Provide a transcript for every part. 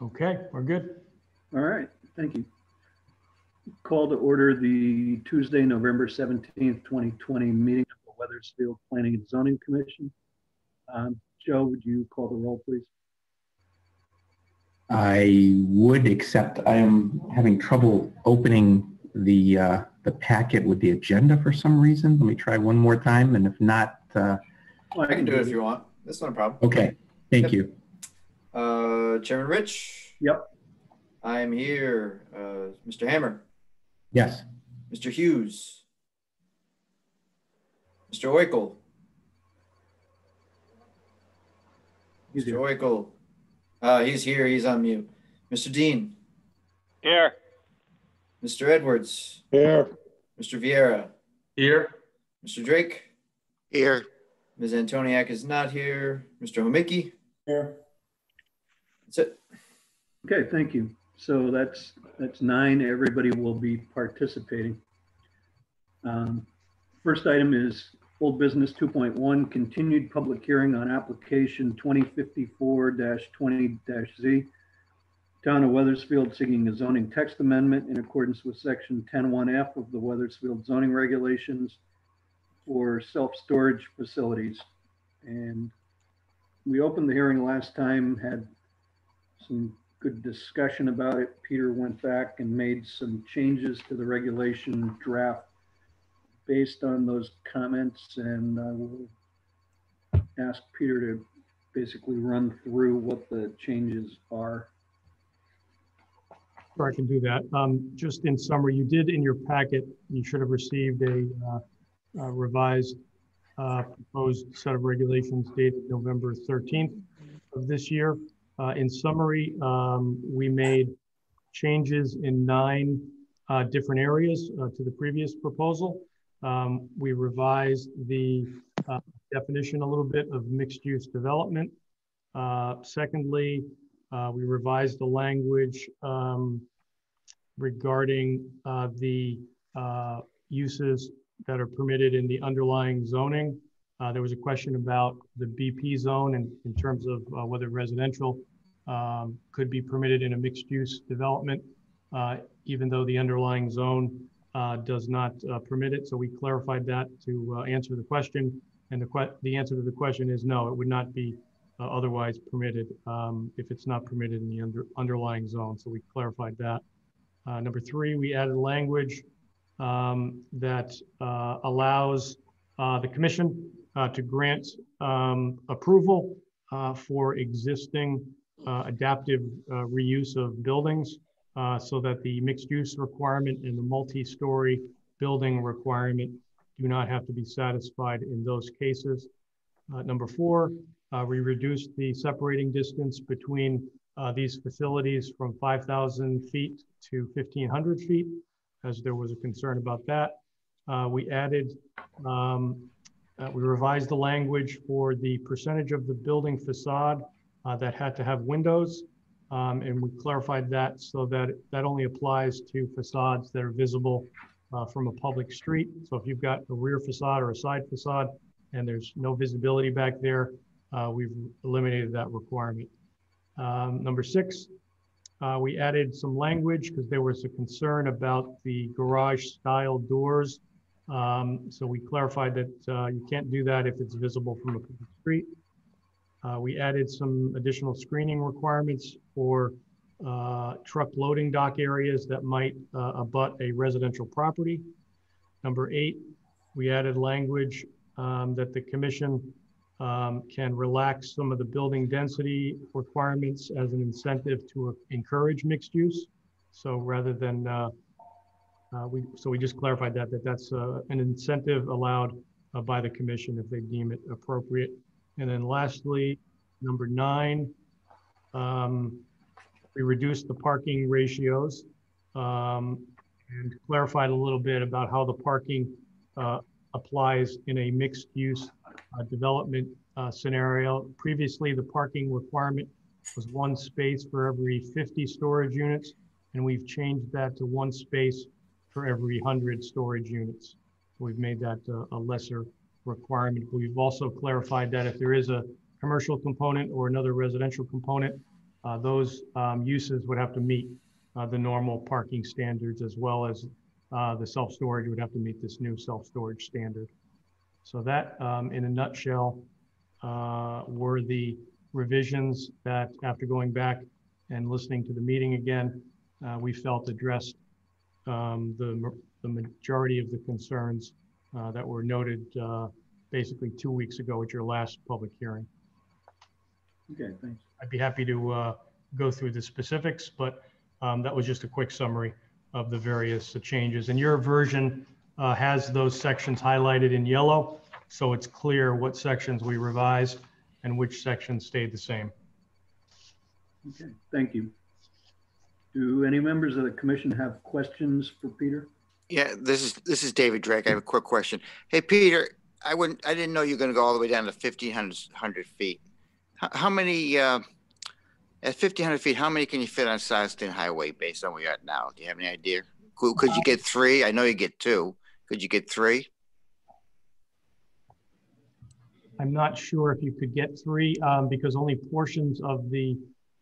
Okay, we're good. All right, thank you. Call to order the Tuesday, November 17th, 2020 meeting of the Wethersfield Planning and Zoning Commission. Um, Joe, would you call the roll, please? I would, except I am having trouble opening the, uh, the packet with the agenda for some reason. Let me try one more time, and if not, uh, Well, I can do it if you want. That's not a problem. okay, thank you. Uh, Chairman Rich? Yep. I am here. Uh, Mr. Hammer? Yes, Mr. Hughes? Mr. Oikel? He's Mr. here. Oikel? Uh, he's here. He's on mute. Mr. Dean? Here. Mr. Edwards? Here. Mr. Vieira? Here. Mr. Drake? Here. Ms. Antoniak is not here. Mr. Homicki? Here. That's it. Okay, thank you. So that's, that's nine. Everybody will be participating. Um, First item is old business 2.1, continued public hearing on application 2054-20-Z. Town of Wethersfield seeking a zoning text amendment in accordance with section 101F of the Wethersfield zoning regulations for self-storage facilities. And we opened the hearing last time, had some good discussion about it. Peter went back and made some changes to the regulation draft based on those comments, and I will ask Peter to basically run through what the changes are. Sure, I can do that. Um, just in summary, you did in your packet, you should have received a, uh, uh, revised, uh, proposed set of regulations dated November 13th of this year. Uh, in summary, um, we made changes in nine, uh, different areas, uh, to the previous proposal. Um, we revised the, uh, definition a little bit of mixed-use development. Uh, secondly, uh, we revised the language um, regarding the uses that are permitted in the underlying zoning. Uh, there was a question about the BP zone and in terms of uh, whether residential um, could be permitted in a mixed-use development, uh, even though the underlying zone uh, does not uh, permit it. So we clarified that to uh, answer the question. And the, que- the answer to the question is no, it would not be otherwise permitted um, if it's not permitted in the under, underlying zone. So we clarified that. Number three, we added language um, that allows the commission uh, to grant um, approval uh, for existing uh, adaptive uh, reuse of buildings uh, so that the mixed use requirement and the multi-story building requirement do not have to be satisfied in those cases. Number four, we reduced the separating distance between these facilities from 5,000 feet to 1,500 feet, as there was a concern about that. Uh, we added, um, uh, we revised the language for the percentage of the building facade uh, that had to have windows. Um, and we clarified that so that that only applies to facades that are visible uh, from a public street. So if you've got a rear facade or a side facade and there's no visibility back there, uh, we've eliminated that requirement. Um, number six, uh, we added some language because there was a concern about the garage style doors. Um, so we clarified that uh, you can't do that if it's visible from a public street. Uh, we added some additional screening requirements for uh, truck loading dock areas that might uh, abut a residential property. Number eight, we added language um, that the commission um, can relax some of the building density requirements as an incentive to uh, encourage mixed use. So rather than, uh, we, so we just clarified that, that that's uh, an incentive allowed uh, by the commission if they deem it appropriate. And then lastly, number nine, um, we reduced the parking ratios um, and clarified a little bit about how the parking uh, applies in a mixed use uh, development uh, scenario. Previously, the parking requirement was one space for every 50 storage units, and we've changed that to one space for every 100 storage units. We've made that uh, a lesser requirement. We've also clarified that if there is a commercial component or another residential component, uh, those um, uses would have to meet uh, the normal parking standards as well as uh, the self-storage would have to meet this new self-storage standard. So that, um, in a nutshell, uh, were the revisions that after going back and listening to the meeting again, uh, we felt addressed um, the, the majority of the concerns uh, that were noted uh, basically two weeks ago at your last public hearing. Okay, thanks. I'd be happy to uh, go through the specifics, but um, that was just a quick summary of the various uh, changes. And your version uh, has those sections highlighted in yellow, so it's clear what sections we revised and which sections stayed the same. Okay, thank you. Do any members of the commission have questions for Peter? Yeah, this is, this is David Drake. I have a quick question. Hey, Peter, I wouldn't, I didn't know you were gonna go all the way down to fifteen hundred feet. How, how many, uh, at fifteen hundred feet, how many can you fit on Silas Deane Highway based on where you're at now? Do you have any idea? Could, could you get three? I know you get two. Could you get three? I'm not sure if you could get three um, because only portions of the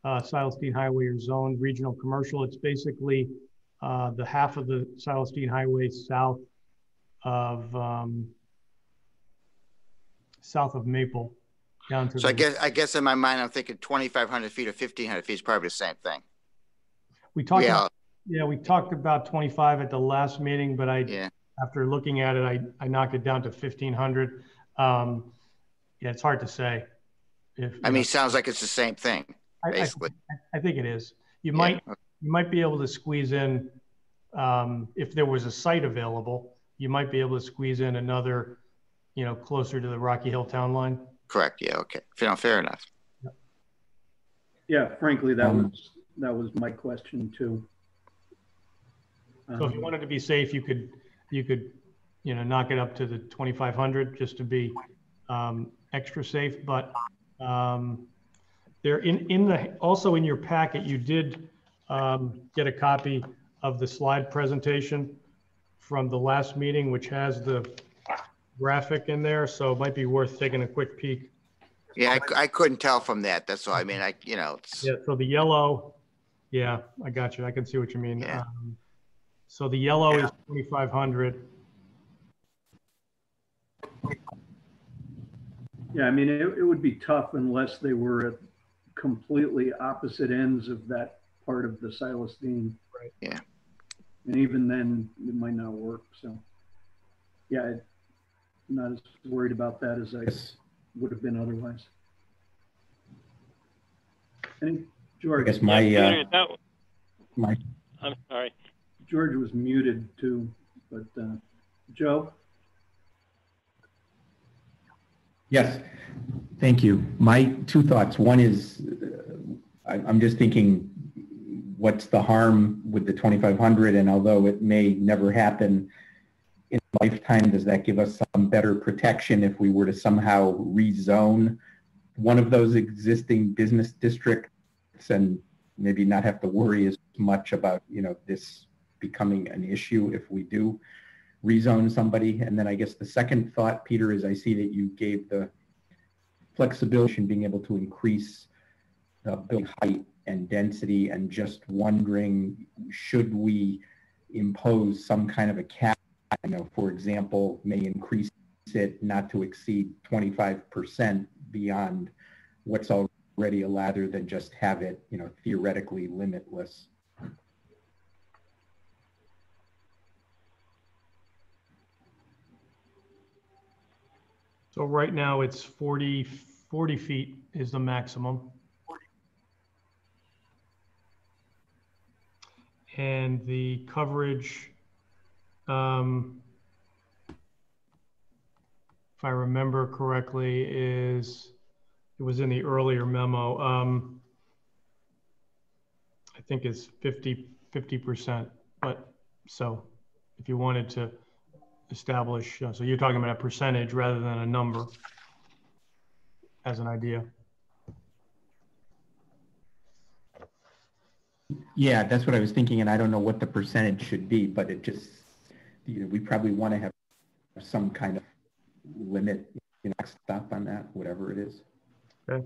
uh, Silas Deane Highway are zoned regional commercial. It's basically uh, the half of the Silas Deane Highway south of um, south of Maple down to So I guess, I guess in my mind, I'm thinking twenty-five hundred feet or fifteen hundred feet is probably the same thing. we talked. Yeah, About, yeah, we talked about 25 at the last meeting, but I yeah. after looking at it, I, I knocked it down to 1500. Um, yeah, it's hard to say. If I mean, it sounds like it's the same thing, I, I. I think it is. You Yeah. might you might be able to squeeze in um, if there was a site available. You might be able to squeeze in another, you know, closer to the Rocky Hill town line. Correct, yeah, okay. Fair, fair enough. Yeah, frankly, that Um, was, that was my question too. So if you Um, wanted to be safe, you could you could, you know, knock it up to the 2500 just to be um, extra safe. But um, there in in the also in your packet, you did um, get a copy of the slide presentation from the last meeting, which has the graphic in there. So it might be worth taking a quick peek. Yeah, I, I couldn't tell from that, that's all. I mean, I, you know, it's, Yeah. So the yellow, yeah, I got you. I can see what you mean. Yeah. Um, so the yellow is 2500. Yeah, I mean, it, it would be tough unless they were at completely opposite ends of that part of the Silas Deane. Right. Yeah. And even then, it might not work, so. Yeah, I'm not as worried about that as I would have been otherwise. Any, I George, guess my, uh, that, my, I'm sorry. George was muted too, but, uh, Joe? yes, thank you. My two thoughts. One is, uh, I, I'm just thinking, what's the harm with the 2,500? And although it may never happen in lifetime, does that give us some better protection if we were to somehow rezone one of those existing business districts and maybe not have to worry as much about, you know, this becoming an issue if we do rezone somebody. And then I guess the second thought, Peter, is I see that you gave the flexibility in being able to increase the building height and density and just wondering, should we impose some kind of a cap? You know, for example, may increase it not to exceed 25% beyond what's already allowed rather than just have it, you know, theoretically limitless. So right now it's 40, 40 feet is the maximum. And the coverage, um, if I remember correctly, is, it was in the earlier memo, um, I think it's 50, 50%, but, so if you wanted to establish, uh, so you're talking about a percentage rather than a number as an idea. Yeah, that's what I was thinking, and I don't know what the percentage should be, but it just, you know, we probably want to have some kind of limit, you know, stop on that, whatever it is. Okay,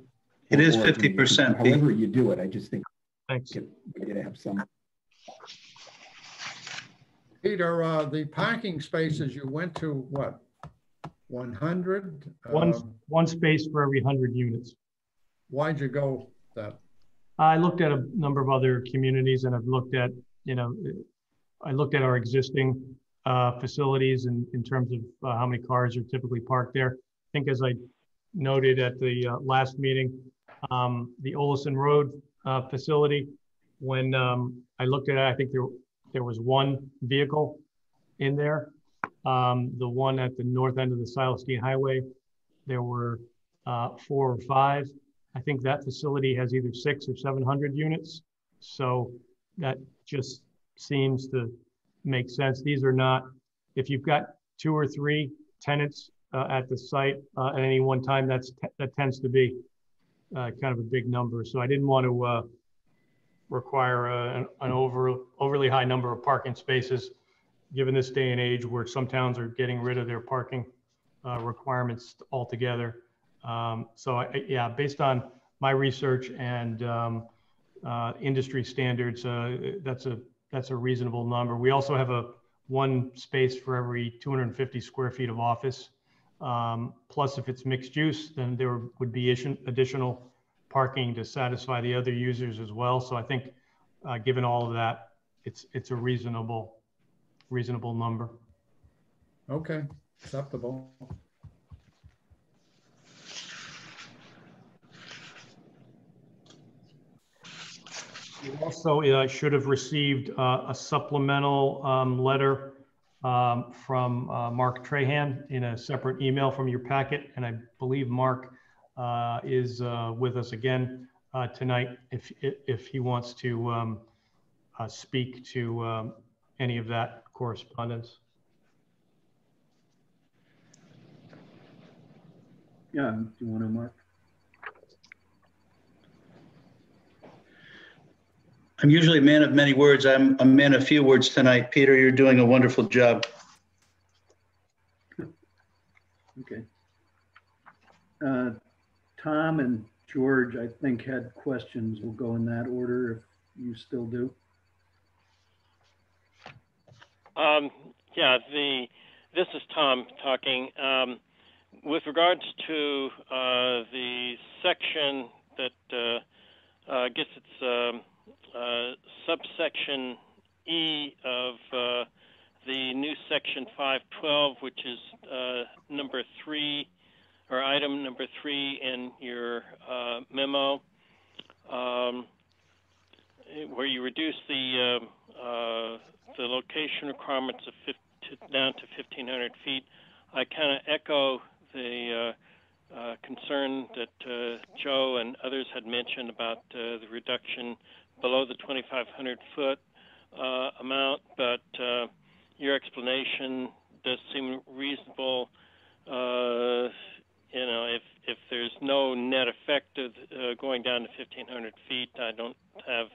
it is or- or 50%, Pete. However you do it, I just think Thanks. we gotta have some. Peter, uh, the parking spaces you went to, what? 100? One, Um, one space for every 100 units. Why'd you go that? I looked at a number of other communities and I've looked at, you know, I looked at our existing uh, facilities in, in terms of uh, how many cars are typically parked there. I think as I noted at the uh, last meeting, um, the Olison Road uh, facility, when um, I looked at it, I think there, there was one vehicle in there. Um, The one at the north end of the Silas Deane Highway, there were uh, four or five. I think that facility has either six or 700 units. So that just seems to make sense. These are not, if you've got two or three tenants uh, at the site uh, at any one time, that's, that tends to be uh, kind of a big number. So I didn't want to uh, require uh, an, an over, overly high number of parking spaces, given this day and age where some towns are getting rid of their parking uh, requirements altogether. Um, so I, yeah, based on my research and um, uh, industry standards, uh, that's a that's a reasonable number. We also have a one space for every 250 square feet of office. Um, plus, if it's mixed use, then there would be additional parking to satisfy the other users as well. So I think, uh, given all of that, it's it's a reasonable reasonable number. Okay, acceptable. You also uh, should have received uh, a supplemental um, letter um, from uh, Mark Trahan in a separate email from your packet. And I believe Mark uh, is uh, with us again uh, tonight if, if he wants to um, speak to um, any of that correspondence. Yeah, do you want to, Mark? I'm usually a man of many words. I'm a man of few words tonight. Peter, you're doing a wonderful job. Okay. Uh, Tom and George, I think, had questions. We'll go in that order if you still do. Um, yeah, the this is Tom talking. Um, with regards to uh, the section that uh, uh, I guess it's um, uh, subsection E of uh, the new section 512, which is uh, number three or item number three in your uh, memo, um, where you reduce the uh, the location requirements of 50, to, down to 1,500 feet. I kind of echo the uh, concern that Joe and others had mentioned about the reduction below the 2,500 foot uh, amount, but uh, your explanation does seem reasonable. Uh, you know, if if there's no net effect of uh, going down to 1,500 feet, I don't have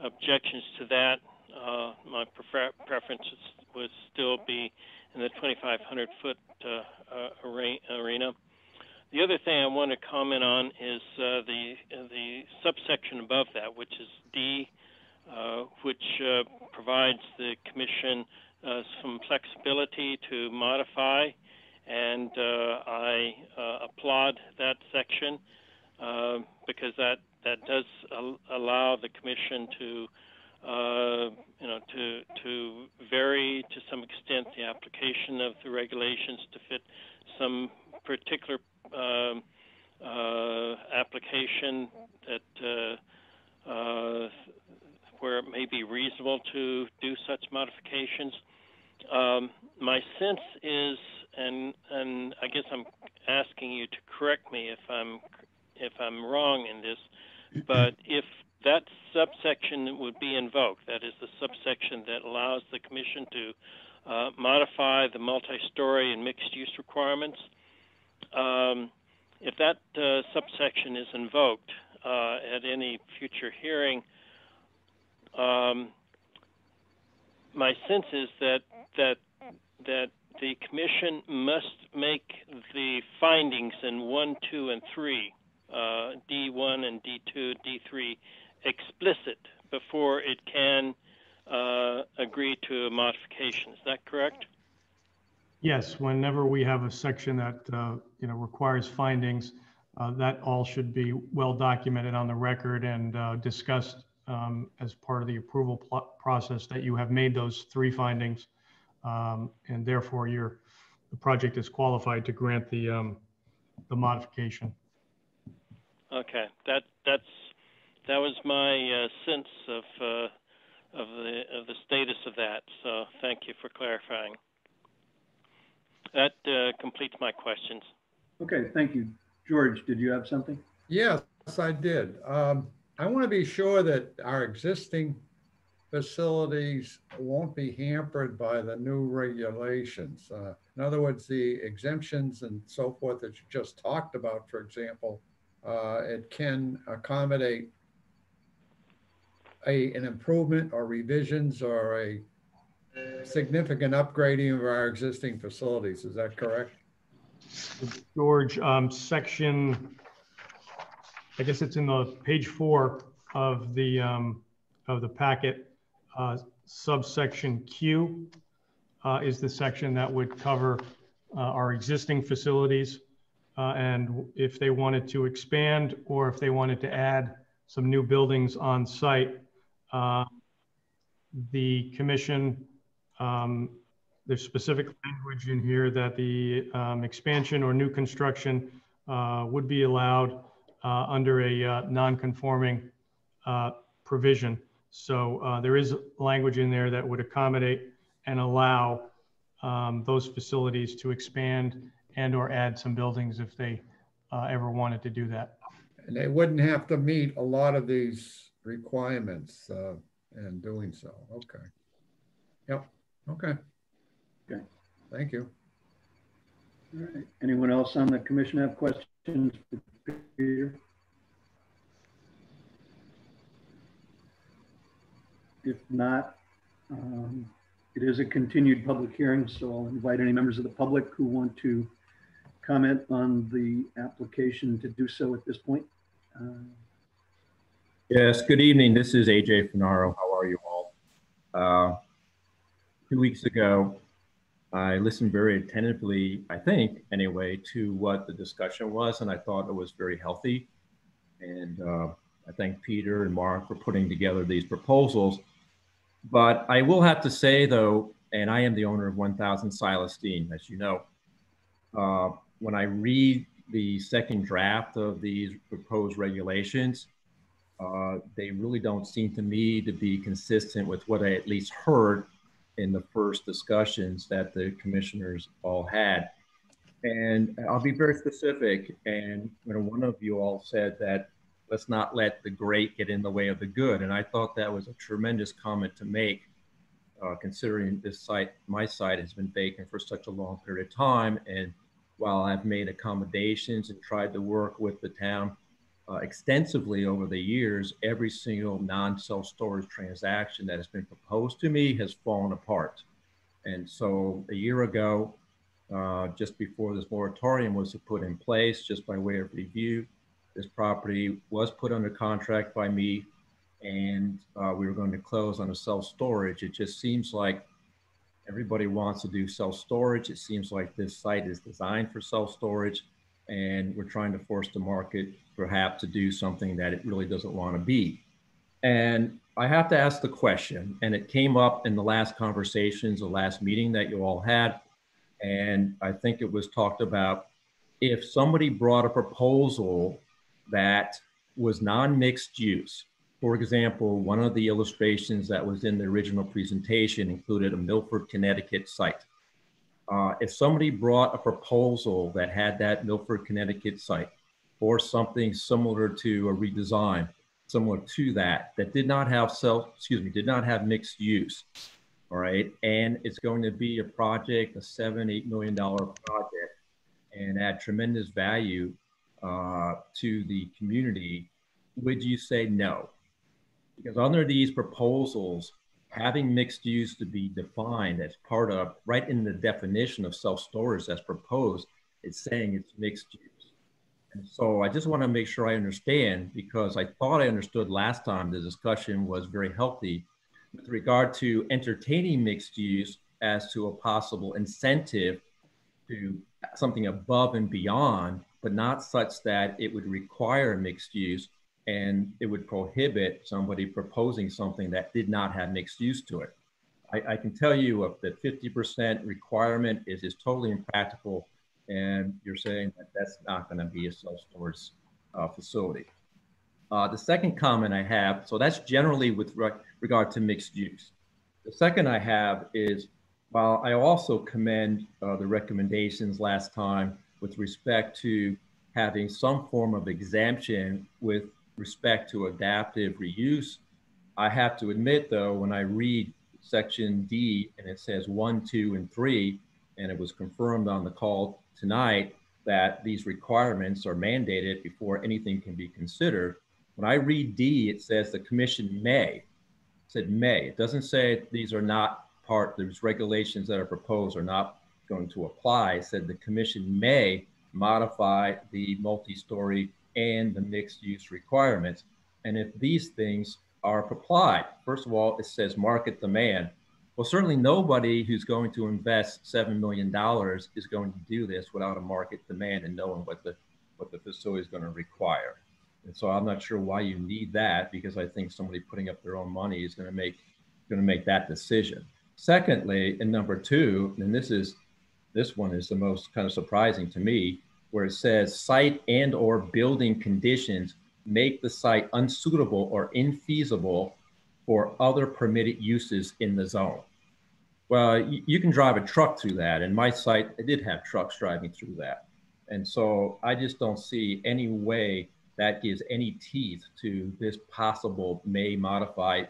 objections to that. Uh, my prefer- preference would still be in the 2,500 foot uh, arena. The other thing I want to comment on is uh, the the subsection above that, which is D, uh, which uh, provides the commission uh, some flexibility to modify, and uh, I uh, applaud that section because that that does al- allow the commission to you know to to vary to some extent the application of the regulations to fit some particular um, uh, application that uh, uh, where it may be reasonable to do such modifications. Um, my sense is, and and I guess I'm asking you to correct me if I'm if I'm wrong in this, but if that subsection would be invoked, that is the subsection that allows the commission to uh, modify the multi-story and mixed-use requirements, um, if that uh, subsection is invoked uh, at any future hearing, um, my sense is that that that the commission must make the findings in one, two, and three uh, D1 and D2, D3 explicit before it can uh, agree to a modification. Is that correct? Yes, whenever we have a section that, uh, you know, requires findings, uh, that all should be well documented on the record and uh, discussed um, as part of the approval process that you have made those three findings. Um, And therefore, your, the project is qualified to grant the, um, the modification. Okay, that that's that was my uh, sense of uh, of the of the status of that. So thank you for clarifying. That uh, completes my questions. Okay, thank you. George, did you have something? Yes, I did. Um, I want to be sure that our existing facilities won't be hampered by the new regulations. Uh, in other words, the exemptions and so forth that you just talked about, for example, uh, it can accommodate a, an improvement or revisions or a significant upgrading of our existing facilities. Is that correct? George, um, section, I guess it's in the page four of the, um, of the packet. Uh, subsection Q, uh, is the section that would cover, uh, our existing facilities. Uh, and if they wanted to expand or if they wanted to add some new buildings on site, uh, the commission, um, there's specific language in here that the um, expansion or new construction uh, would be allowed under a non-conforming provision. So uh, there is language in there that would accommodate and allow um, those facilities to expand and or add some buildings if they uh, ever wanted to do that. And they wouldn't have to meet a lot of these requirements uh, in doing so. Okay. Yep. Okay. Okay. Thank you. All right. Anyone else on the commission have questions for Peter? If not, um, it is a continued public hearing, so I'll invite any members of the public who want to comment on the application to do so at this point. Uh, Yes, good evening. This is AJ Finaro. How are you all? Uh, two weeks ago, I listened very attentively, I think, anyway, to what the discussion was, and I thought it was very healthy. And uh, I thank Peter and Mark for putting together these proposals. But I will have to say, though, and I am the owner of 1000 Silas Deane, as you know, uh, when I read the second draft of these proposed regulations, uh, they really don't seem to me to be consistent with what I at least heard in the first discussions that the commissioners all had. And I'll be very specific. And know, one of you all said that let's not let the great get in the way of the good. And I thought that was a tremendous comment to make, uh, considering this site, my site, has been vacant for such a long period of time. And while I've made accommodations and tried to work with the town uh, extensively over the years, every single non-self storage transaction that has been proposed to me has fallen apart. And so a year ago, uh, just before this moratorium was put in place, just by way of review, this property was put under contract by me and uh, we were going to close on a self-storage. It just seems like everybody wants to do self-storage. It seems like this site is designed for self-storage and we're trying to force the market perhaps to do something that it really doesn't want to be. And I have to ask the question, and it came up in the last conversations, the last meeting that you all had. And I think it was talked about if somebody brought a proposal that was non mixed use, for example, one of the illustrations that was in the original presentation included a Milford, Connecticut site. Uh, if somebody brought a proposal that had that Milford, Connecticut site or something similar to a redesign, similar to that, that did not have self, excuse me, did not have mixed use, all right, and it's going to be a project, a seven, eight million dollar project, and add tremendous value uh, to the community, would you say no? Because under these proposals, having mixed use to be defined as part of, right in the definition of self-storage that's proposed, it's saying it's mixed use. And so I just want to make sure I understand because I thought I understood last time the discussion was very healthy with regard to entertaining mixed use as to a possible incentive to something above and beyond, but not such that it would require mixed use and it would prohibit somebody proposing something that did not have mixed use to it. I, I can tell you that 50% requirement is, is totally impractical and you're saying that that's not going to be a self-storage uh, facility. Uh, the second comment I have, so that's generally with re regard to mixed use. The second I have is, while I also commend uh, the recommendations last time with respect to having some form of exemption with respect to adaptive reuse, I have to admit though, when I read section D and it says one, two, and three, and it was confirmed on the call tonight that these requirements are mandated before anything can be considered. When I read D, it says the commission may, it said may. It doesn't say these are not part, these regulations that are proposed are not going to apply. Said the commission may modify the multi-story and the mixed use requirements. And if these things are applied, first of all, it says market demand. Well, certainly nobody who's going to invest $7 million is going to do this without a market demand and knowing what the, what the facility is going to require. And so I'm not sure why you need that because I think somebody putting up their own money is going to make, going to make that decision. Secondly, and number two, and this is, this one is the most kind of surprising to me, where it says site and or building conditions make the site unsuitable or infeasible for other permitted uses in the zone. Well, you, you can drive a truck through that. And my site, it did have trucks driving through that. And so I just don't see any way that gives any teeth to this possible may modify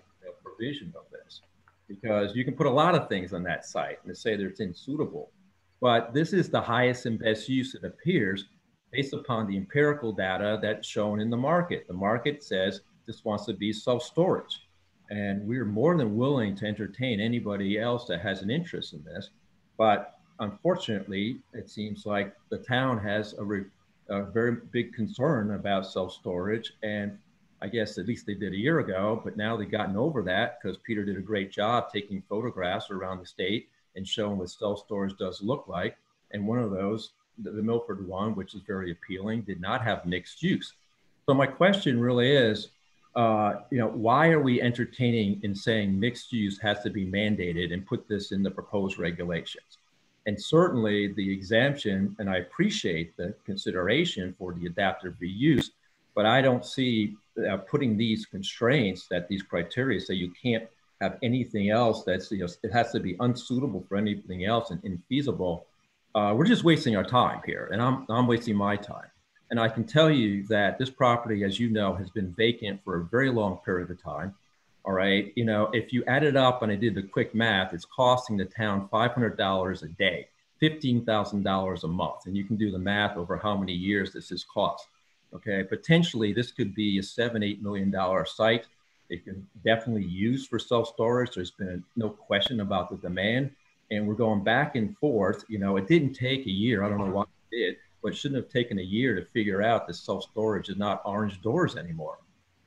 provision of this. Because you can put a lot of things on that site and say that it's unsuitable. But this is the highest and best use, it appears, based upon the empirical data that's shown in the market. The market says this wants to be self-storage. And we're more than willing to entertain anybody else that has an interest in this. But unfortunately, it seems like the town has a, re, a very big concern about self-storage. And I guess at least they did a year ago, but now they've gotten over that because Peter did a great job taking photographs around the state and showing what self-storage does look like. And one of those, the, the Milford one, which is very appealing, did not have mixed use. So my question really is, uh, you know, why are we entertaining in saying mixed use has to be mandated and put this in the proposed regulations? And certainly the exemption, and I appreciate the consideration for the adaptive reuse, but I don't see uh, putting these constraints that these criteria say you can't have anything else that's, you know, it has to be unsuitable for anything else and infeasible. Uh, we're just wasting our time here, and I'm, I'm wasting my time. And I can tell you that this property, as you know, has been vacant for a very long period of time. All right. You know, if you add it up and I did the quick math, it's costing the town $500 a day, $15,000 a month. And you can do the math over how many years this has cost. Okay. Potentially, this could be a seven, $8 million site. It can definitely use for self storage. There's been no question about the demand. And we're going back and forth. You know, it didn't take a year. I don't know why it did but it shouldn't have taken a year to figure out that self-storage is not orange doors anymore.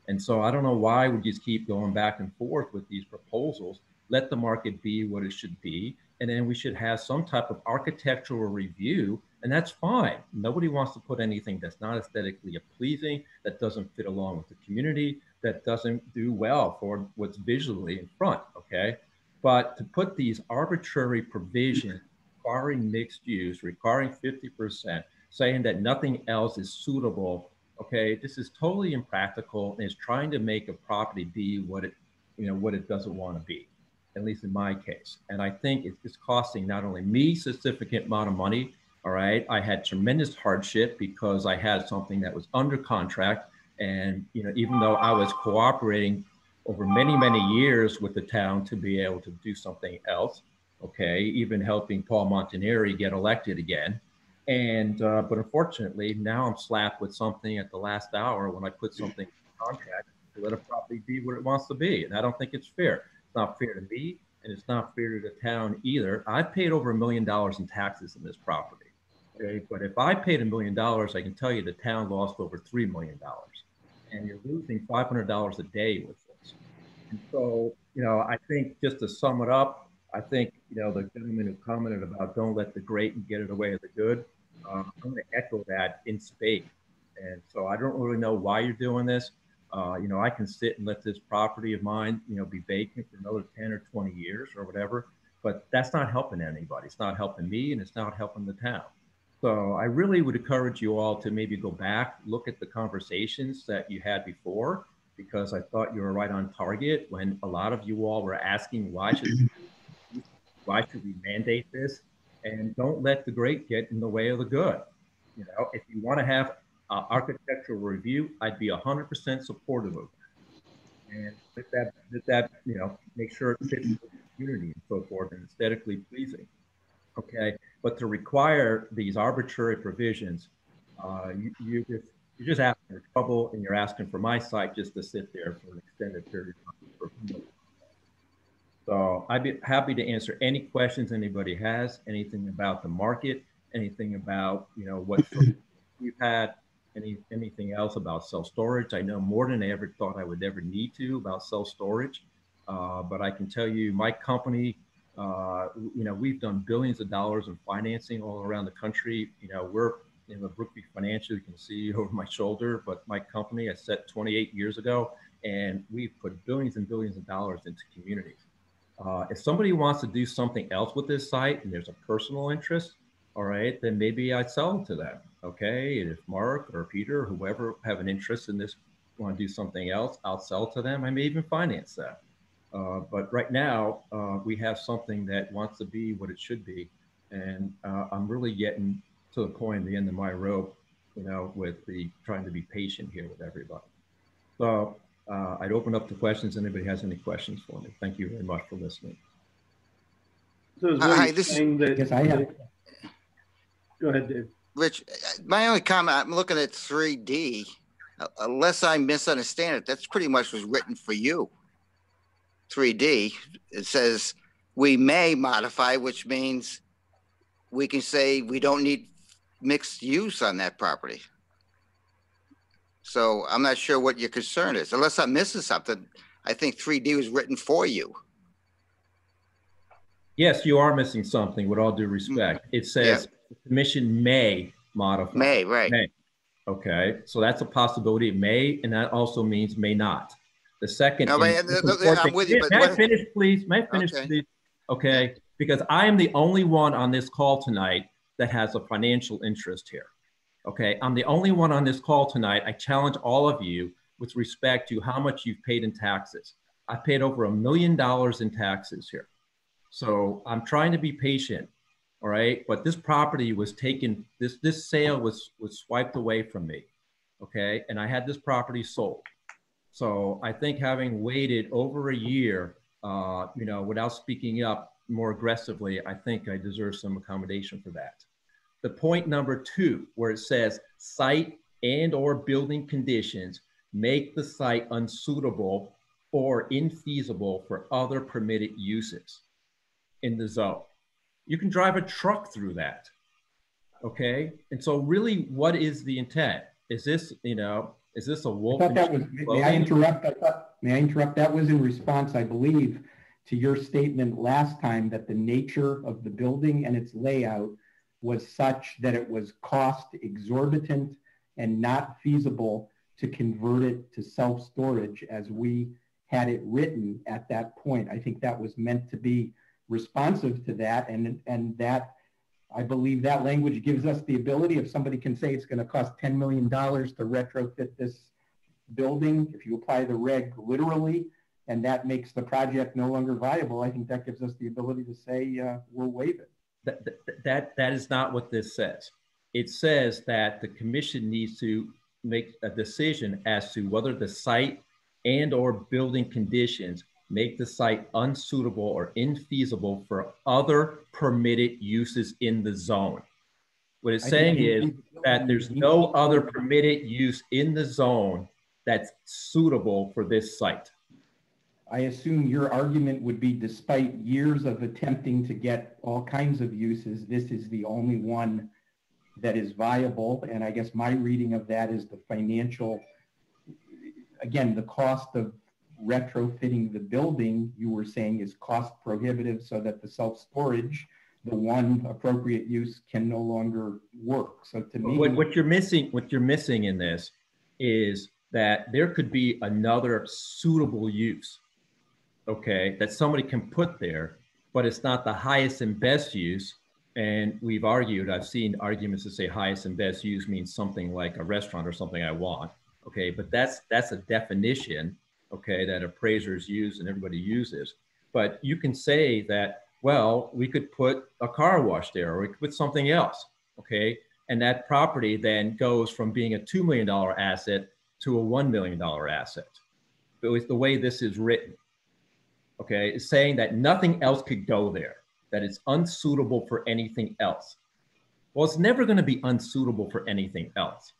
And so I don't know why we just keep going back and forth with these proposals. Let the market be what it should be. And then we should have some type of architectural review. And that's fine. Nobody wants to put anything that's not aesthetically pleasing, that doesn't fit along with the community, that doesn't do well for what's visually in front. Okay. But to put these arbitrary provisions requiring mixed use, requiring 50%, saying that nothing else is suitable. Okay, this is totally impractical and is trying to make a property be what it, you know, what it doesn't want to be, at least in my case. And I think it's costing not only me significant amount of money. All right, I had tremendous hardship because I had something that was under contract, and you know, even though I was cooperating over many many years with the town to be able to do something else. Okay, even helping Paul Montanari get elected again. And uh, but unfortunately, now I'm slapped with something at the last hour when I put something in contract to let a property be what it wants to be, and I don't think it's fair. It's not fair to me, and it's not fair to the town either. I've paid over a million dollars in taxes in this property. Okay, but if I paid a million dollars, I can tell you the town lost over $3 million. And you're losing $500 a day with this. And so, you know, I think just to sum it up, I think, you know, the gentleman who commented about don't let the great get it away of the good. Um, I'm going to echo that in spades. And so I don't really know why you're doing this. Uh, you know, I can sit and let this property of mine, you know, be vacant for another 10 or 20 years or whatever, but that's not helping anybody. It's not helping me and it's not helping the town. So I really would encourage you all to maybe go back, look at the conversations that you had before, because I thought you were right on target when a lot of you all were asking why should why should we mandate this? And don't let the great get in the way of the good. You know, if you want to have uh, architectural review, I'd be 100% supportive of that. And with that, with that, you know, make sure it fits the community and so forth and aesthetically pleasing. Okay, but to require these arbitrary provisions, uh, you, you just you're just asking for trouble, and you're asking for my site just to sit there for an extended period of time. So I'd be happy to answer any questions anybody has, anything about the market, anything about you know what we've had, any anything else about self storage. I know more than I ever thought I would ever need to about self storage, uh, but I can tell you my company. Uh, you know, we've done billions of dollars in financing all around the country. You know, we're in the Brookby Financial, you can see over my shoulder, but my company I set 28 years ago, and we've put billions and billions of dollars into communities. Uh, if somebody wants to do something else with this site and there's a personal interest, all right, then maybe I'd sell to them. Okay. And if Mark or Peter or whoever have an interest in this, want to do something else, I'll sell to them. I may even finance that. Uh, but right now, uh, we have something that wants to be what it should be. And uh, I'm really getting to the point, the end of my rope, you know, with the trying to be patient here with everybody. So uh, I'd open up to questions. Anybody has any questions for me? Thank you very much for listening. So is Hi, this- saying that? Yes, I have. Go ahead, Dave. Rich, my only comment, I'm looking at 3D. Uh, Unless I misunderstand it, that's pretty much was written for you. 3D, it says we may modify, which means we can say we don't need mixed use on that property. So I'm not sure what your concern is, unless I'm missing something. I think 3D was written for you. Yes, you are missing something with all due respect. Mm-hmm. It says the commission may modify. May, right? May. Okay, so that's a possibility. It may, and that also means may not. The second. No, but, and most important I'm with you, but May I finish, please? May I finish, Okay. please? Okay, because I am the only one on this call tonight that has a financial interest here. Okay, I'm the only one on this call tonight. I challenge all of you with respect to how much you've paid in taxes. I've paid over a million dollars in taxes here. So I'm trying to be patient, all right? But this property was taken, this, this sale was, was swiped away from me, okay? And I had this property sold. So I think having waited over a year, uh, you know, without speaking up more aggressively, I think I deserve some accommodation for that. The point number two, where it says site and or building conditions make the site unsuitable or infeasible for other permitted uses in the zone. You can drive a truck through that. Okay. And so really what is the intent? Is this, you know, is this a wolf? thought that was, may I interrupt? I thought, may I interrupt? That was in response, I believe, to your statement last time that the nature of the building and its layout was such that it was cost exorbitant and not feasible to convert it to self-storage as we had it written at that point. I think that was meant to be responsive to that and, and that I believe that language gives us the ability, if somebody can say it's going to cost $10 million to retrofit this building, if you apply the reg literally, and that makes the project no longer viable, I think that gives us the ability to say, uh, we'll waive it. That, that, that, that is not what this says. It says that the commission needs to make a decision as to whether the site and or building conditions make the site unsuitable or infeasible for other permitted uses in the zone. What it's saying is that there's no other permitted use in the zone that's suitable for this site. I assume your argument would be despite years of attempting to get all kinds of uses, this is the only one that is viable. And I guess my reading of that is the financial, again, the cost of retrofitting the building, you were saying is cost prohibitive so that the self-storage, the one appropriate use can no longer work. So to me, What, what you're missing, what you're missing in this is that there could be another suitable use, okay, that somebody can put there, but it's not the highest and best use. And we've argued, I've seen arguments that say highest and best use means something like a restaurant or something I want, okay, but that's that's a definition, okay, that appraisers use and everybody uses. But you can say that, well, we could put a car wash there, or we could put something else, okay, and that property then goes from being a $2 million asset to a $1 million asset. But with the way this is written, okay, is saying that nothing else could go there, that it's unsuitable for anything else. Well, it's never going to be unsuitable for anything else.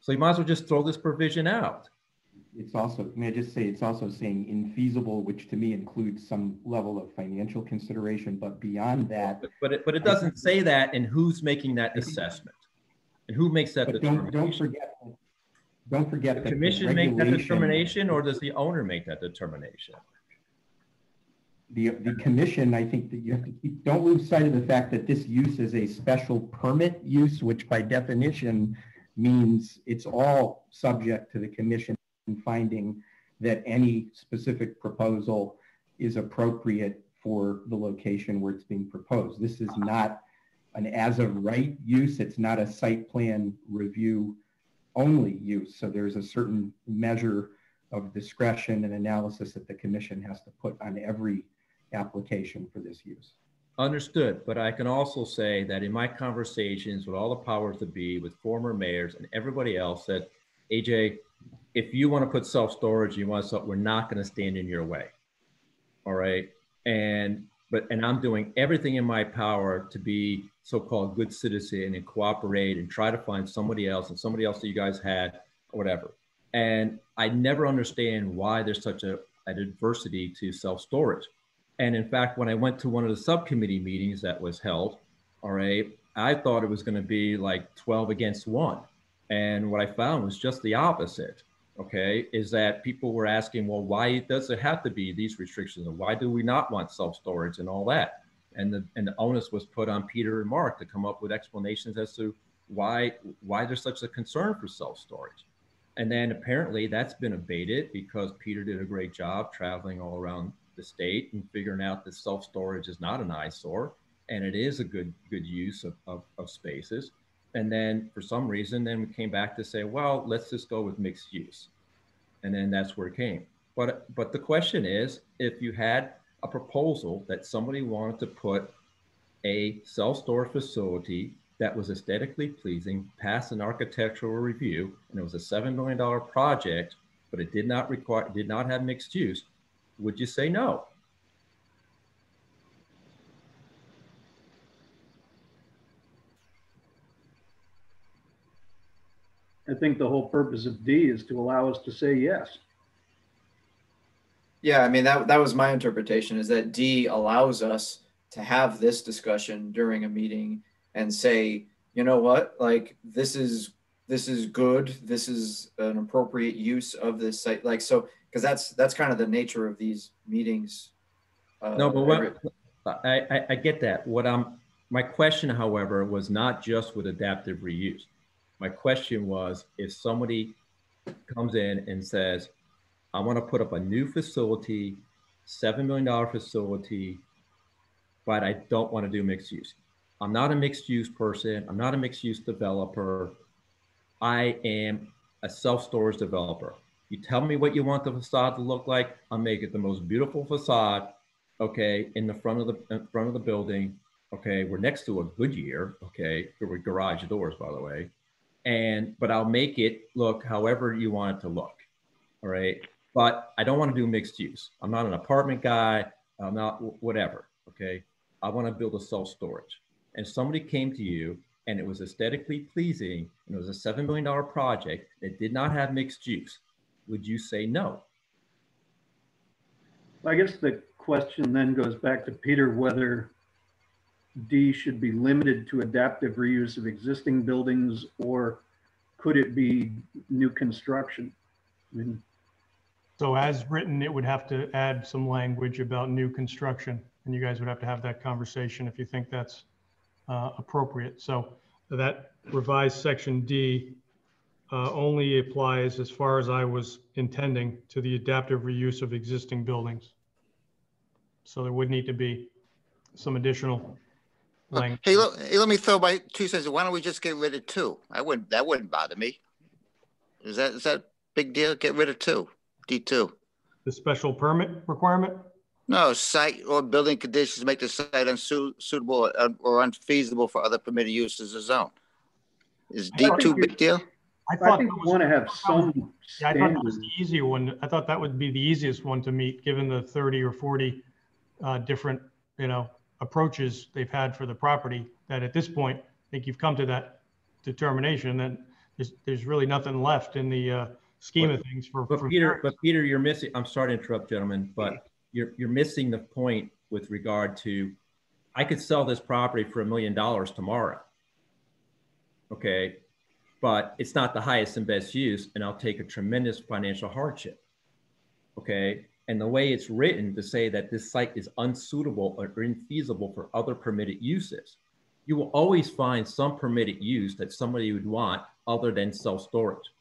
So you might as well just throw this provision out. It's also, may I just say, it's also saying infeasible, which to me includes some level of financial consideration, but beyond that, But, but it, but it doesn't say that and who's making that assessment? And who makes that but don't, don't determination? forget, don't forget The that. the commission make that regulation- determination or does the owner make that determination? The, the commission, I think that you have to keep, don't lose sight of the fact that this use is a special permit use, which by definition means it's all subject to the commission finding that any specific proposal is appropriate for the location where it's being proposed. This is not an as of right use. It's not a site plan review only use. So there's a certain measure of discretion and analysis that the commission has to put on every application for this use. Understood, but I can also say that in my conversations with all the powers that be, with former mayors and everybody else, that AJ, if you want to put self-storage, you want to, sell, we're not going to stand in your way. All right, and but and I'm doing everything in my power to be so-called good citizen and cooperate and try to find somebody else and somebody else that you guys had or whatever. And I never understand why there's such a an adversity to self-storage. And in fact, when I went to one of the subcommittee meetings that was held, all right, I thought it was going to be like 12 against one. And what I found was just the opposite. Okay, is that people were asking, well, why does it have to be these restrictions? And why do we not want self storage and all that? And the, and the onus was put on Peter and Mark to come up with explanations as to why, why there's such a concern for self storage. And then apparently that's been abated because Peter did a great job traveling all around the state and figuring out that self-storage is not an eyesore and it is a good good use of, of, of, spaces. And then for some reason, then we came back to say, well, let's just go with mixed use. And then that's where it came. But but the question is, if you had a proposal that somebody wanted to put a self-storage facility that was aesthetically pleasing, passed an architectural review, and it was a seven million dollar project, but it did not require did not have mixed use, would you say no? I think the whole purpose of D is to allow us to say yes. Yeah, I mean that that was my interpretation is that D allows us to have this discussion during a meeting and say, you know what, like this is this is good, this is an appropriate use of this site, like so because that's that's kind of the nature of these meetings. Uh, no, but what I, I, I get that. What I'm my question, however, was not just with adaptive reuse. My question was if somebody comes in and says, I want to put up a new facility, $7 million facility, but I don't want to do mixed use. I'm not a mixed use person. I'm not a mixed use developer. I am a self storage developer. You tell me what you want the facade to look like. I'll make it the most beautiful facade. Okay, in the front of the front of the building. Okay, we're next to a Goodyear. Okay, with garage doors, by the way. And but I'll make it look however you want it to look. All right, but I don't want to do mixed use. I'm not an apartment guy. I'm not whatever. Okay, I want to build a self storage. And somebody came to you and it was aesthetically pleasing and it was a $7 million project that did not have mixed use would you say no? I guess the question then goes back to Peter whether D should be limited to adaptive reuse of existing buildings or could it be new construction? I mean, So as written, it would have to add some language about new construction, and you guys would have to have that conversation if you think that's uh, appropriate. So that revised section D uh, only applies, as far as I was intending, to the adaptive reuse of existing buildings. So there would need to be some additional language. Hey, look, hey, let me throw my two cents. Why don't we just get rid of two? I wouldn't, that wouldn't bother me. Is that, is that big deal? Get rid of two, D two. The special permit requirement? No, site or building conditions make the site unsuitable or unfeasible for other permitted uses of zone. Is D two big deal? I I thought think that we was- want to have some Yeah, I thought that was the easier one. I thought that would be the easiest one to meet, given the 30 or 40 uh, different, you know, approaches they've had for the property, that at this point, I think you've come to that determination, that there's, there's really nothing left in the uh, scheme of things for. But for Peter, but Peter, you're missing, I'm sorry to interrupt, gentlemen, but you're, you're missing the point with regard to, I could sell this property for a million dollars tomorrow. Okay, but it's not the highest and best use, and I'll take a tremendous financial hardship. Okay, and the way it's written to say that this site is unsuitable or infeasible for other permitted uses, you will always find some permitted use that somebody would want other than self-storage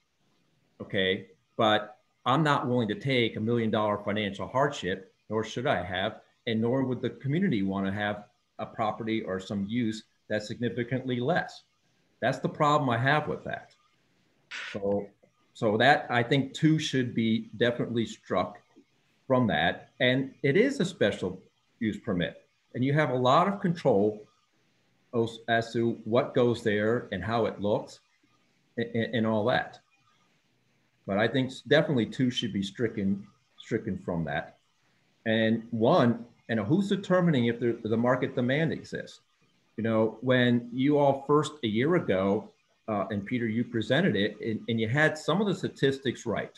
okay? But I'm not willing to take a million dollar financial hardship, nor should I have, and nor would the community want to have a property or some use that's significantly less. That's the problem I have with that. So, so that I think two should be definitely struck from that. And it is a special use permit, and you have a lot of control as, to what goes there and how it looks and, and all that. But I think definitely two should be stricken, stricken from that. And one, and who's determining if the, the market demand exists? You know, when you all first a year ago, uh, and Peter, you presented it, and, and you had some of the statistics right,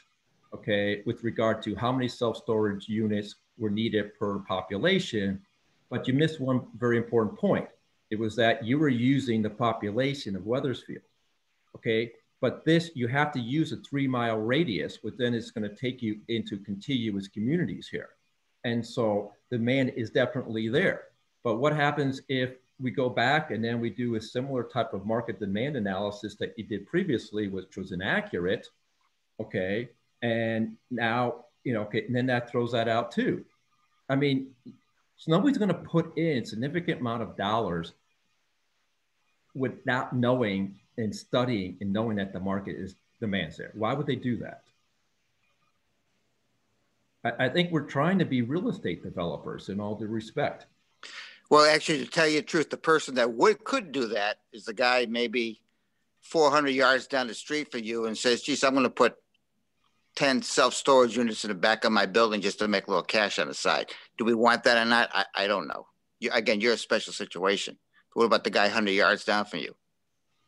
okay, with regard to how many self-storage units were needed per population, but you missed one very important point. It was that you were using the population of Wethersfield, okay? But this, you have to use a three mile radius, which then it's going to take you into contiguous communities here. And so demand is definitely there. But what happens if we go back and then we do a similar type of market demand analysis that you did previously, which was inaccurate? Okay. And now, you know, okay, and then that throws that out too. I mean, so nobody's going to put in significant amount of dollars without knowing and studying and knowing that the market is demands there. Why would they do that? I, I think we're trying to be real estate developers in all due respect. Well, actually, to tell you the truth, the person that would could do that is the guy maybe 400 yards down the street for you and says, geez, I'm going to put 10 self-storage units in the back of my building just to make a little cash on the side. Do we want that or not? I, I don't know. You, again, you're a special situation. What about the guy 100 yards down from you?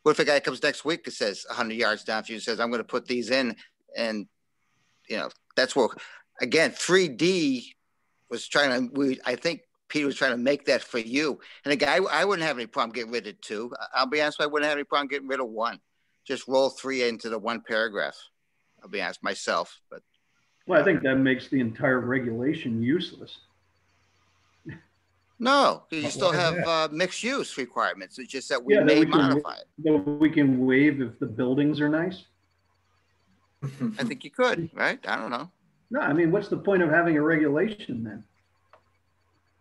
What if a guy comes next week and says 100 yards down from you says, I'm going to put these in and, you know, that's where, again, 3D was trying to, we, I think Peter was trying to make that for you. And again, I, I wouldn't have any problem getting rid of two. I'll be honest, I wouldn't have any problem getting rid of one. Just roll three into the one paragraph. I'll be honest myself, but Well, I think that makes the entire regulation useless. No, you still have uh, mixed use requirements. It's just that we Yeah, that may we can- modify it. Though we can waive if the buildings are nice. I think you could, right? I don't know. No, I mean, what's the point of having a regulation then?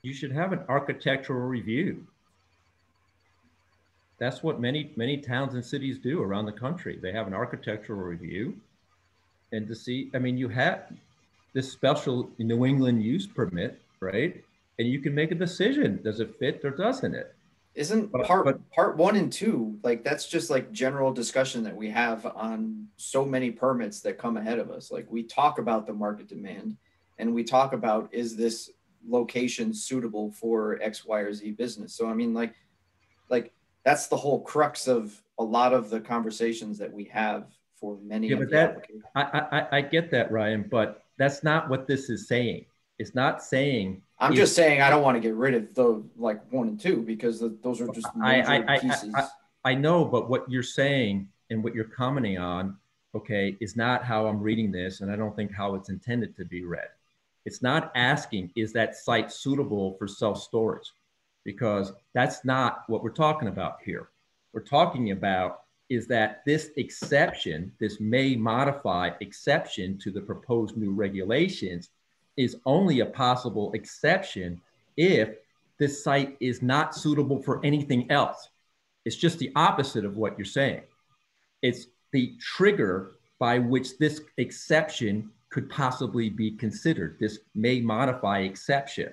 You should have an architectural review. That's what many, many towns and cities do around the country. They have an architectural review. And to see, I mean, you have this special New England use permit, right? And you can make a decision. Does it fit or doesn't it? Isn't But- part but- part one and two like that's just like general discussion that we have on so many permits that come ahead of us. Like we talk about the market demand, and we talk about is this location suitable for X, Y, or Z business. So I mean, like, like that's the whole crux of a lot of the conversations that we have for many Yeah, of but the that- I, I, I- get that, Ryan, but that's not what this is saying. It's not saying. I'm if- just saying I don't want to get rid of the like one and two because the, those are just I- I- major I- I- pieces. I know, but what you're saying and what you're commenting on, okay, is not how I'm reading this, and I don't think how it's intended to be read. It's not asking, is that site suitable for self-storage? Because that's not what we're talking about here. We're talking about is that this exception, this may modify exception to the proposed new regulations is only a possible exception if this site is not suitable for anything else. It's just the opposite of what you're saying. It's the trigger by which this exception could possibly be considered. This may modify exception.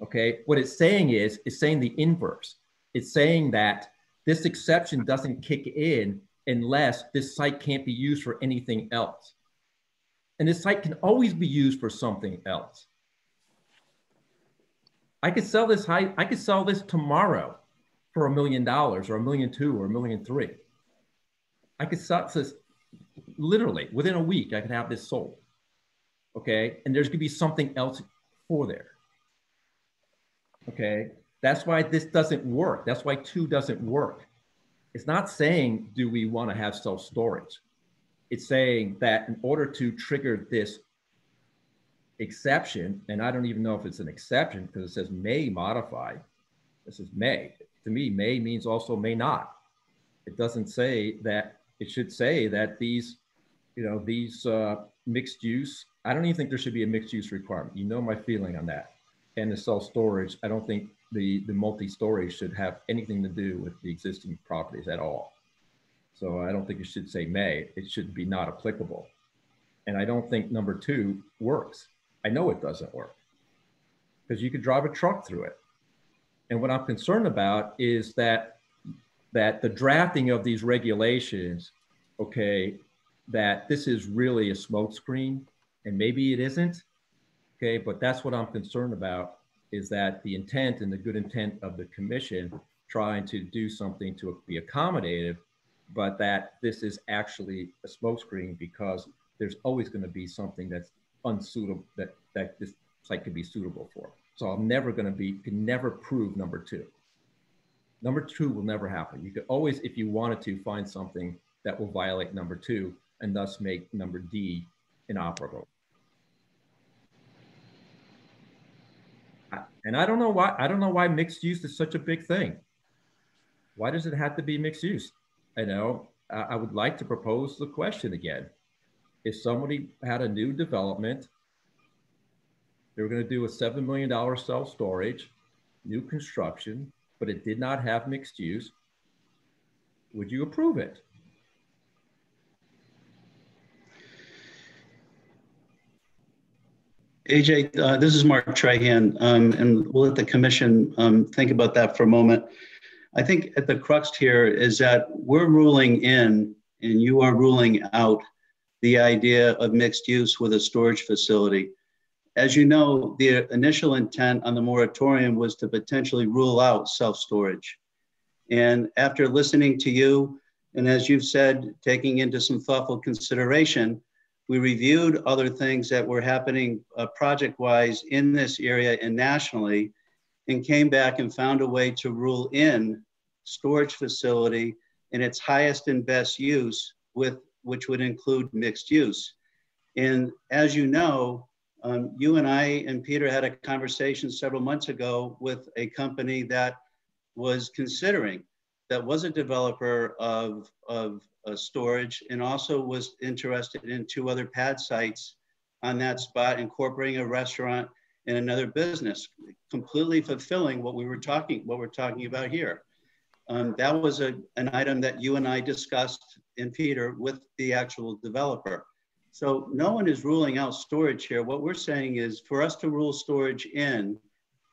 Okay, what it's saying is, it's saying the inverse. It's saying that this exception doesn't kick in unless this site can't be used for anything else. And this site can always be used for something else. I could sell this high, I could sell this tomorrow for a million dollars or a million two or a million three. I could sell this literally within a week, I could have this sold. Okay. And there's gonna be something else for there. Okay. That's why this doesn't work. That's why two doesn't work. It's not saying, do we want to have self storage? It's saying that in order to trigger this exception, and I don't even know if it's an exception because it says may modify. This is may. To me, may means also may not. It doesn't say that, it should say that these, you know, these uh, mixed use, I don't even think there should be a mixed use requirement. You know my feeling on that. And the self storage, I don't think the, the multi-story should have anything to do with the existing properties at all. So I don't think it should say may, it should be not applicable. And I don't think number two works. I know it doesn't work because you could drive a truck through it. And what I'm concerned about is that that the drafting of these regulations, okay, that this is really a smokescreen, and maybe it isn't, okay, but that's what I'm concerned about is that the intent and the good intent of the commission trying to do something to be accommodative, but that this is actually a smokescreen because there's always going to be something that's unsuitable that that this site could be suitable for. So I'm never going to be can never prove number two. Number two will never happen. You could always, if you wanted to, find something that will violate number two and thus make number D inoperable. I- And I don't know why I don't know why mixed use is such a big thing. Why does it have to be mixed use? I know I would like to propose the question again. If somebody had a new development, they were going to do a $7 million self storage, new construction, but it did not have mixed use, would you approve it? AJ, uh, this is Mark Trahan, um, and we'll let the commission um, think about that for a moment. I think at the crux here is that we're ruling in and you are ruling out the idea of mixed use with a storage facility. As you know, the initial intent on the moratorium was to potentially rule out self-storage. And after listening to you, and as you've said, taking into some thoughtful consideration, we reviewed other things that were happening uh, project-wise in this area and nationally, and came back and found a way to rule in storage facility in its highest and best use with which would include mixed use. And as you know, um, you and I and Peter had a conversation several months ago with a company that was considering, that was a developer of, of uh, storage and also was interested in two other pad sites on that spot, incorporating a restaurant and another business, completely fulfilling what we were talking, what we're talking about here. Um, that was a, an item that you and I discussed in Peter with the actual developer. So no one is ruling out storage here. What we're saying is for us to rule storage in,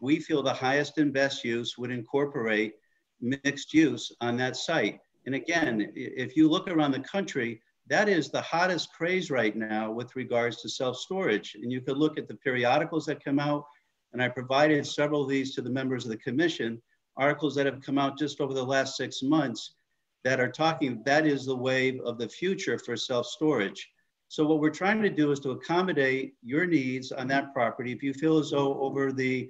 we feel the highest and best use would incorporate mixed use on that site. And again, if you look around the country, that is the hottest craze right now with regards to self-storage. And you could look at the periodicals that come out, and I provided several of these to the members of the commission, articles that have come out just over the last six months that are talking, that is the wave of the future for self-storage. So what we're trying to do is to accommodate your needs on that property. If you feel as though over the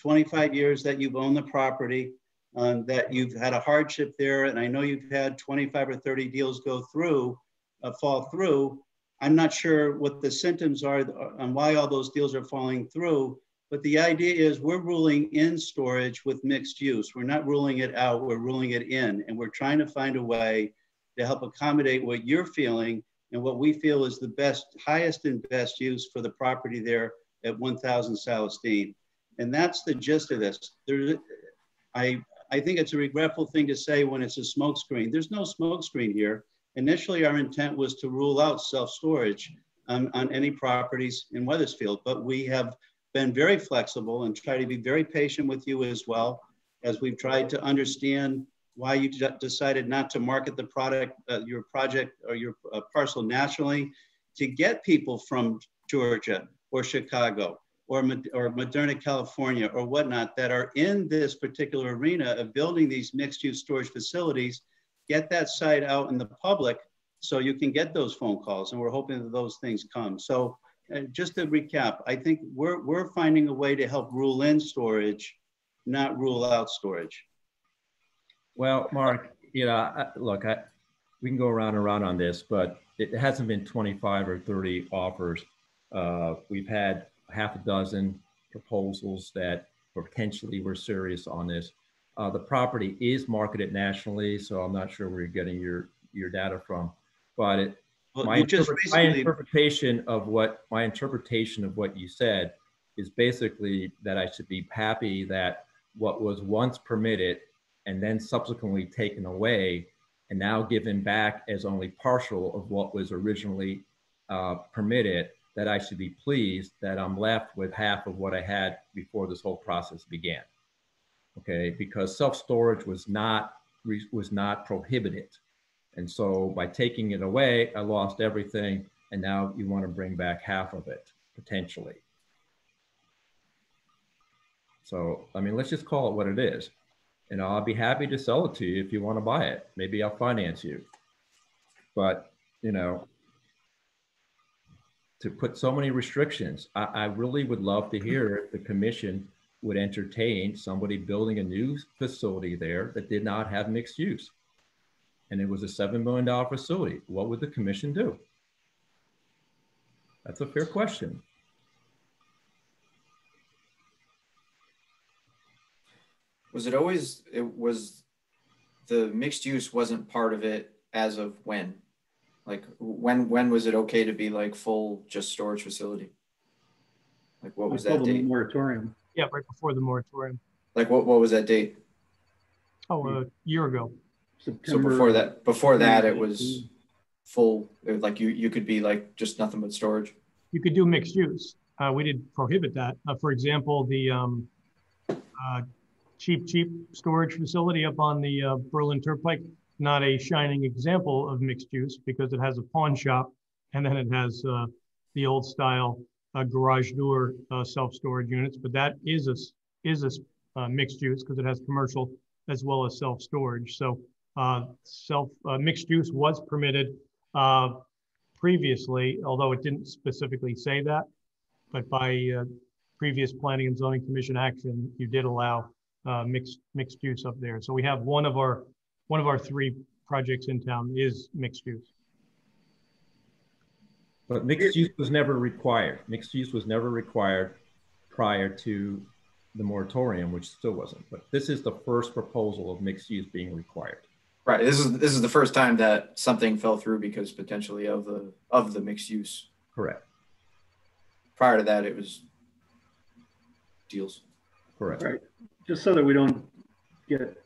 25 years that you've owned the property, um, that you've had a hardship there, and I know you've had 25 or 30 deals go through, uh, fall through. I'm not sure what the symptoms are and why all those deals are falling through, but the idea is we're ruling in storage with mixed use. We're not ruling it out, we're ruling it in, and we're trying to find a way to help accommodate what you're feeling and what we feel is the best, highest and best use for the property there at 1000 Silas Deane. And that's the gist of this. There's, I, I think it's a regretful thing to say when it's a smokescreen. There's no smokescreen here. Initially, our intent was to rule out self-storage on, on any properties in Wethersfield, but we have been very flexible and try to be very patient with you as well as we've tried to understand why you decided not to market the product, uh, your project or your uh, parcel nationally to get people from Georgia or Chicago or, or Moderna, California or whatnot that are in this particular arena of building these mixed use storage facilities, get that site out in the public so you can get those phone calls. And we're hoping that those things come. So uh, just to recap, I think we're, we're finding a way to help rule in storage, not rule out storage. Well, Mark, you know, look, I, we can go around and around on this, but it hasn't been 25 or 30 offers. Uh, we've had half a dozen proposals that potentially were serious on this. Uh, the property is marketed nationally, so I'm not sure where you're getting your your data from, but it, well, my, interpre my interpretation of what my interpretation of what you said is basically that I should be happy that what was once permitted and then subsequently taken away and now given back as only partial of what was originally uh, permitted that I should be pleased that I'm left with half of what I had before this whole process began. Okay, because self-storage was not was not prohibited. And so by taking it away, I lost everything. And now you want to bring back half of it potentially. So, I mean, let's just call it what it is. And I'll be happy to sell it to you if you want to buy it. Maybe I'll finance you. But, you know, to put so many restrictions. I, I really would love to hear if the commission would entertain somebody building a new facility there that did not have mixed use. And it was a $7 million facility. What would the commission do? That's a fair question. Was it always, it was, the mixed use wasn't part of it as of when? Like when when was it okay to be like full just storage facility? Like what was that date? Moratorium. Yeah, right before the moratorium. Like what what was that date? Oh, a year ago. September. So before that, before that, it was full. It was like you you could be like just nothing but storage. You could do mixed use. Uh, we did prohibit that. Uh, for example, the um, uh, cheap cheap storage facility up on the uh, Berlin Turnpike not a shining example of mixed use because it has a pawn shop and then it has uh, the old style uh, garage door uh, self-storage units. But that is a is a uh, mixed use because it has commercial as well as self-storage. So uh, self uh, mixed use was permitted previously, although it didn't specifically say that. But by previous planning and zoning commission action, you did allow mixed mixed use up there. So we have one of our one of our three projects in town is mixed use. But mixed use was never required. Mixed use was never required prior to the moratorium, which still wasn't. But this is the first proposal of mixed use being required. Right. This is this is the first time that something fell through because potentially of the of the mixed use. Correct. Prior to that, it was deals. Correct. Right. Just so that we don't get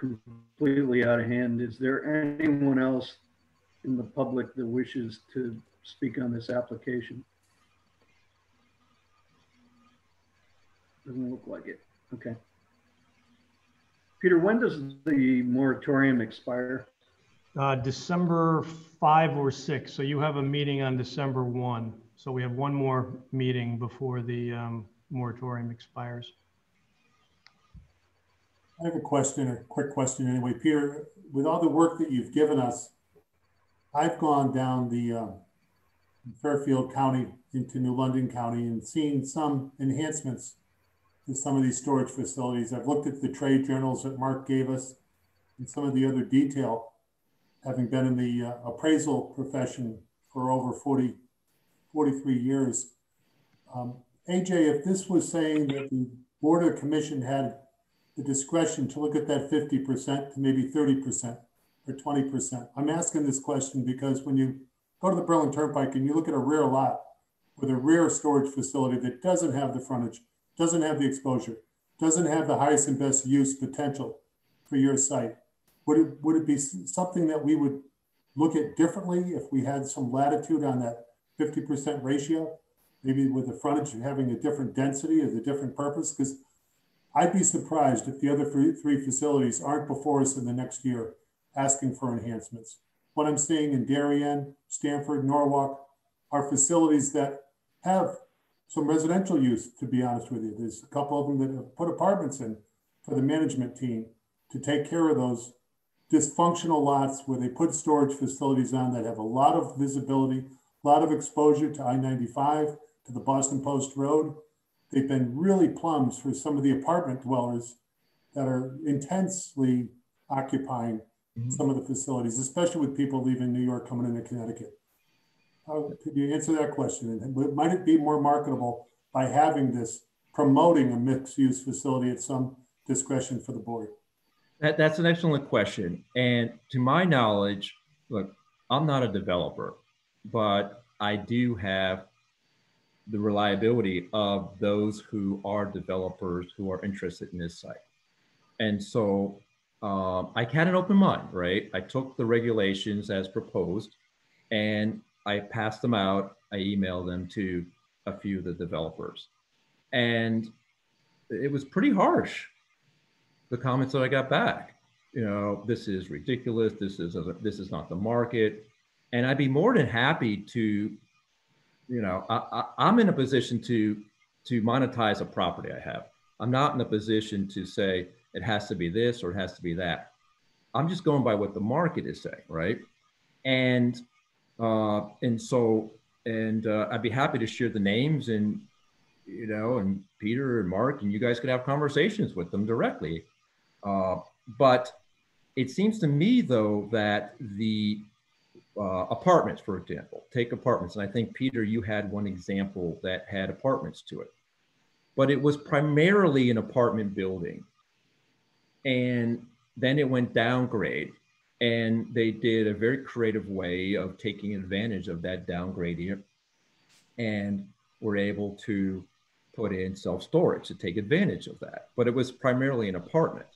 completely out of hand. Is there anyone else in the public that wishes to speak on this application? Doesn't look like it. Okay. Peter, when does the moratorium expire? Uh, December 5 or 6. So you have a meeting on December 1. So we have one more meeting before the um, moratorium expires. I have a question, a quick question anyway. Peter, with all the work that you've given us, I've gone down the uh, Fairfield County into New London County and seen some enhancements to some of these storage facilities. I've looked at the trade journals that Mark gave us and some of the other detail, having been in the uh, appraisal profession for over 40, 43 years. Um, AJ, if this was saying that the Board of Commission had the discretion to look at that 50% to maybe 30% or 20%, I'm asking this question because when you go to the Berlin Turnpike and you look at a rear lot with a rear storage facility that doesn't have the frontage, doesn't have the exposure, doesn't have the highest and best use potential for your site, would it, would it be something that we would look at differently if we had some latitude on that 50% ratio? Maybe with the frontage having a different density as a different purpose? Because I'd be surprised if the other three, facilities aren't before us in the next year asking for enhancements. What I'm seeing in Darien, Stamford, Norwalk are facilities that have some residential use, to be honest with you. There's a couple of them that have put apartments in for the management team to take care of those dysfunctional lots where they put storage facilities on that have a lot of visibility, a lot of exposure to I-95, to the Boston Post Road. They've been really plums for some of the apartment dwellers that are intensely occupying mm-hmm. some of the facilities, especially with people leaving New York coming into Connecticut. How could you answer that question? And might it be more marketable by having this promoting a mixed use facility at some discretion for the board? That, that's an excellent question. And to my knowledge, look, I'm not a developer, but I do have the reliability of those who are developers who are interested in this site. And so um, I had an open mind, right? I took the regulations as proposed and I passed them out. I emailed them to a few of the developers. And it was pretty harsh, the comments that I got back. You know, this is ridiculous. This is this is not the market. And I'd be more than happy to, you know, I, I, I'm in a position to to monetize a property I have. I'm not in a position to say, it has to be this or it has to be that. I'm just going by what the market is saying, right? And uh, and so and uh, I'd be happy to share the names and you know and Peter and Mark and you guys could have conversations with them directly. Uh, but it seems to me though that the uh, apartments, for example, take apartments, and I think Peter, you had one example that had apartments to it, but it was primarily an apartment building and then it went downgrade. And they did a very creative way of taking advantage of that downgrading and were able to put in self storage to take advantage of that. But it was primarily an apartment.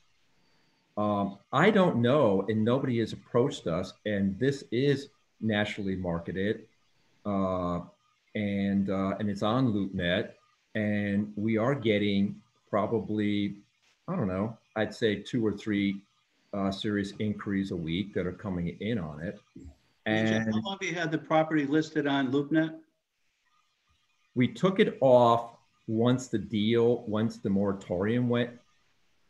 Um, I don't know, and nobody has approached us, and this is nationally marketed, uh, and uh, and it's on LoopNet, and we are getting probably, I don't know, I'd say two or three uh, serious inquiries a week that are coming in on it. And how long have you had the property listed on LoopNet? We took it off once the deal, once the moratorium went,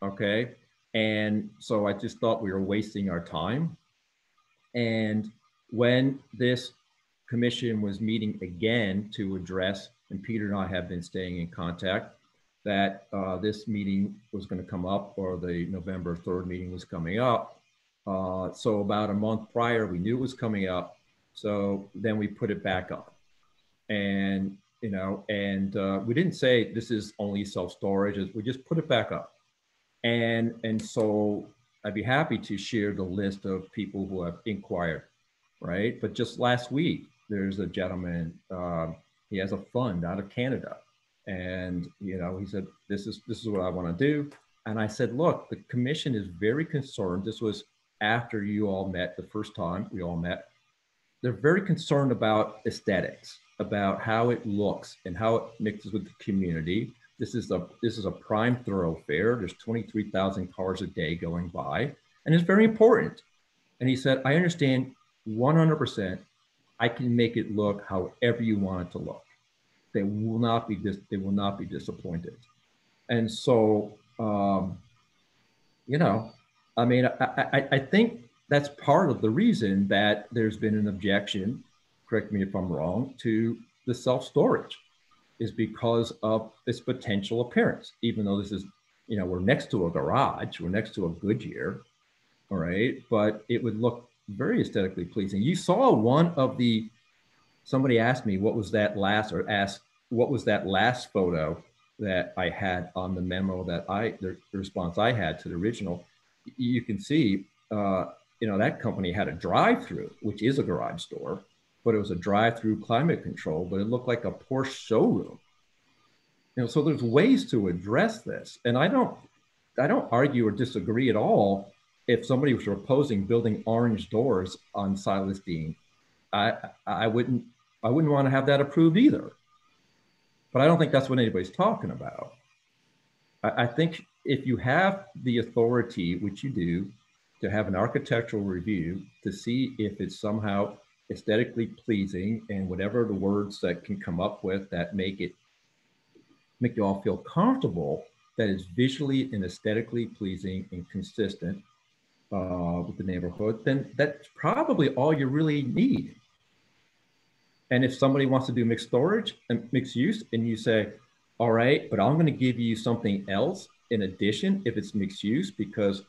okay? And so I just thought we were wasting our time. And when this commission was meeting again to address, and Peter and I have been staying in contact, that uh, this meeting was going to come up or the November 3rd meeting was coming up. Uh, so about a month prior, we knew it was coming up. So then we put it back up. And, you know, and uh, we didn't say this is only self-storage, we just put it back up. And, and so I'd be happy to share the list of people who have inquired, right? But just last week, there's a gentleman, uh, he has a fund out of Canada. And you know he said this is this is what i want to do. And i said look the commission is very concerned. This was after you all met the first time we all met. They're very concerned about aesthetics about how it looks and how it mixes with the community this is a this is a prime thoroughfare. There's 23000 cars a day going by and it's very important. And he said i understand 100% i can make it look however you want it to look. They will not be dis- they will not be disappointed. And so, um, you know, I mean, I, I, I think that's part of the reason that there's been an objection correct me if I'm wrong, to the self-storage is because of its potential appearance, even though this is, you know, we're next to a garage, we're next to a Goodyear, all right, but it would look very aesthetically pleasing. You saw one of the, somebody asked me, what was that last, or asked, what was that last photo that I had on the memo that I, the response I had to the original? You can see, uh, you know, that company had a drive-through, which is a garage door, but it was a drive-through climate control, but it looked like a Porsche showroom. You know, so there's ways to address this, and I don't, I don't argue or disagree at all if somebody was proposing building orange doors on Silas Deane. I, I wouldn't, I wouldn't want to have that approved either. But I don't think that's what anybody's talking about. I, I think if you have the authority, which you do, to have an architectural review to see if it's somehow aesthetically pleasing and whatever the words that can come up with that make it make you all feel comfortable that is visually and aesthetically pleasing and consistent uh, with the neighborhood, then that's probably all you really need. And if somebody wants to do mixed storage and mixed use, and you say, all right, but I'm going to give you something else in addition if it's mixed use because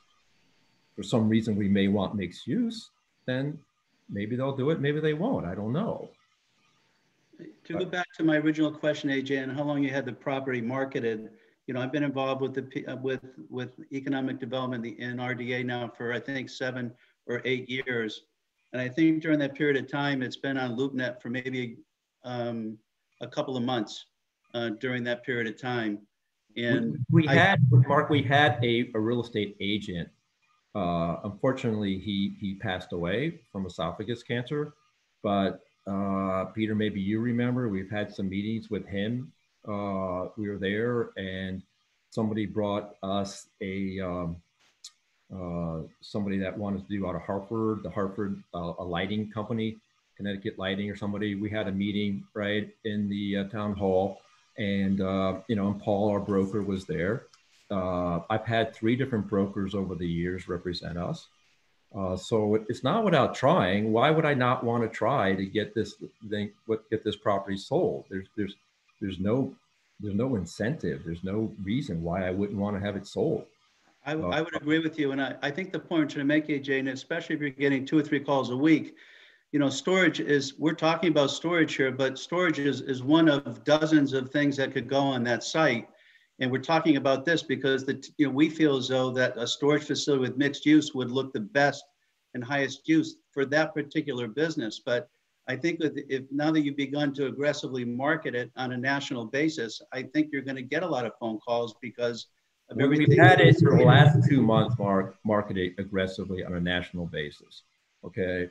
for some reason we may want mixed use, then maybe they'll do it, maybe they won't. I don't know. To go back to my original question, AJ, and how long you had the property marketed, you know, I've been involved with the uh, with with economic development in RDA now for I think seven or eight years, and I think during that period of time, it's been on LoopNet for maybe um, a couple of months uh, during that period of time. And we, we I, had Mark, we had a, a real estate agent uh, unfortunately, he he passed away from esophagus cancer. But uh, Peter, maybe you remember, we've had some meetings with him. Uh, we were there, and somebody brought us a um, uh, somebody that wanted to do out of Hartford, the Hartford uh, a lighting company, Connecticut Lighting or somebody. We had a meeting right in the town hall, and you know, and Paul, our broker, was there uh, I've had three different brokers over the years represent us. Uh, so it's not without trying. Why would I not want to try to get this thing, what get this property sold? There's there's there's no there's no incentive. There's no reason why I wouldn't want to have it sold. I, uh, I would agree with you, and I, I think the point to make, AJ, and especially if you're getting two or three calls a week, you know, storage is we're talking about storage here, but storage is is one of dozens of things that could go on that site and we're talking about this because the, you know, we feel as though that a storage facility with mixed use would look the best and highest use for that particular business. But I think that if now that you've begun to aggressively market it on a national basis, I think you're going to get a lot of phone calls because of everything. We've had it for the last two months, Mark, marketed aggressively on a national basis. Okay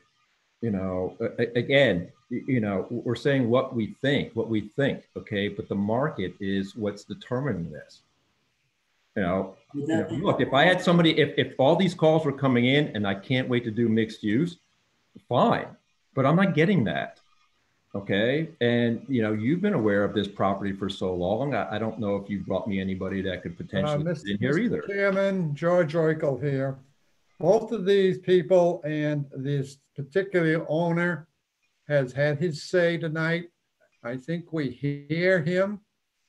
you know, again, you know, we're saying what we think, what we think, okay, but the market is what's determining this. You know, you know, look, if I had somebody, if, if all these calls were coming in and I can't wait to do mixed use, fine, but I'm not getting that. Okay. And, you know, you've been aware of this property for so long. I, I don't know if you brought me anybody that could potentially uh, in here Mr. either. Chairman, George Oikel here. Both of these people and this particular owner has had his say tonight. I think we hear him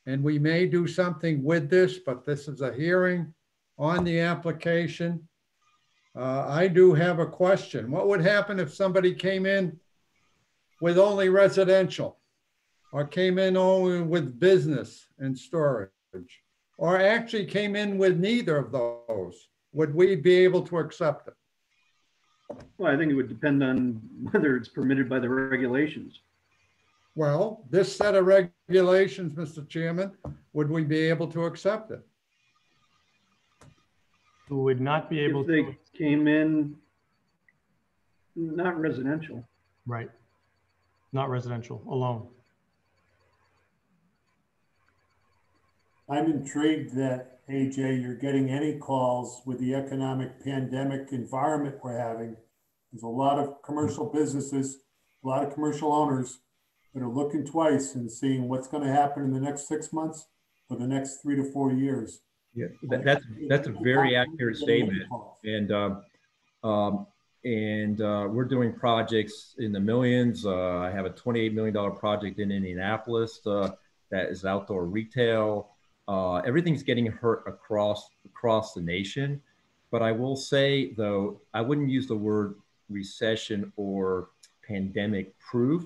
and we may do something with this, but this is a hearing on the application. Uh, I do have a question. What would happen if somebody came in with only residential or came in only with business and storage or actually came in with neither of those? would we be able to accept it? Well, I think it would depend on whether it's permitted by the regulations. Well, this set of regulations, Mr. Chairman, would we be able to accept it? Who would not be able if they to. came in not residential. Right. Not residential alone. I'm intrigued that AJ, you're getting any calls with the economic pandemic environment we're having. There's a lot of commercial businesses, a lot of commercial owners that are looking twice and seeing what's going to happen in the next six months or the next three to four years. Yeah, that, that's that's a very accurate statement. And um, um, and uh, we're doing projects in the millions. Uh, I have a $28 million project in Indianapolis uh, that is outdoor retail. Uh, everything's getting hurt across across the nation. But I will say, though, I wouldn't use the word recession or pandemic proof,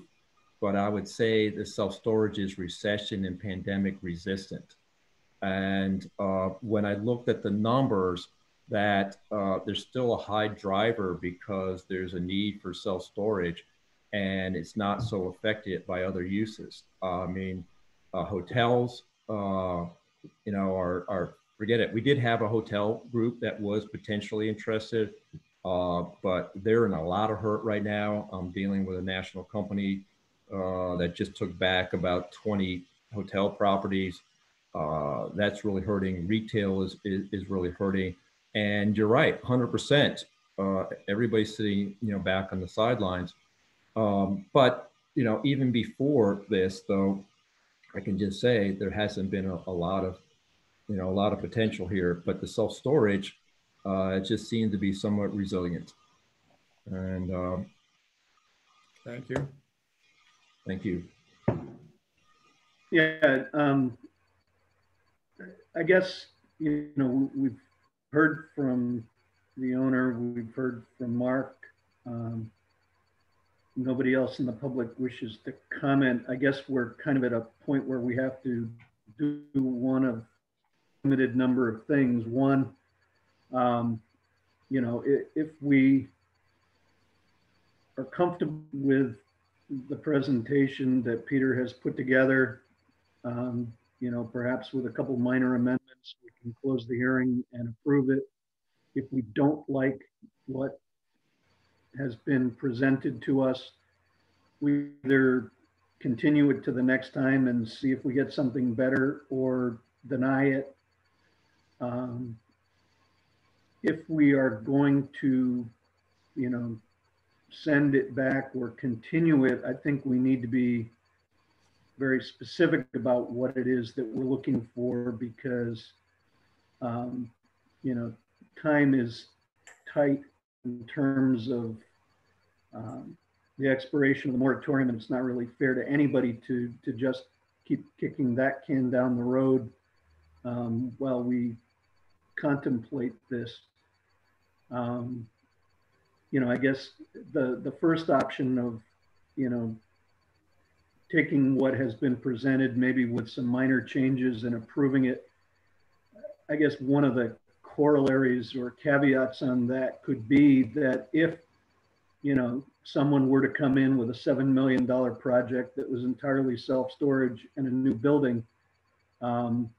but I would say the self storage is recession and pandemic resistant. And uh, when I looked at the numbers, that uh, there's still a high driver because there's a need for self storage and it's not so affected by other uses. Uh, I mean, uh, hotels, uh, you know, are, forget it. We did have a hotel group that was potentially interested, uh, but they're in a lot of hurt right now. I'm dealing with a national company uh, that just took back about 20 hotel properties. that's really hurting. Retail is, is, is really hurting. And you're right, 100%. Uh, everybody's sitting, you know, back on the sidelines. Um, but you know, even before this, though, I can just say there hasn't been a, a lot of, you know, a lot of potential here. But the self storage, uh, it just seemed to be somewhat resilient. And um, thank you. Thank you. Yeah, um, I guess you know we've heard from the owner, we've heard from Mark. Um, nobody else in the public wishes to comment. I guess we're kind of at a point where we have to do one of limited number of things. One, um, you know, if, if we are comfortable with the presentation that Peter has put together, um, you know, perhaps with a couple minor amendments, we can close the hearing and approve it. If we don't like what has been presented to us, we either continue it to the next time and see if we get something better or deny it. Um, if we are going to, you know, send it back or continue it, I think we need to be very specific about what it is that we're looking for because, um, you know, time is tight in terms of um, the expiration of the moratorium. And it's not really fair to anybody to, to just keep kicking that can down the road um, while we contemplate this. Um, you know, I guess the, the first option of, you know, taking what has been presented, maybe with some minor changes and approving it. I guess one of the corollaries or caveats on that could be that if, you know, someone were to come in with a $7 million project that was entirely self-storage and a new building, um,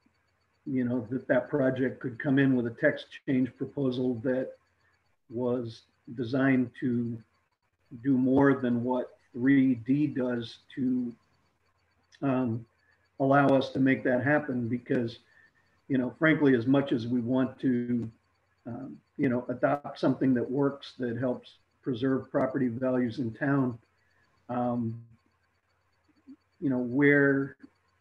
you know, that that project could come in with a text change proposal that was designed to do more than what 3D does to um, allow us to make that happen because, you know, frankly, as much as we want to, um, you know, adopt something that works that helps preserve property values in town, um, you know, where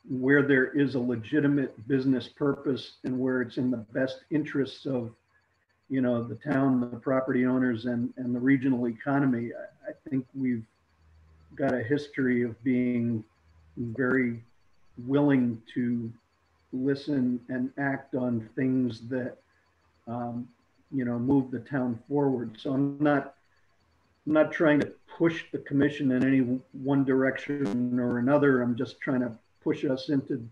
where there is a legitimate business purpose and where it's in the best interests of, you know, the town, the property owners, and and the regional economy. I, I think we've got a history of being very willing to listen and act on things that um, you know move the town forward. So I'm not I'm not trying to push the commission in any one direction or another. I'm just trying to push us into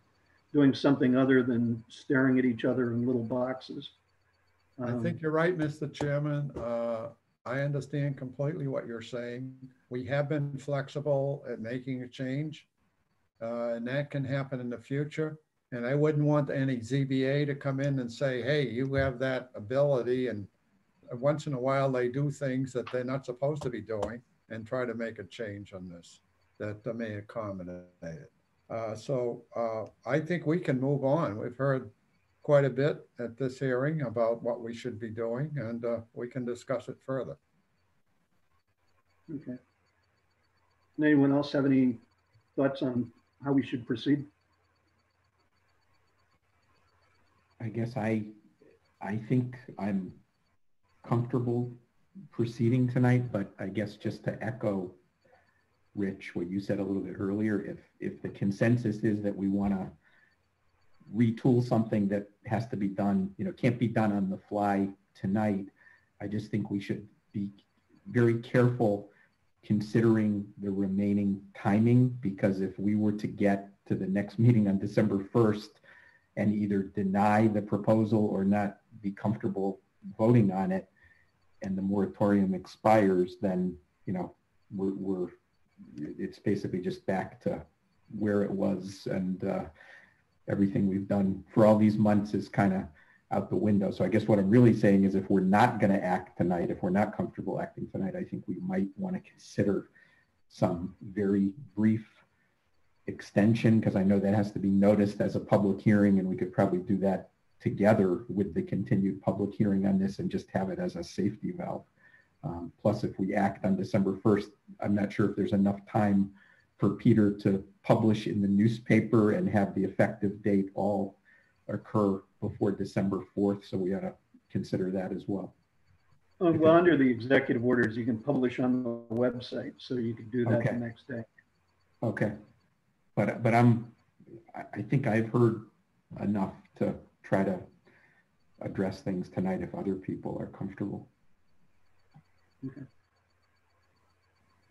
doing something other than staring at each other in little boxes. Um, I think you're right, Mr. Chairman. Uh, I understand completely what you're saying. We have been flexible at making a change uh, and that can happen in the future. And I wouldn't want any ZBA to come in and say, hey, you have that ability. And once in a while, they do things that they're not supposed to be doing and try to make a change on this that may accommodate it. Uh, so uh, I think we can move on. We've heard quite a bit at this hearing about what we should be doing, and uh, we can discuss it further. Okay. Anyone else have any thoughts on how we should proceed? I guess I, I think I'm comfortable proceeding tonight, but I guess just to echo, Rich, what you said a little bit earlier, if, if the consensus is that we want to retool something that has to be done, you know, can't be done on the fly tonight, I just think we should be very careful considering the remaining timing, because if we were to get to the next meeting on December 1st and either deny the proposal or not be comfortable voting on it, and the moratorium expires, then, you know, we're, we're it's basically just back to where it was and uh, everything we've done for all these months is kind of out the window. So I guess what I'm really saying is if we're not going to act tonight, if we're not comfortable acting tonight, I think we might want to consider some very brief extension because I know that has to be noticed as a public hearing and we could probably do that together with the continued public hearing on this and just have it as a safety valve. Um, plus, if we act on December 1st, I'm not sure if there's enough time for Peter to publish in the newspaper and have the effective date all occur before December 4th. So we ought to consider that as well. Uh, Well, under the executive orders, you can publish on the website, so you can do that the next day. Okay. But, but I'm, I- I think I've heard enough to try to address things tonight if other people are comfortable. Okay.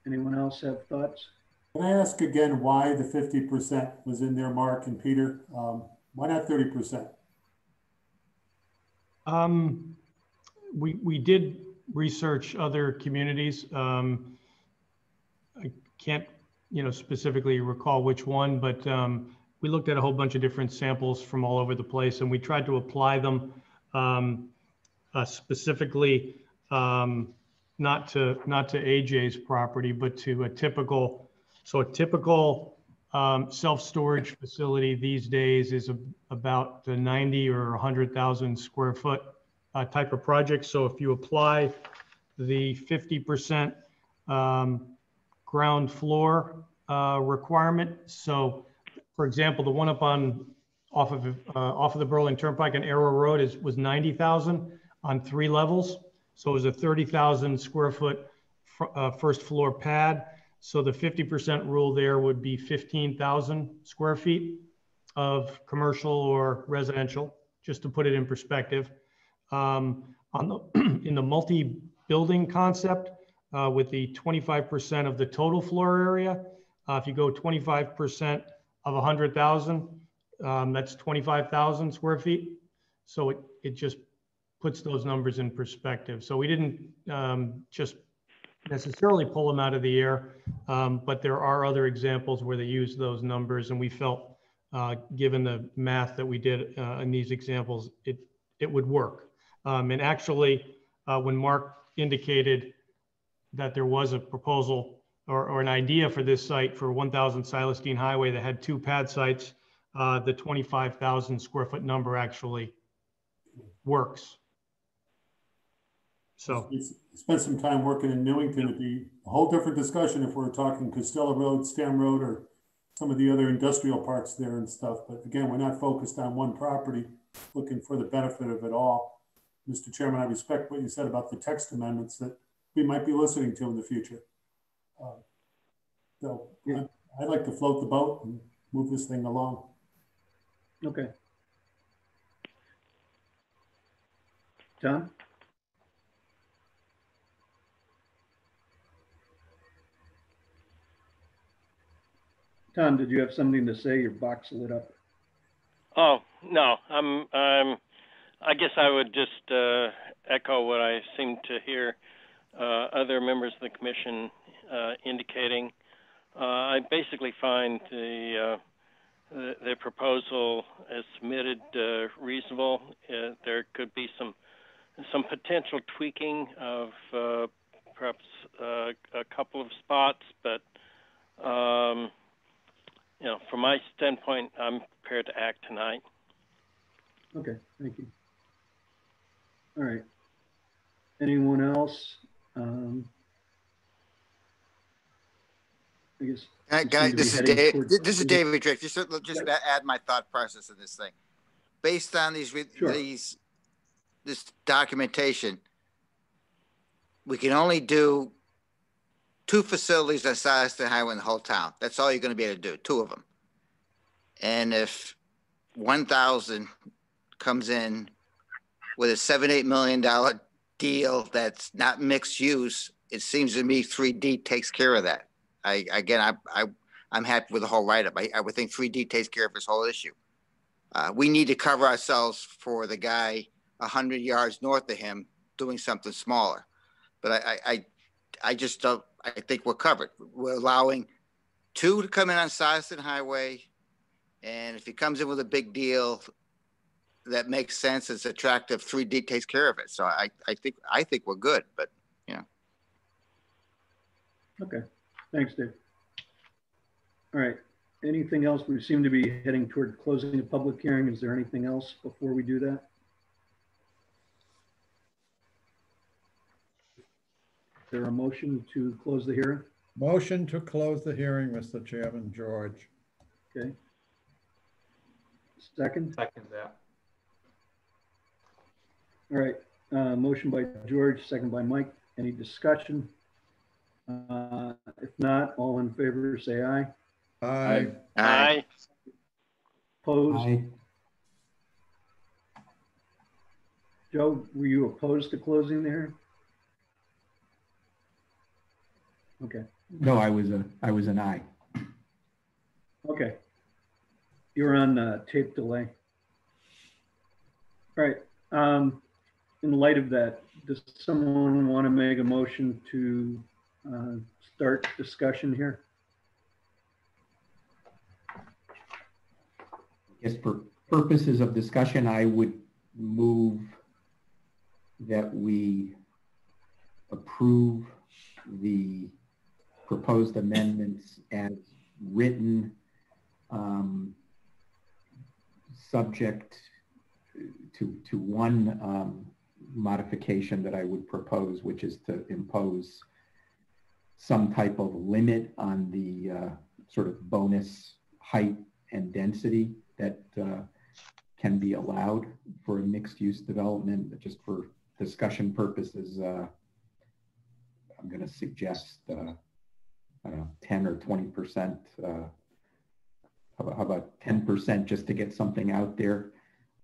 Anyone else have thoughts? Can I ask again why the fifty percent was in there, Mark and Peter? Um, why not thirty percent? Um, we, we did research other communities. Um, I can't, you know, specifically recall which one, but, um, we looked at a whole bunch of different samples from all over the place and we tried to apply them, um, uh, specifically, um, not to, not to AJ's property, but to a typical, so a typical, um, self-storage facility these days is a- about the 90 or 100,000 square foot uh, type of project. So if you apply the 50% um, ground floor uh, requirement, so for example, the one up on off of uh, off of the Berlin Turnpike on Arrow Road is was 90,000 on three levels. So it was a 30,000 square foot fr- uh, first floor pad. So the 50% rule there would be 15,000 square feet of commercial or residential, just to put it in perspective. Um, on the, in the multi-building concept, uh, with the 25% of the total floor area, uh, if you go 25% of 100,000, um, that's 25,000 square feet. So it, it just puts those numbers in perspective. So we didn't um, just necessarily pull them out of the air, um, but there are other examples where they use those numbers, and we felt, uh, given the math that we did uh, in these examples, it it would work. Um, and actually, uh, when Mark indicated that there was a proposal or, or an idea for this site for 1,000 Silas Deane Highway that had two pad sites, uh, the 25,000 square foot number actually works. So. We Spent some time working in Newington. It'd be a whole different discussion if we're talking Costello Road, Stamm Road, or some of the other industrial parks there and stuff. But again, we're not focused on one property, looking for the benefit of it all. Mr. Chairman, I respect what you said about the text amendments that we might be listening to in the future. Uh, So I- I'd like to float the boat and move this thing along. Okay. John? Tom, did you have something to say? Your box lit up. Oh no, I'm. Um, I guess I would just uh, echo what I seem to hear uh, other members of the commission uh, indicating. Uh, I basically find the, uh, the the proposal as submitted uh, reasonable. Uh, there could be some some potential tweaking of uh, perhaps uh, a couple of spots, but um, you know, from my standpoint, I'm prepared to act tonight. Okay, thank you. All right. Anyone else? Um, I guess. I- I- to this is Dave, towards- this is David Drake. Just, just to add my thought process of this thing. Based on these, Sure. these, this documentation, we can only do two facilities on Silas Deane Highway in the whole town. That's all you're gonna be able to do, two of them. And if one thousand comes in with a seven, eight million dollar deal that's not mixed use, it seems to me three D takes care of that. I, again, I, I, I'm happy with the whole write-up. I, I would think three D takes care of this whole issue. Uh, we need to cover ourselves for the guy a hundred yards north of him doing something smaller. But I, I, I, just don't, I think we're covered. We're allowing two to come in on Silas Deane Highway. And if he comes in with a big deal that makes sense, it's attractive, 3D takes care of it. So I, I think, I think we're good, but yeah. Okay, thanks, Dave. All right, anything else? We seem to be heading toward closing the public hearing. Is there anything else before we do that? Is there a motion to close the hearing? Motion to close the hearing, Mr. Chairman, George. Okay. Second? Second that. All right, uh, motion by George, second by Mike. Any discussion? Uh, If not, all in favor, say aye. Aye. Aye. Opposed? Aye. Joe, were you opposed to closing the hearing? Okay, No, I was a, I was an aye. okay. You're on uh, tape delay. All right, um, in light of that, does someone want to make a motion to uh, start discussion here? Yes, for purposes of discussion, I would move that we approve the proposed amendments as written, um, subject to, to one um, modification that I would propose, which is to impose some type of limit on the uh, sort of bonus height and density that uh, can be allowed for a mixed-use development, just for discussion purposes. uh, I'm going to suggest, uh, I don't know, 10 or 20%. uh, How about, 10% just to get something out there?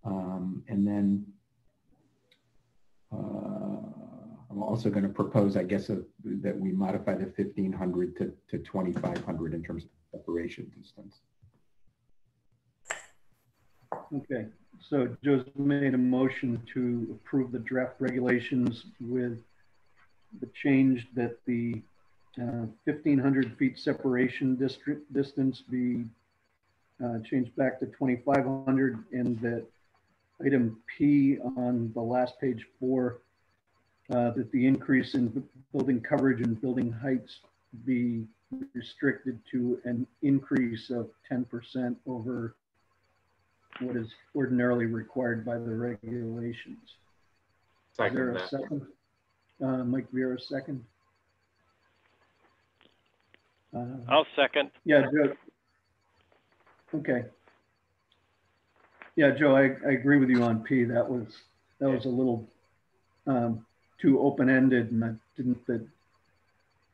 Um, And then I'm also going to propose, I guess, uh, that we modify the 1500 to, to 2500 in terms of separation distance. Okay, so Joe's made a motion to approve the draft regulations with the change that the uh, 1500 feet separation district distance be uh, changed back to 2500 and that item P on the last page four, uh, that the increase in building coverage and building heights be restricted to an increase of 10% over what is ordinarily required by the regulations. Is there Second a that. second? Uh, Mike Vera, second. Uh, I'll second. yeah, Joe. Okay. Yeah, Joe, I, I agree with you on P. That was, that was a little um, too open-ended and I didn't, that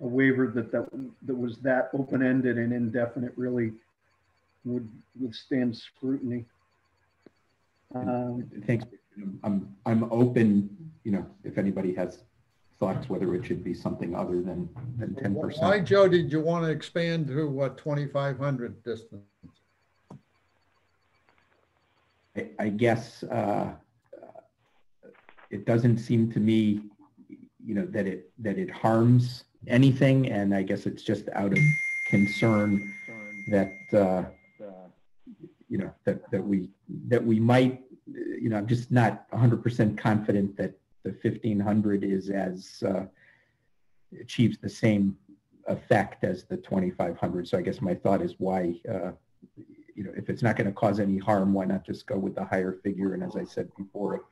a waiver that, that, that was that open-ended and indefinite really would withstand scrutiny. Um, Thanks. I'm, I'm open, you know, if anybody has thoughts whether it should be something other than, than 10%. Hi Joe, did you want to expand to what, 2,500 distance? I, I guess uh, it doesn't seem to me, you know, that it, that it harms anything. And I guess it's just out of concern that, uh, you know, that, that we, that we might, you know, I'm just not 100% confident that the 1500 is as, uh, achieves the same effect as the 2500. So I guess my thought is why, uh, you know, if it's not going to cause any harm, why not just go with the higher figure? And as I said before, if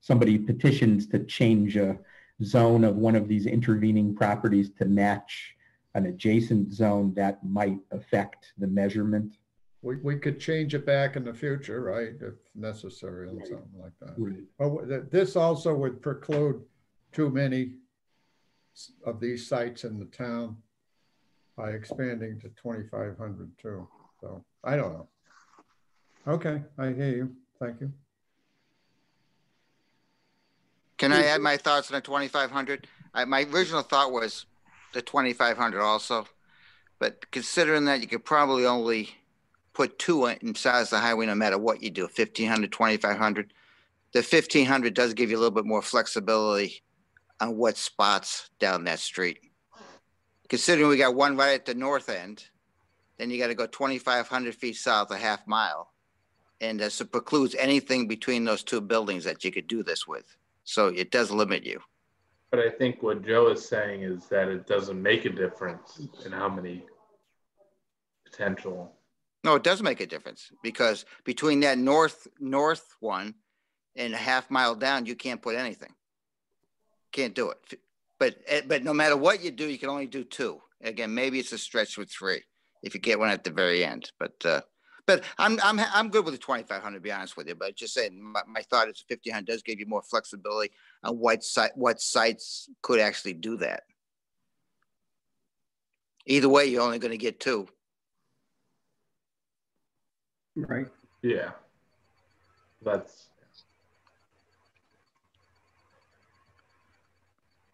somebody petitions to change a zone of one of these intervening properties to match an adjacent zone, that might affect the measurement. We, we could change it back in the future, right, if necessary, or something like that. But this also would preclude too many of these sites in the town by expanding to 2,500 too. So I don't know. Okay, I hear you. Thank you. Can I add my thoughts on the twenty-five hundred? I, my original thought was the twenty-five hundred also. But considering that you could probably only put two in size of the highway, no matter what you do, 1500, 2500. The fifteen hundred does give you a little bit more flexibility on what spots down that street. Considering we got one right at the north end, then you got to go twenty-five hundred feet south, a half mile. And this precludes anything between those two buildings that you could do this with. So it does limit you. But I think what Joe is saying is that it doesn't make a difference in how many potential. No, it does make a difference because between that north, north one and a half mile down, you can't put anything. Can't do it. But, but no matter what you do, you can only do two. Again, maybe it's a stretch with three if you get one at the very end. But, uh, but I'm, I'm, I'm good with the 2,500 to be honest with you, but just saying my, my thought is 1,500 does give you more flexibility on what site, what sites could actually do that. Either way, you're only going to get two. Right. Yeah. That's,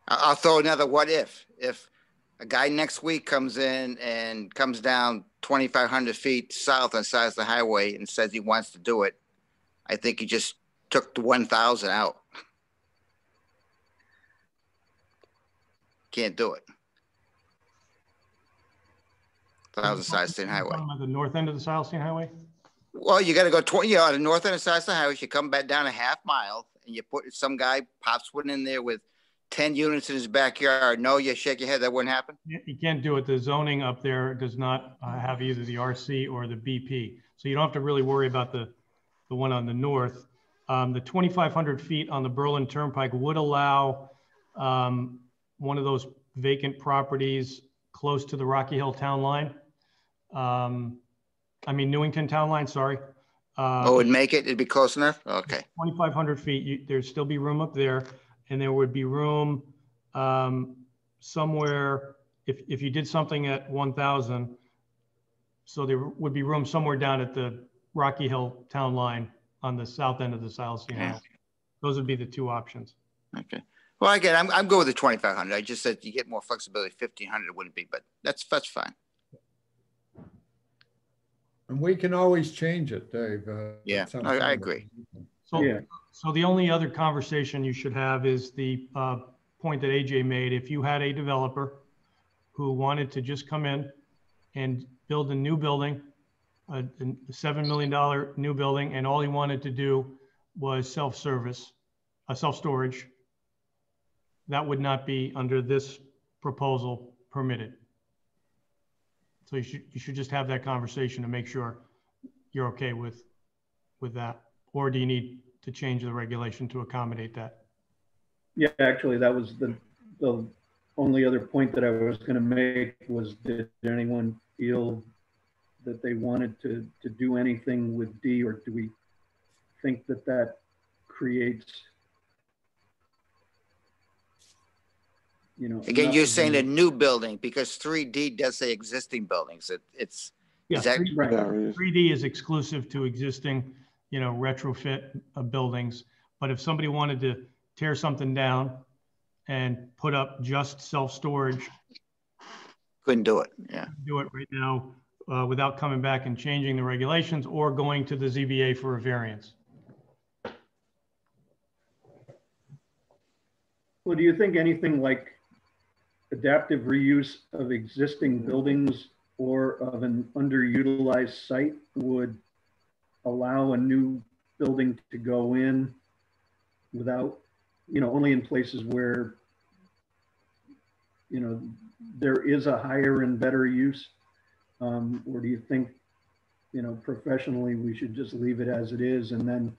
I- I'll throw another what if. If a guy next week comes in and comes down 2,500 feet south on sides of the highway and says he wants to do it, I think he just took the 1,000 out. Can't do it. Thousand Silas Deane Highway. The north end of the Silas Deane Highway? Well, you got to go 20, yeah, on the north end of Silas Deane Highway. You come back down a half mile and you put some guy pops one in there with 10 units in his backyard. No, you shake your head. That wouldn't happen. You can't do it. The zoning up there does not uh, have either the RC or the BP. So you don't have to really worry about the, the one on the north. Um, The 2,500 feet on the Berlin Turnpike would allow um, one of those vacant properties close to the Rocky Hill Town Line. Um, I mean, Newington Town Line, sorry. Uh, Oh, it'd make it, it'd be close enough? Okay. 2,500 feet, you, there'd still be room up there, and there would be room um, somewhere, if, if you did something at 1,000, so there would be room somewhere down at the Rocky Hill Town Line on the south end of the Silas Deane Yeah. Those would be the two options. Okay. Well, again, I'm, I'm good with the 2,500. I just said you get more flexibility. 1,500 wouldn't be, but that's, that's fine. And we can always change it, Dave. uh, Yeah, I- I agree. So, Yeah. So the only other conversation you should have is the uh, point that AJ made. If you had a developer who wanted to just come in and build a new building, a a $7 million new building, and all he wanted to do was self-service, a self-storage, that would not be under this proposal permitted. So you should, you should just have that conversation to make sure you're okay with, with that. Or do you need to change the regulation to accommodate that? Yeah, actually, that was the, the only other point that I was gonna make was, did anyone feel that they wanted to, to do anything with D, or do we think that that creates, you know? Again, you're saying a- a new building because 3D does say existing buildings. It, it's, Yeah, is that, three- Right, 3D is exclusive to existing, you know, retrofit uh, buildings. But if somebody wanted to tear something down and put up just self-storage, couldn't do it. Yeah. do it right now uh, without coming back and changing the regulations or going to the ZBA for a variance. well, do you think anything like adaptive reuse of existing buildings or of an underutilized site would allow a new building to go in without, you know, only in places where, you know, there is a higher and better use? Um, or do you think, you know, professionally, we should just leave it as it is? And then,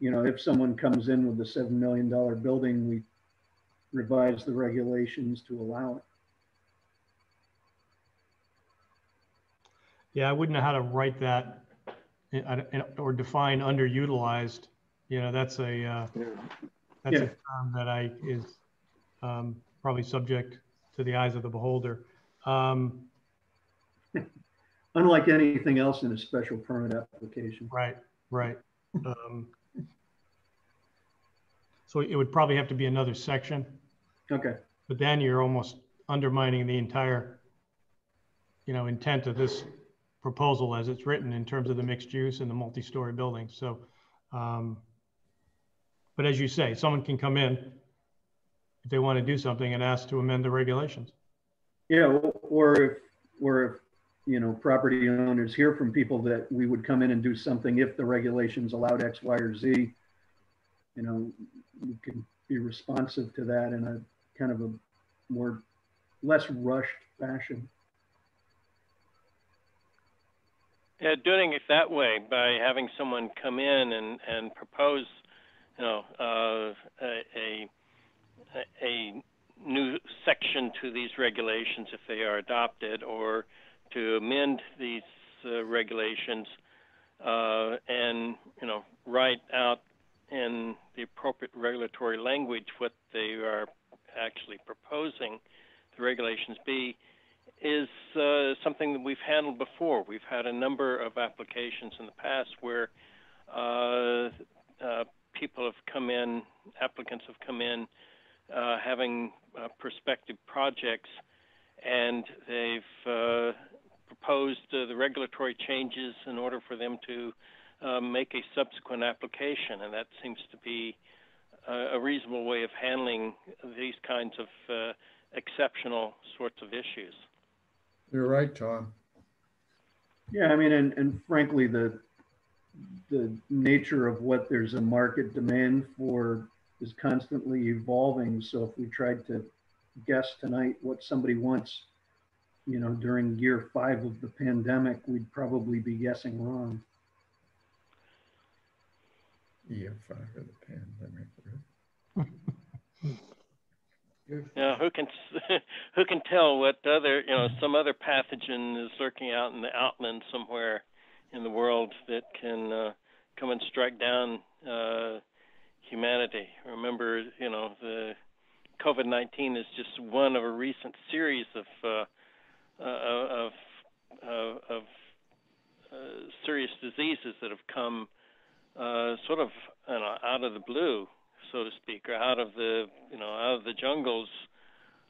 you know, if someone comes in with a $7 million building, we revise the regulations to allow it. Yeah, I wouldn't know how to write that or define underutilized. You know, that's a, uh, that's a term that I is, um, probably subject to the eyes of the beholder. Um, Unlike anything else in a special permit application. Right, right. Um, So it would probably have to be another section, Okay, but then you're almost undermining the entire, you know, intent of this proposal as it's written in terms of the mixed use and the multi-story building. So, um, but as you say, someone can come in if they want to do something and ask to amend the regulations. yeah, or if, or if, you know, property owners hear from people that we would come in and do something if the regulations allowed X, Y, or Z. You know, we can be responsive to that in a kind of a more, less rushed fashion. Yeah, doing it that way by having someone come in and, and propose, you know, uh, a, a a new section to these regulations if they are adopted, or to amend these uh, regulations uh, and you know write out in the appropriate regulatory language what they are actually proposing the regulations be is uh, something that we've handled before. We've had a number of applications in the past where uh, uh, people have come in, applicants have come in, uh, having uh, prospective projects, and they've uh, proposed the regulatory changes in order for them to make a subsequent application, and that seems to be a reasonable way of handling these kinds of exceptional sorts of issues. You're right, Tom. Yeah, I mean, and, and frankly, the the nature of what there's a market demand for is constantly evolving. So if we tried to guess tonight what somebody wants, you know, during year five of the pandemic, we'd probably be guessing wrong. Year five of the pandemic. Yeah, who can who can tell what other you know some other pathogen is lurking out in the outland somewhere in the world that can uh, come and strike down uh, humanity. Remember, you know, the COVID-19 is just one of a recent series of uh, uh of uh, of uh, serious diseases that have come sort of you know, out of the blue so to speak, or out of the you know out of the jungles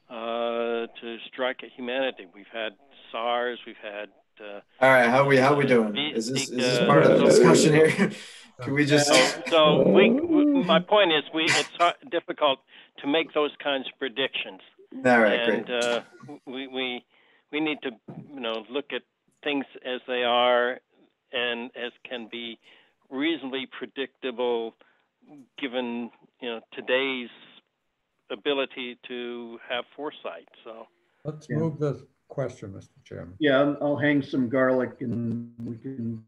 uh, to strike at humanity. We've had SARS, we've had. Uh, All right, how we how we doing? Is this is this part of the discussion here? Can we just? So, so we, we, my point is, we it's hard, difficult to make those kinds of predictions. All right, and great. Uh, we we we need to you know look at things as they are and as can be reasonably predictable given you know today's ability to have foresight. So let's yeah. move the question, Mr. Chairman. Yeah, I'll, I'll hang some garlic and we can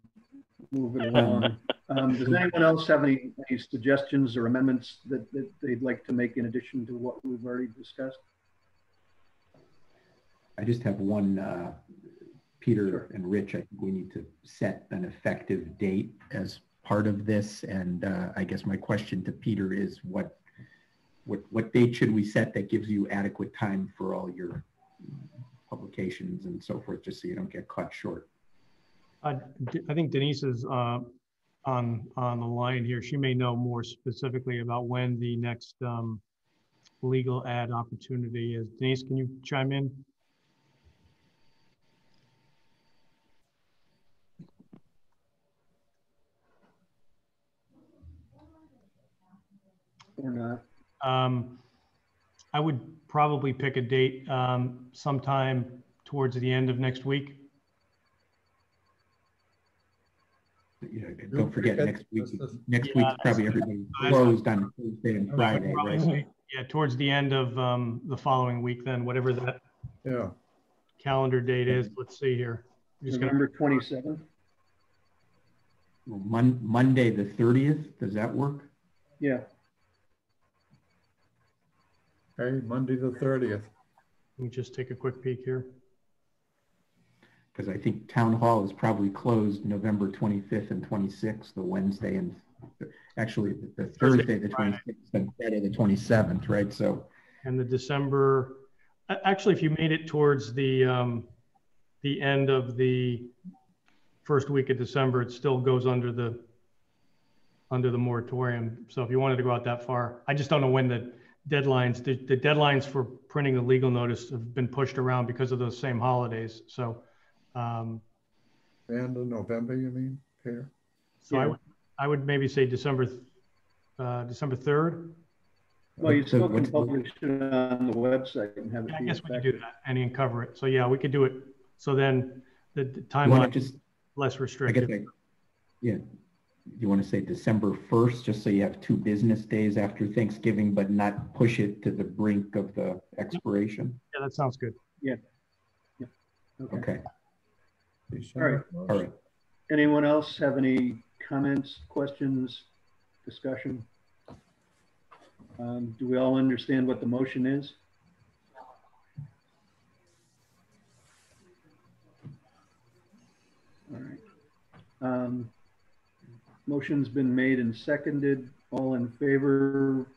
move it along. um, does anyone else have any, any suggestions or amendments that, that they'd like to make in addition to what we've already discussed? I just have one, uh, Peter sure. and Rich, I think we need to set an effective date as part of this. And uh, I guess my question to Peter is what, what, what date should we set that gives you adequate time for all your publications and so forth, just so you don't get caught short? I, I think Denise is uh, on, on the line here. She may know more specifically about when the next um, legal ad opportunity is. Denise, can you chime in? Or not? Um, I would probably pick a date um, sometime towards the end of next week. Yeah, don't forget next week. Next yeah, week probably everybody closed on Thursday and Friday, right? Yeah, towards the end of um, the following week, then whatever that yeah calendar date is. Let's see here. November twenty seventh. Mon Monday the thirtieth. Does that work? Yeah. Okay, Monday the 30th. Let me just take a quick peek here. Because I think town hall is probably closed November 25th and 26th, the Wednesday and actually the, the Thursday, the 26th and Friday the 27th, right? So and the December, actually, if you made it towards the, um, the end of the first week of December, it still goes under the, under the moratorium. So if you wanted to go out that far, I just don't know when the deadlines, the, the deadlines for printing the legal notice have been pushed around because of those same holidays. So, um, End of November, you mean, Peter? so I Yeah. would, I would maybe say December, uh, December 3rd. Well, you So still can publish it on the website and have it Yeah, I guess we could do that and then cover it. So yeah, we could do it. So then the the You timeline to is just, less I guess. I- yeah, you want to say December 1st, just so you have two business days after Thanksgiving, but not push it to the brink of the expiration? Yeah, that sounds good. Okay. Okay, December all first. right. Anyone else have any comments, questions, discussion? Um, do we all understand what the motion is? All right. Um, motion's been made and seconded. All in favor,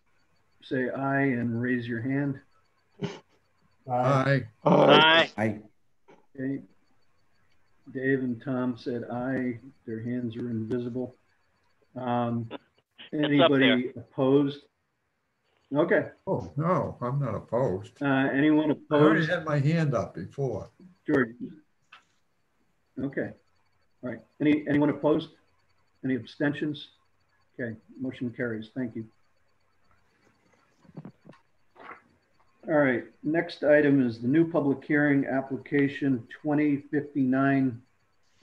say aye and raise your hand. Aye. Aye. I, Okay. Dave and Tom said aye. Their hands are invisible. Um, anybody opposed? Okay, Oh, no, I'm not opposed. uh, anyone opposed? I already had my hand up before. George? Okay, all right. Any, anyone opposed? Any abstentions? Okay, motion carries. Thank you. All right, next item is the new public hearing application 2059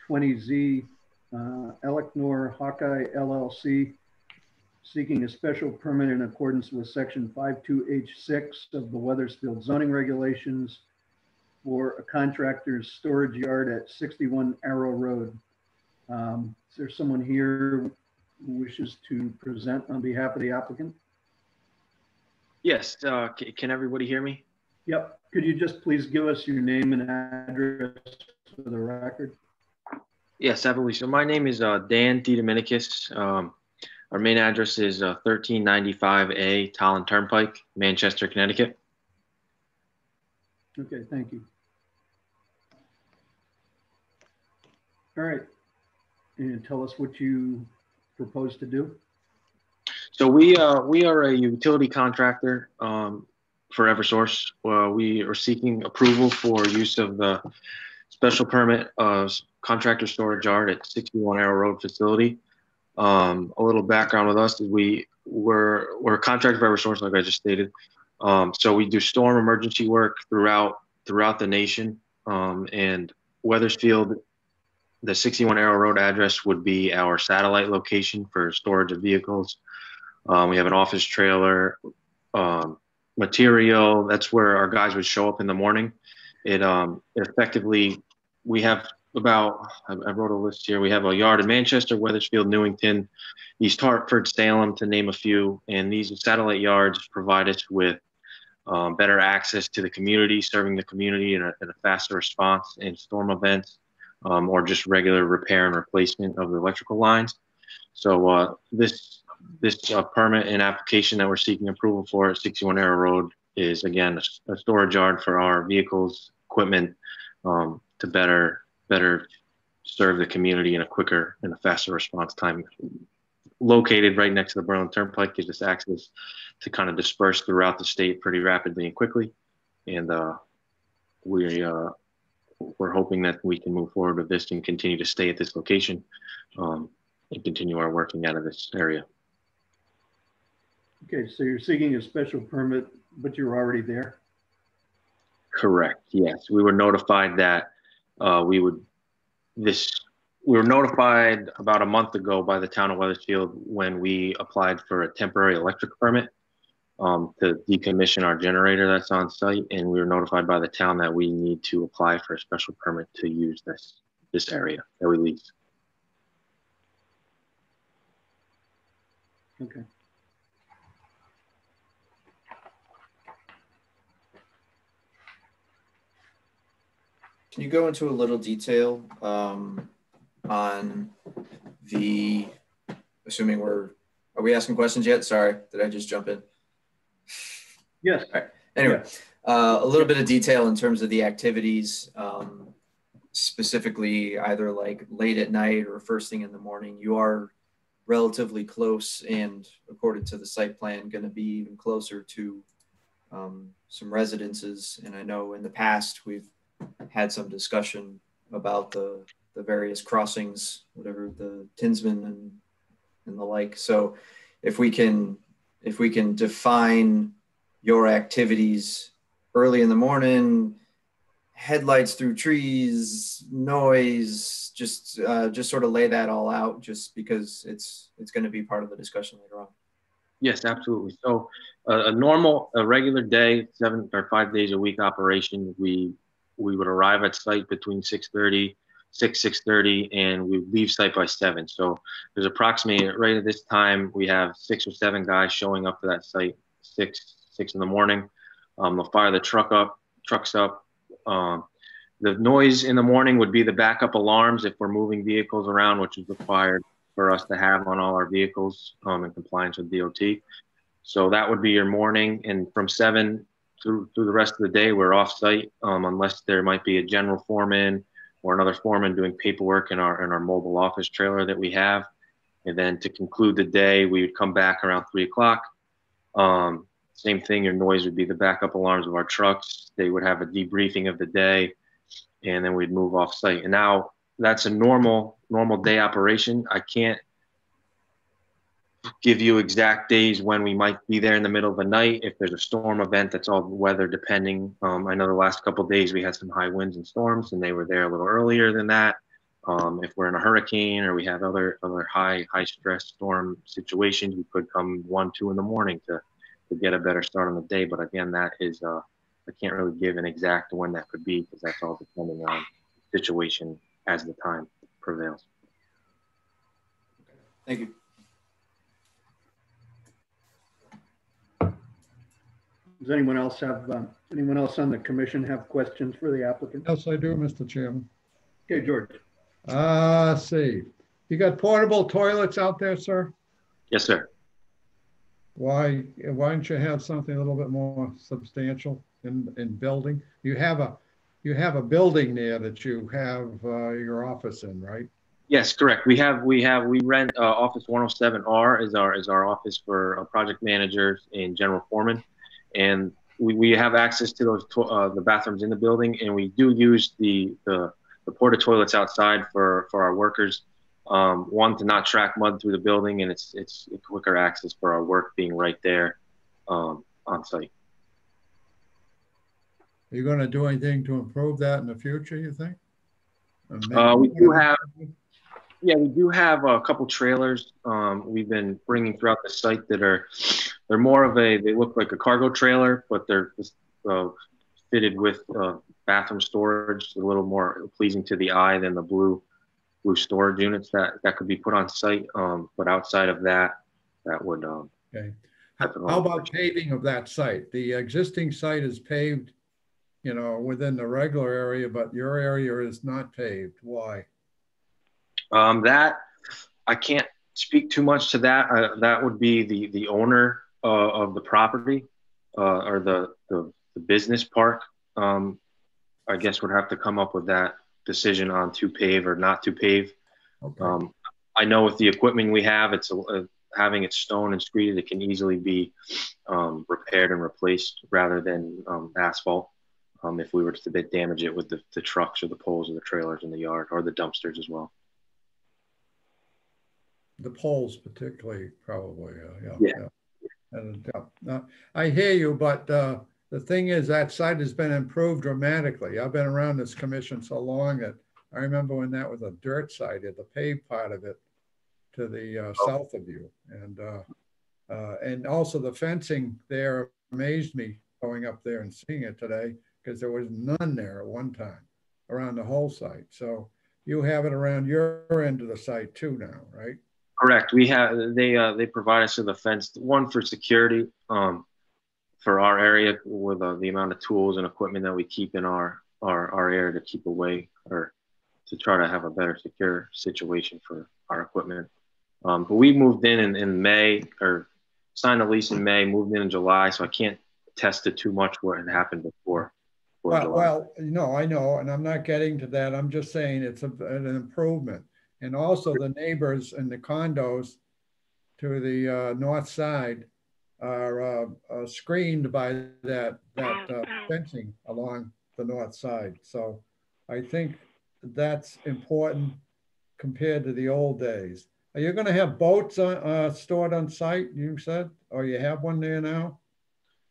20Z uh, Elecnor Hawkeye LLC seeking a special permit in accordance with section 52H6 of the Wethersfield zoning regulations for a contractor's storage yard at 61 Arrow Road. Um, Is there someone here who wishes to present on behalf of the applicant? Yes, uh, c- can everybody hear me? Yep, could you just please give us your name and address for the record? Yes, absolutely. So my name is uh, Dan DiDominicus. Um, our main address is uh, 1395A Tolland Turnpike, Manchester, Connecticut. Okay, thank you. All right, and tell us what you propose to do? So we uh, we are a utility contractor um, for EverSource. Uh, we are seeking approval for use of the special permit of contractor storage yard at 61 Arrow Road facility. Um, a little background with us is we we're we're a contractor for EverSource, like I just stated. Um, so we do storm emergency work throughout throughout the nation, um, and Wethersfield, the 61 Arrow Road address would be our satellite location for storage of vehicles. Um, we have an office trailer, um, material. That's where our guys would show up in the morning. It, um, effectively, we have about, I, I wrote a list here. We have a yard in Manchester, Wethersfield, Newington, East Hartford, Salem, to name a few. And these satellite yards provide us with um, better access to the community, serving the community in a, in a faster response in storm events um, or just regular repair and replacement of the electrical lines. So uh, this this uh, permit and application that we're seeking approval for at 61 Arrow Road is again a, a storage yard for our vehicles, equipment um, to better better serve the community in a quicker and a faster response time. Located right next to the Berlin Turnpike gives us access to kind of disperse throughout the state pretty rapidly and quickly. And uh, we uh, we're hoping that we can move forward with this and continue to stay at this location um, and continue our working out of this area. Okay, so you're seeking a special permit, but you're already there? Correct. Yes, we were notified that uh, we would this. We were notified about a month ago by the town of Wethersfield when we applied for a temporary electric permit um, to decommission our generator that's on site, and we were notified by the town that we need to apply for a special permit to use this this area that we lease. Okay. Can you go into a little detail um, on the, assuming we're, are we asking questions yet? Sorry, did I just jump in? Yes. Anyway, uh, a little bit of detail in terms of the activities, um, specifically either like late at night or first thing in the morning. You are relatively close and according to the site plan going to be even closer to um, some residences and i know in the past we've had some discussion about the the various crossings whatever the tinsman and and the like so if we can if we can define your activities early in the morning headlights through trees, noise, just uh, just sort of lay that all out, just because it's it's going to be part of the discussion later on. Yes, absolutely. So uh, a normal, a regular day, seven or five days a week operation, we we would arrive at site between 6:30, 6 6:30, and we leave site by seven. So there's approximately right at this time we have six or seven guys showing up for that site six six in the morning. Um, they'll fire the truck up, trucks up, um, the noise in the morning would be the backup alarms if we're moving vehicles around, which is required for us to have on all our vehicles um, in compliance with DOT. So that would be your morning. And from seven through, through the rest of the day, we're off site um, unless there might be a general foreman or another foreman doing paperwork in our, in our mobile office trailer that we have. And then to conclude the day, we would come back around three o'clock. Um, same thing, your noise would be the backup alarms of our trucks. They would have a debriefing of the day and then we'd move off site. And now that's a normal, normal day operation. I can't give you exact days when we might be there in the middle of the night. If there's a storm event, that's all weather depending. Um, I know the last couple days we had some high winds and storms, and they were there a little earlier than that. Um, if we're in a hurricane or we have other other high high stress storm situations, we could come one two in the morning to to get a better start on the day. But again, that is, uh, I can't really give an exact when that could be because that's all depending on situation as the time prevails. Thank you. Does anyone else have, uh, anyone else on the commission have questions for the applicant? Yes, I do, Mr. Chairman. Okay, George. Uh, see, you got portable toilets out there, sir? Yes, sir. Why, why don't you have something a little bit more substantial in, in building? You have a, you have a building there that you have uh, your office in, right? Yes, correct. We have, we have, we rent uh, Office 107R is our, is our office for uh, project managers and general foreman. And we, we have access to those, to uh, the bathrooms in the building and we do use the, the, the porta toilets outside for, for our workers um, one to not track mud through the building, and it's it's quicker access for our work being right there um, on site. Are you going to do anything to improve that in the future? You think? Uh, we do have, yeah, we do have a couple trailers um, we've been bringing throughout the site that are they're more of a they look like a cargo trailer, but they're uh, fitted with uh, bathroom storage, a little more pleasing to the eye than the blue blue storage units that that could be put on site. Um, but outside of that, that would. Um, okay. How about paving of that site? The existing site is paved, you know, within the regular area, but your area is not paved. Why? Um, that I can't speak too much to that. Uh, that would be the the owner uh, of the property uh, or the, the, the business park. Um, I guess would have to come up with that decision on to pave or not to pave. Okay. Um, I know with the equipment we have, it's a, a, having it stone and screeded, it can easily be um, repaired and replaced rather than um, asphalt. Um, if we were to damage it with the, the trucks or the poles or the trailers in the yard or the dumpsters as well. The poles, particularly, probably. Uh, yeah. Yeah. yeah. And, uh, I hear you, but uh, the thing is that site has been improved dramatically. I've been around this commission so long that I remember when that was a dirt site, the paved part of it to the uh, oh. south of you. And, uh, uh, and also the fencing there amazed me going up there and seeing it today because there was none there at one time around the whole site. So you have it around your end of the site too now, right? Correct. We have they uh, they provide us with a fence, one for security, um, for our area with uh, the amount of tools and equipment that we keep in our, our, our area to keep away or to try to have a better secure situation for our equipment. Um, but we moved in, in in May or signed a lease in May, moved in in July, so I can't attest to too much what had happened before. before Well, July. well, no, I know, and I'm not getting to that. I'm just saying it's a, an improvement. And also the neighbors in the condos to the uh, north side are uh, uh, screened by that, that uh, fencing along the north side. So I think that's important compared to the old days. Are you gonna have boats uh, stored on site, you said? Or you have one there now?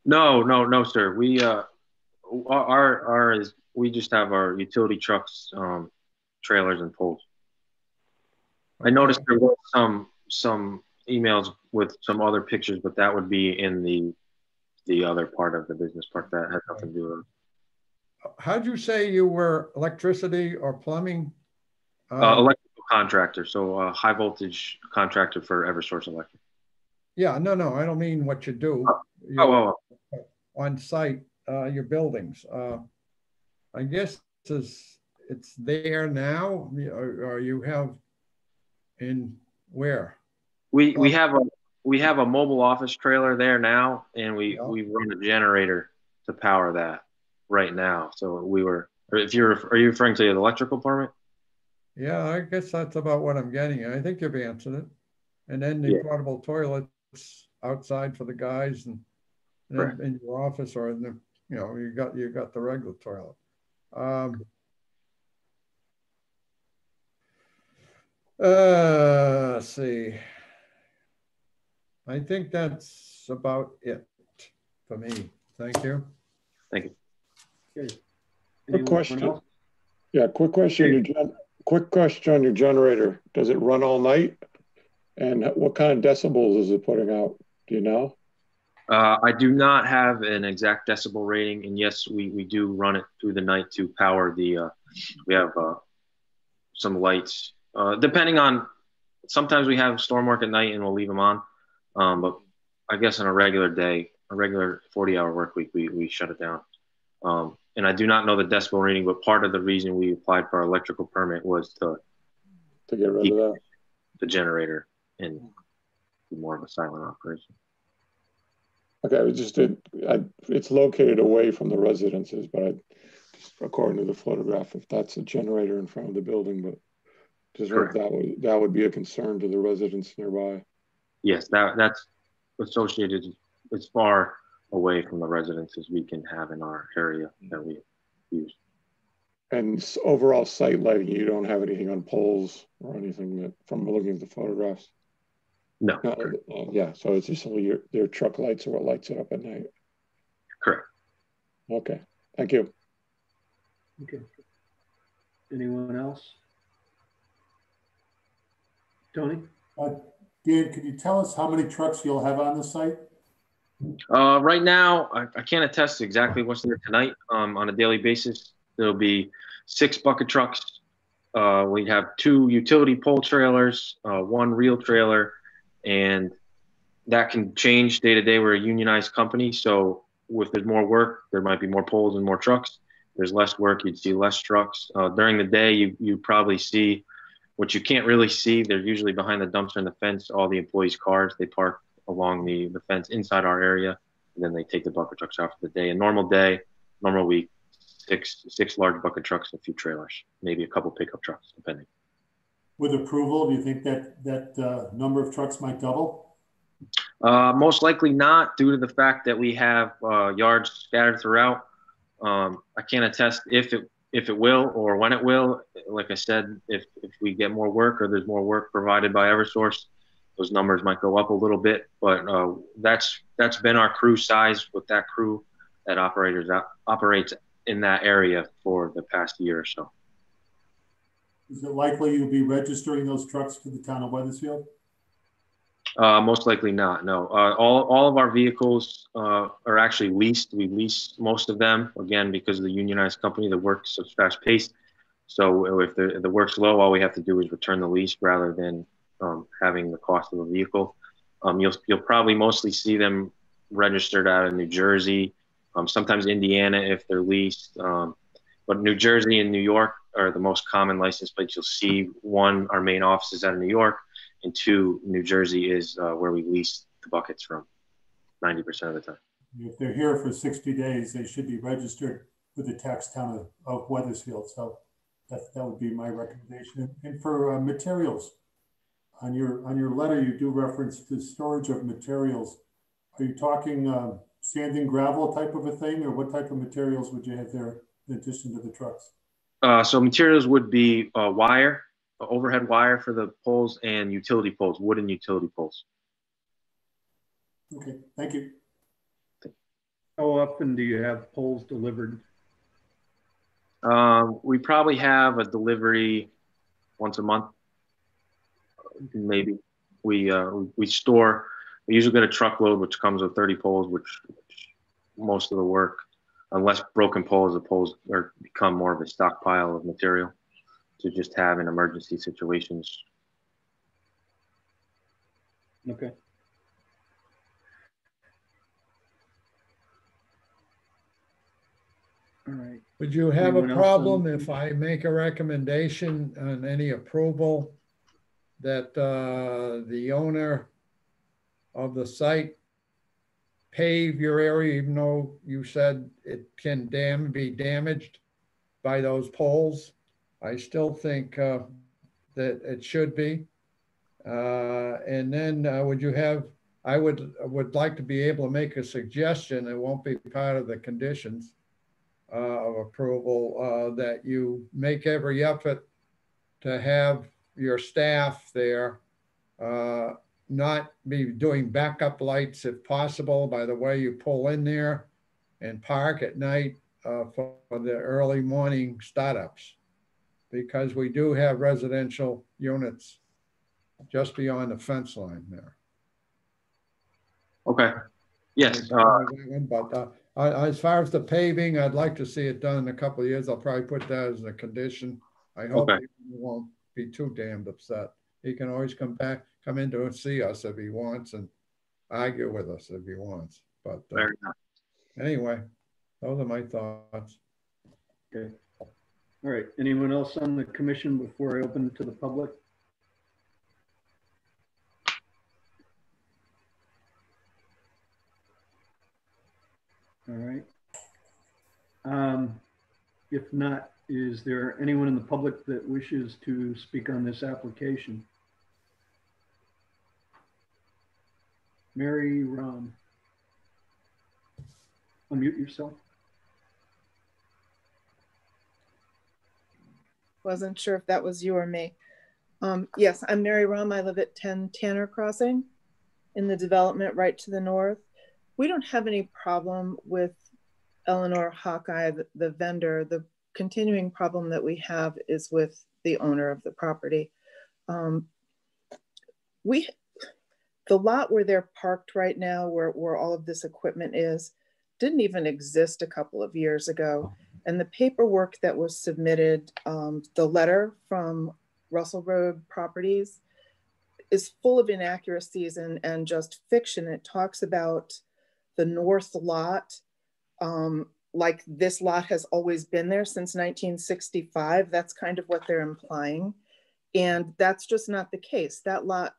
No, no, no, sir. We, uh, our, our, is, we just have our utility trucks, um, trailers and poles. I noticed there was some, some emails with some other pictures, but that would be in the, the other part of the business park that has nothing to do with it. How'd you say you were electricity or plumbing? Uh, electrical contractor, so uh, high voltage contractor for Eversource Electric. Yeah, no, no, I don't mean what you do. Oh, You- oh, oh, On site, uh, your buildings. Uh, I guess it's, it's there now, or, or you have in where? we, we have a, we have a mobile office trailer there now, and we, Yeah. we run a generator to power that right now. So we were, if you're, are you referring to the electrical permit? Yeah, I guess that's about what I'm getting. I think you've answered it. And then the Yeah. portable toilets outside for the guys and and in your office or in the, you know, you got, you got the regular toilet. Um, uh, let's see. I think that's about it for me. Thank you. Thank you. Okay. Quick question. Yeah, quick question. Your gen- quick question on your generator. Does it run all night? And what kind of decibels is it putting out? Do you know? Uh, I do not have an exact decibel rating, and yes, we, we do run it through the night to power the. Uh, we have uh, some lights, uh, depending on. Sometimes we have storm work at night, and we'll leave them on. Um, but I guess on a regular day, a regular forty-hour work week, we we shut it down. Um, and I do not know the decibel rating, but part of the reason we applied for our electrical permit was to To get rid of that? the generator and be more of a silent operation. Okay, it just did, I, it's located away from the residences, but I, according to the photograph, if that's a generator in front of the building, but just if that would, that would be a concern to the residents nearby. Yes, that that's associated as far away from the residences we can have in our area that we use. And overall site lighting, you don't have anything on poles or anything that, from looking at the photographs? No, No, uh, Yeah, so it's just only your, their truck lights or what lights it up at night? correct. Okay, thank you. Okay. Anyone else? Tony? Uh, Dan, could you tell us how many trucks you'll have on the site? Uh, right now, I, I can't attest to exactly what's there tonight. Um, on a daily basis, there'll be six bucket trucks. Uh, we have two utility pole trailers, uh, one reel trailer, and that can change day to day. We're a unionized company, so if there's more work, there might be more poles and more trucks. If There's less work, you'd see less trucks. Uh, during the day, you you probably see what you can't really see. They're usually behind the dumpster and the fence. All the employees' cars they park along the, the fence inside our area, and then they take the bucket trucks out for the day. A normal day, normal week, six six large bucket trucks, a few trailers, maybe a couple pickup trucks, depending. With approval, do you think that, that uh, number of trucks might double? Uh, most likely not, due to the fact that we have uh, yards scattered throughout. Um, I can't attest if it if it will or when it will. Like I said, if if we get more work or there's more work provided by Eversource, those numbers might go up a little bit. But uh, that's that's been our crew size with that crew that operators operates in that area for the past year or so. Is it likely you'll be registering those trucks to the town of Wethersfield? Uh, most likely not. No. Uh, all, all of our vehicles uh, are actually leased. We lease most of them again because of the unionized company. The work's so fast paced. So if the, the work's low, all we have to do is return the lease rather than um, having the cost of a vehicle. Um, you'll you'll probably mostly see them registered out of New Jersey, um, sometimes Indiana if they're leased. Um, but New Jersey and New York are the most common license plates you'll see. One, our main office is out of New York and two, New Jersey is uh, where we lease the buckets from 90% of the time. If they're here for 60 days, they should be registered with the tax town of, of Wethersfield. So that, that would be my recommendation. And for uh, materials, on your on your letter, you do reference to storage of materials. Are you talking uh, sand and gravel type of a thing, or what type of materials would you have there in addition to the trucks? Uh, so materials would be uh, wire, overhead wire for the poles, and utility poles, wooden utility poles. Okay, thank you. How often do you have poles delivered? Um, we probably have a delivery once a month, maybe. We uh, we store. We usually get a truckload, which comes with 30 poles, which, which most of the work, unless broken poles, opposed or become more of a stockpile of material to just have in emergency situations. Okay. All right. Would you have Anyone a problem on- if I make a recommendation on any approval that uh, the owner of the site pave your area, even though you said it can dam, be damaged by those poles? I still think uh, that it should be. Uh, And then uh, would you have, I would, would like to be able to make a suggestion, it won't be part of the conditions uh, of approval, uh, that you make every effort to have your staff there uh, not be doing backup lights if possible by the way you pull in there and park at night uh, for for the early morning startups. Because we do have residential units just beyond the fence line there. Okay. Yes. Uh, But uh, uh, as far as the paving, I'd like to see it done in a couple of years. I'll probably put that as a condition. I hope Okay. he won't be too damned upset. He can always come back, come in to see us if he wants and argue with us if he wants. But uh, anyway, those are my thoughts. Okay. All right. Anyone else on the commission before I open it to the public? All right. Um, If not, is there anyone in the public that wishes to speak on this application? Mary Ron. Unmute yourself. Wasn't sure if that was you or me. Um, yes, I'm Mary Rum. I live at 10 Tanner Crossing in the development right to the north. We don't have any problem with Elecnor Hawkeye, the, the vendor. The continuing problem that we have is with the owner of the property. Um, we, the lot where they're parked right now, where, where all of this equipment is, didn't even exist a couple of years ago. And the paperwork that was submitted, um, the letter from Russell Road Properties is full of inaccuracies and, and just fiction. It talks about the north lot, um, like this lot has always been there since 1965. That's kind of what they're implying. And that's just not the case. That lot,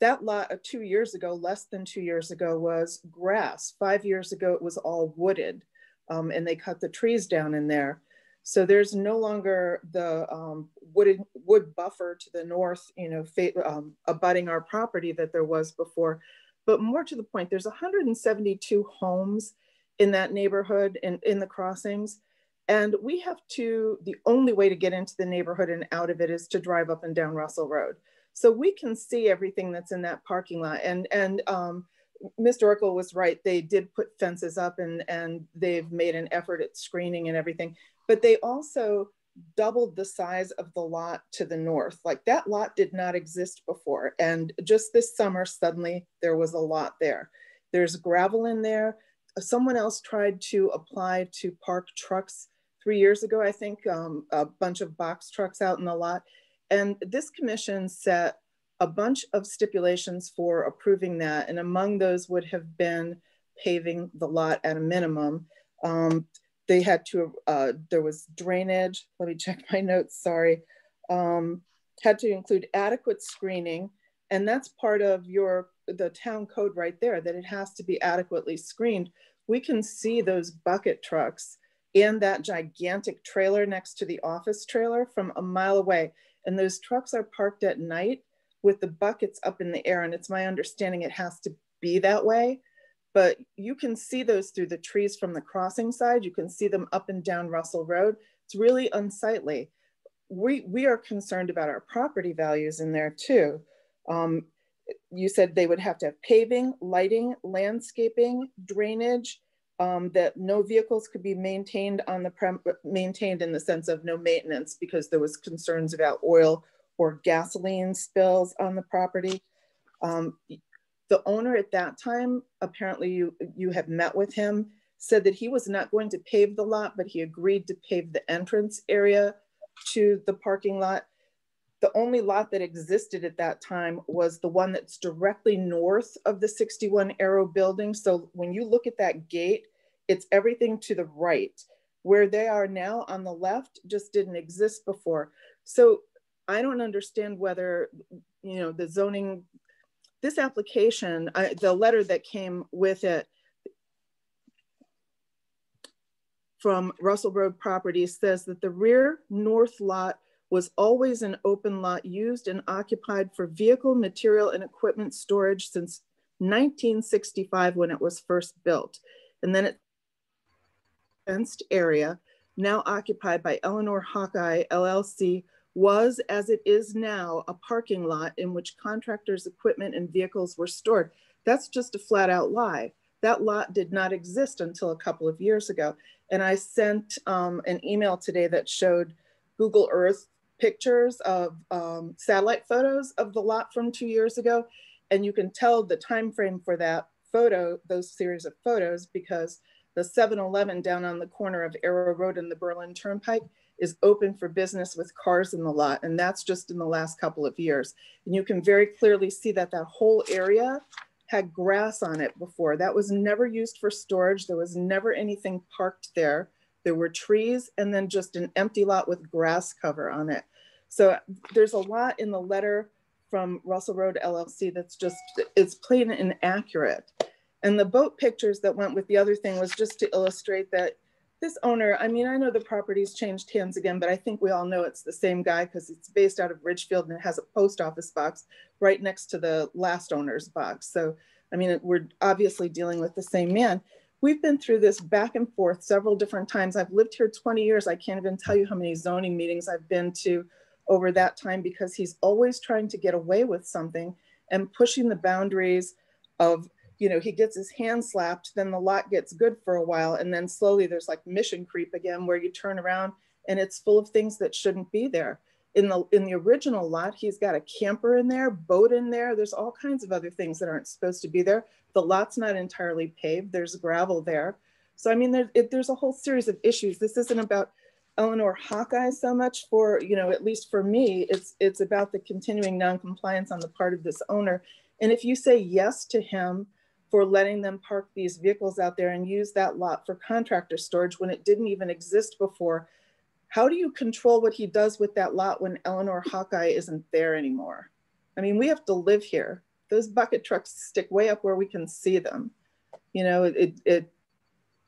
that lot two years ago, less than two years ago, was grass. Five years ago, it was all wooded um, and they cut the trees down in there. So there's no longer the um, wooded wood buffer to the north, you know, um, abutting our property that there was before. But more to the point, there's 172 homes in that neighborhood and in the crossings. And we have to, the only way to get into the neighborhood and out of it is to drive up and down Russell Road. So we can see everything that's in that parking lot. And, and um, Mr. Urkel was right. They did put fences up and, and they've made an effort at screening and everything, but they also doubled the size of the lot to the north. Like that lot did not exist before. And just this summer, suddenly there was a lot there. There's gravel in there. Someone else tried to apply to park trucks three years ago, I think, um, a bunch of box trucks out in the lot. And this commission set a bunch of stipulations for approving that. And among those would have been paving the lot at a minimum. Um, they had to, uh, there was drainage. Let me check my notes, sorry. Um, had to include adequate screening. And that's part of your, the town code right there, that it has to be adequately screened, we can see those bucket trucks and that gigantic trailer next to the office trailer from a mile away. And those trucks are parked at night with the buckets up in the air. And it's my understanding it has to be that way. But you can see those through the trees from the crossing side. You can see them up and down Russell Road. It's really unsightly. We, we are concerned about our property values in there too. Um, you said they would have to have paving, lighting, landscaping, drainage, um, that no vehicles could be maintained on the prem maintained in the sense of no maintenance because there was concerns about oil or gasoline spills on the property. Um, the owner at that time, apparently you, you have met with him, said that he was not going to pave the lot, but he agreed to pave the entrance area to the parking lot. The only lot that existed at that time was the one that's directly north of the 61 Arrow building. So when you look at that gate, it's everything to the right. Where they are now on the left just didn't exist before. So I don't understand whether, you know, the zoning, this application, I, the letter that came with it from Russell Road Properties says that the rear north lot was always an open lot used and occupied for vehicle, material, and equipment storage since 1965 when it was first built. And then it fenced area, now occupied by Elecnor Hawkeye LLC, was, as it is now, a parking lot in which contractors' equipment and vehicles were stored. That's just a flat out lie. That lot did not exist until a couple of years ago. And I sent um, an email today that showed Google Earth pictures of um, satellite photos of the lot from two years ago. And you can tell the time frame for that photo, those series of photos, because the 7-Eleven down on the corner of Arrow Road and the Berlin Turnpike is open for business with cars in the lot. And that's just in the last couple of years. And you can very clearly see that that whole area had grass on it before. That was never used for storage. There was never anything parked there. There were trees and then just an empty lot with grass cover on it. So there's a lot in the letter from Russell Road LLC that's just, it's plain inaccurate. And the boat pictures that went with the other thing was just to illustrate that this owner, I mean, I know the property's changed hands again, but I think we all know it's the same guy because it's based out of Ridgefield and it has a post office box right next to the last owner's box. So, I mean, we're obviously dealing with the same man. We've been through this back and forth several different times. I've lived here 20 years. I can't even tell you how many zoning meetings I've been to over that time because he's always trying to get away with something and pushing the boundaries of you know, he gets his hand slapped, then the lot gets good for a while. And then slowly there's like mission creep again, where you turn around and it's full of things that shouldn't be there. In the, in the original lot, he's got a camper in there, boat in there. There's all kinds of other things that aren't supposed to be there. The lot's not entirely paved. There's gravel there. So, I mean, there, it, there's a whole series of issues. This isn't about Elecnor Hawkeye so much for, you know, at least for me, it's, it's about the continuing non-compliance on the part of this owner. And if you say yes to him, for letting them park these vehicles out there and use that lot for contractor storage when it didn't even exist before. How do you control what he does with that lot when Elecnor Hawkeye isn't there anymore? I mean, we have to live here. Those bucket trucks stick way up where we can see them. You know, it, it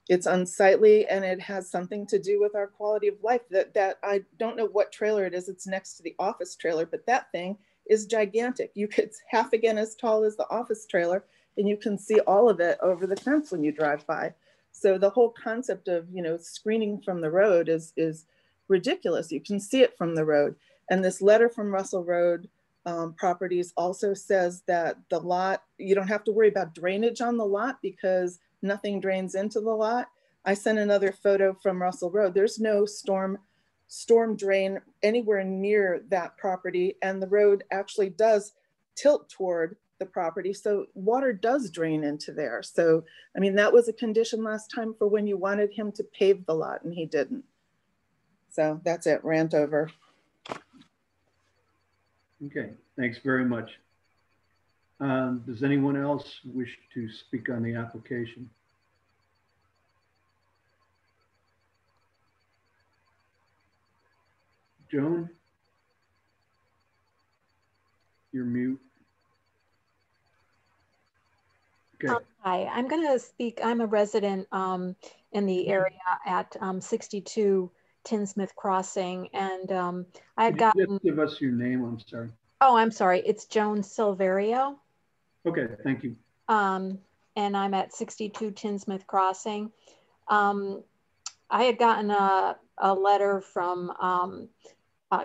it's unsightly and it has something to do with our quality of life that that i don't know what trailer it is it's next to the office trailer but that thing is gigantic you could half again as tall as the office trailer and you can see all of it over the fence when you drive by. So the whole concept of you know screening from the road is is ridiculous. You can see it from the road. And this letter from Russell Road um, Properties also says that the lot you don't have to worry about drainage on the lot because nothing drains into the lot. I sent another photo from Russell Road. There's no storm storm drain anywhere near that property, and the road actually does tilt toward the property. So water does drain into there. So, I mean, that was a condition last time for when you wanted him to pave the lot and he didn't. So that's it, rant over. Okay, thanks very much. Um, does anyone else wish to speak on the application? Joan? You're mute. Okay. Um, hi, I'm going to speak. I'm a resident um, in the area at um, 62 Tinsmith Crossing, and um, I had gotten. just give us your name? I'm sorry. Oh, I'm sorry. It's Joan Silverio. Okay, thank you. um, and I'm at 62 Tinsmith Crossing. Um, I had gotten a, a letter from, um, uh,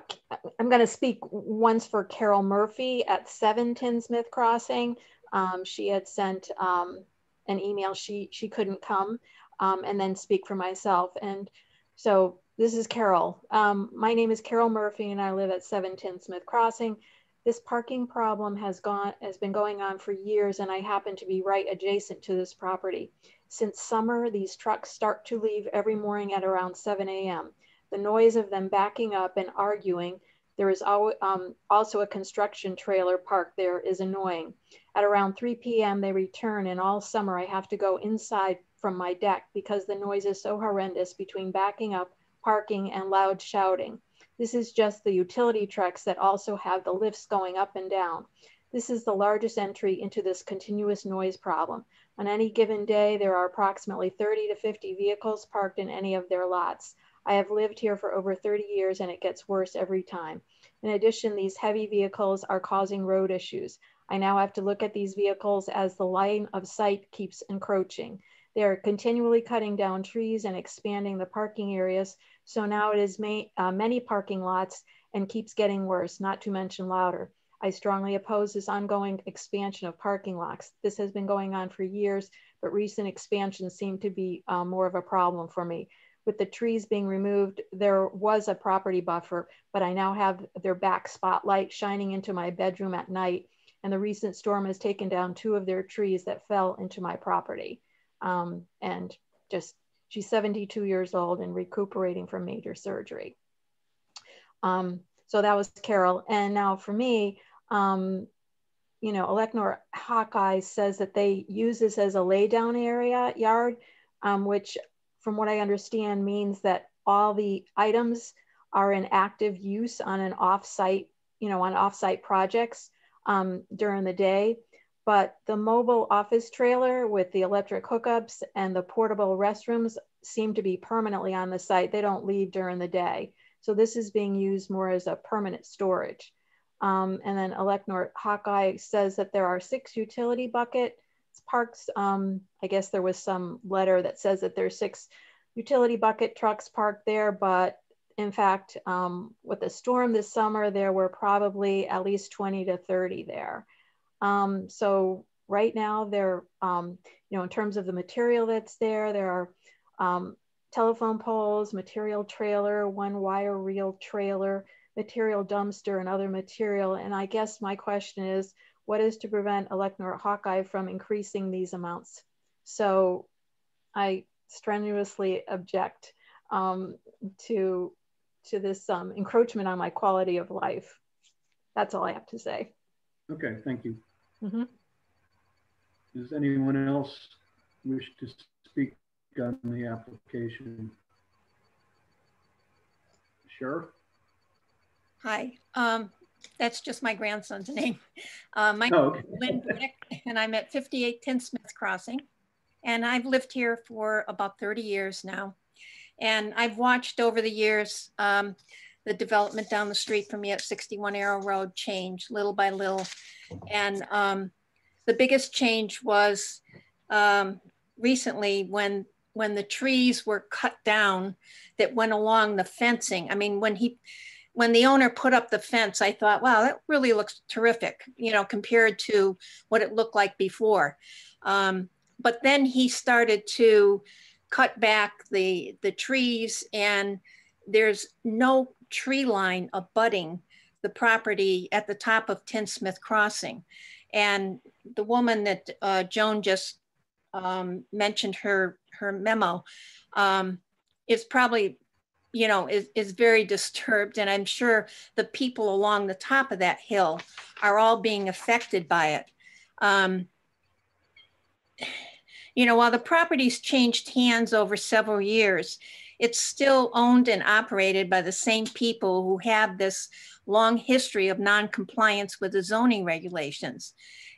I'm going to speak once for Carol Murphy at 7 Tinsmith Crossing. Um, she had sent um, an email, she, she couldn't come, um, and then speak for myself. And so this is Carol. Um, my name is Carol Murphy, and I live at 7 Tinsmith Crossing. This parking problem has gone has been going on for years and I happen to be right adjacent to this property. Since summer, these trucks start to leave every morning at around 7 a.m. The noise of them backing up and arguing, there is um, also a construction trailer parked there is annoying. At around 3 p.m. they return and all summer I have to go inside from my deck because the noise is so horrendous between backing up, parking, and loud shouting. This is just the utility trucks that also have the lifts going up and down. This is the largest entry into this continuous noise problem. On any given day, there are approximately 30 to 50 vehicles parked in any of their lots. I have lived here for over 30 years and it gets worse every time. In addition, these heavy vehicles are causing road issues. I now have to look at these vehicles as the line of sight keeps encroaching. They are continually cutting down trees and expanding the parking areas so now it is uh, many parking lots and keeps getting worse, not to mention louder. I strongly oppose this ongoing expansion of parking lots. This has been going on for years, but recent expansions seem to be uh, more of a problem for me. With the trees being removed, there was a property buffer, but I now have their back spotlight shining into my bedroom at night. And the recent storm has taken down two of their trees that fell into my property. Um, and just She's 72 years old and recuperating from major surgery. Um, so that was Carol. And now for me, um, you know, Elecnor Hawkeye says that they use this as a laydown area yard, um, which from what I understand means that all the items are in active use on an offsite, you know, on offsite projects um, during the day. But the mobile office trailer with the electric hookups and the portable restrooms seem to be permanently on the site. They don't leave during the day. So this is being used more as a permanent storage. Um, and then Elecnor Hawkeye says that there are six utility bucket parks. Um, I guess there was some letter that says that there's six utility bucket trucks parked there, but in fact, um, with the storm this summer, there were probably at least 20 to 30 there. Um, so right now there, um, you know, in terms of the material that's there, there are um, telephone poles, material trailer, one wire reel trailer, material dumpster, and other material. And I guess my question is, what is to prevent Elecnor Hawkeye from increasing these amounts? So I strenuously object um, to, to this um, encroachment on my quality of life. That's all I have to say. Okay, thank you. Mm -hmm. Does anyone else wish to speak on the application? Sure. Hi, um, that's just my grandson's name. Uh, my oh, okay. Lynn Burdick, and I'm at 58 Tinsmith Crossing. And I've lived here for about 30 years now. And I've watched over the years um, the development down the street from me at 61 Arrow Road change little by little. And um, the biggest change was um, recently when when the trees were cut down that went along the fencing. I mean, when he when the owner put up the fence, I thought, wow, that really looks terrific, you know, compared to what it looked like before. Um, but then he started to cut back the the trees and there's no tree line abutting the property at the top of Tinsmith Crossing. And the woman that uh, Joan just um, mentioned her her memo um, is probably you know is, is very disturbed and i'm sure the people along the top of that hill are all being affected by it um, you know while the property's changed hands over several years it's still owned and operated by the same people who have this long history of non-compliance with the zoning regulations.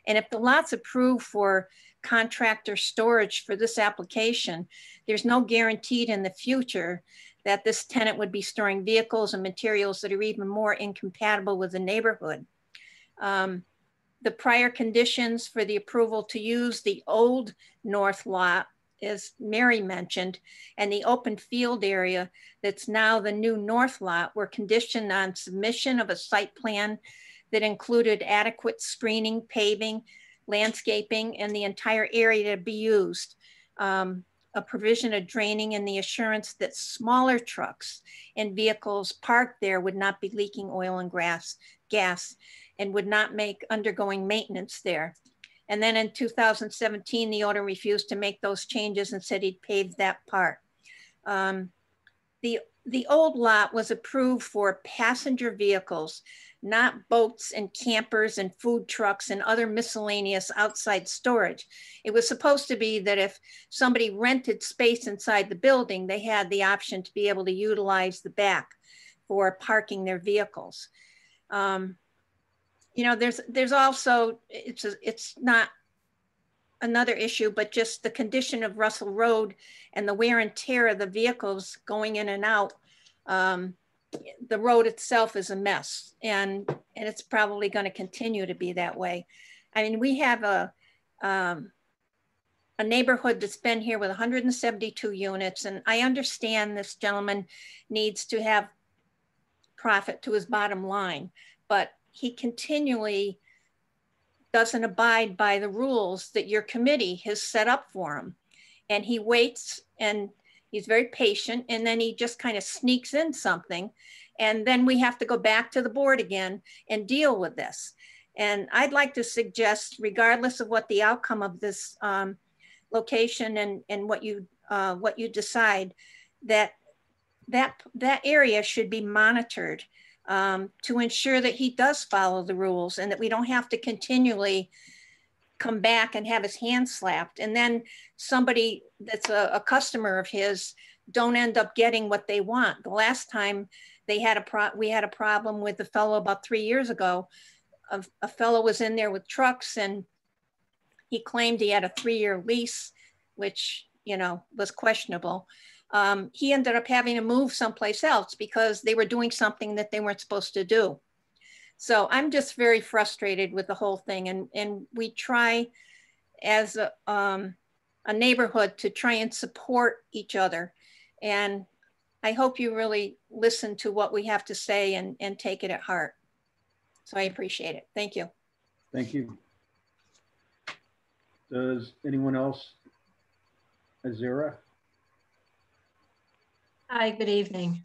And if the lot's approved for contractor storage for this application, there's no guaranteed in the future that this tenant would be storing vehicles and materials that are even more incompatible with the neighborhood. Um, the prior conditions for the approval to use the old north lot, as Mary mentioned, and the open field area that's now the new north lot were conditioned on submission of a site plan that included adequate screening, paving, landscaping, and the entire area to be used. Um, a provision of draining and the assurance that smaller trucks and vehicles parked there would not be leaking oil and grass, gas and would not make undergoing maintenance there. And then in 2017, the owner refused to make those changes and said he'd pave that part. Um, the, the old lot was approved for passenger vehicles not boats and campers and food trucks and other miscellaneous outside storage. It was supposed to be that if somebody rented space inside the building, they had the option to be able to utilize the back for parking their vehicles. Um, you know, there's there's also it's a, it's not another issue, but just the condition of Russell Road and the wear and tear of the vehicles going in and out. Um, the road itself is a mess and, and it's probably going to continue to be that way. I mean, we have a, um, a neighborhood that's been here with 172 units. And I understand this gentleman needs to have profit to his bottom line, but he continually doesn't abide by the rules that your committee has set up for him. And he waits and He's very patient and then he just kind of sneaks in something. And then we have to go back to the board again and deal with this. And I'd like to suggest, regardless of what the outcome of this um, location and, and what you uh, what you decide, that that that area should be monitored um, to ensure that he does follow the rules and that we don't have to continually come back and have his hand slapped. And then somebody that's a, a customer of his don't end up getting what they want. The last time they had a pro we had a problem with the fellow about three years ago. A, a fellow was in there with trucks and he claimed he had a three-year lease, which you know was questionable. Um, he ended up having to move someplace else because they were doing something that they weren't supposed to do. So I'm just very frustrated with the whole thing. And, and we try as a, um, a neighborhood to try and support each other. And I hope you really listen to what we have to say and, and take it at heart. So I appreciate it. Thank you. Thank you. Does anyone else? Azira? Hi, good evening.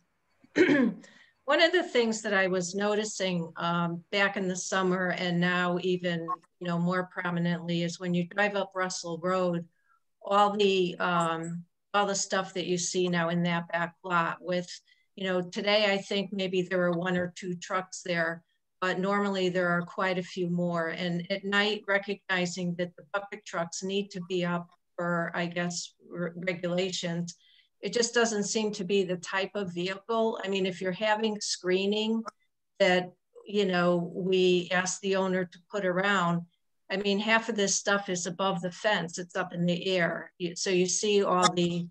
One of the things that I was noticing um, back in the summer and now even you know more prominently is when you drive up Russell Road, all the um, all the stuff that you see now in that back lot with you know today I think maybe there are one or two trucks there, but normally there are quite a few more. And at night, recognizing that the bucket trucks need to be up for I guess regulations it just doesn't seem to be the type of vehicle. I mean, if you're having screening that, you know, we ask the owner to put around, I mean, half of this stuff is above the fence, it's up in the air. So you see all the,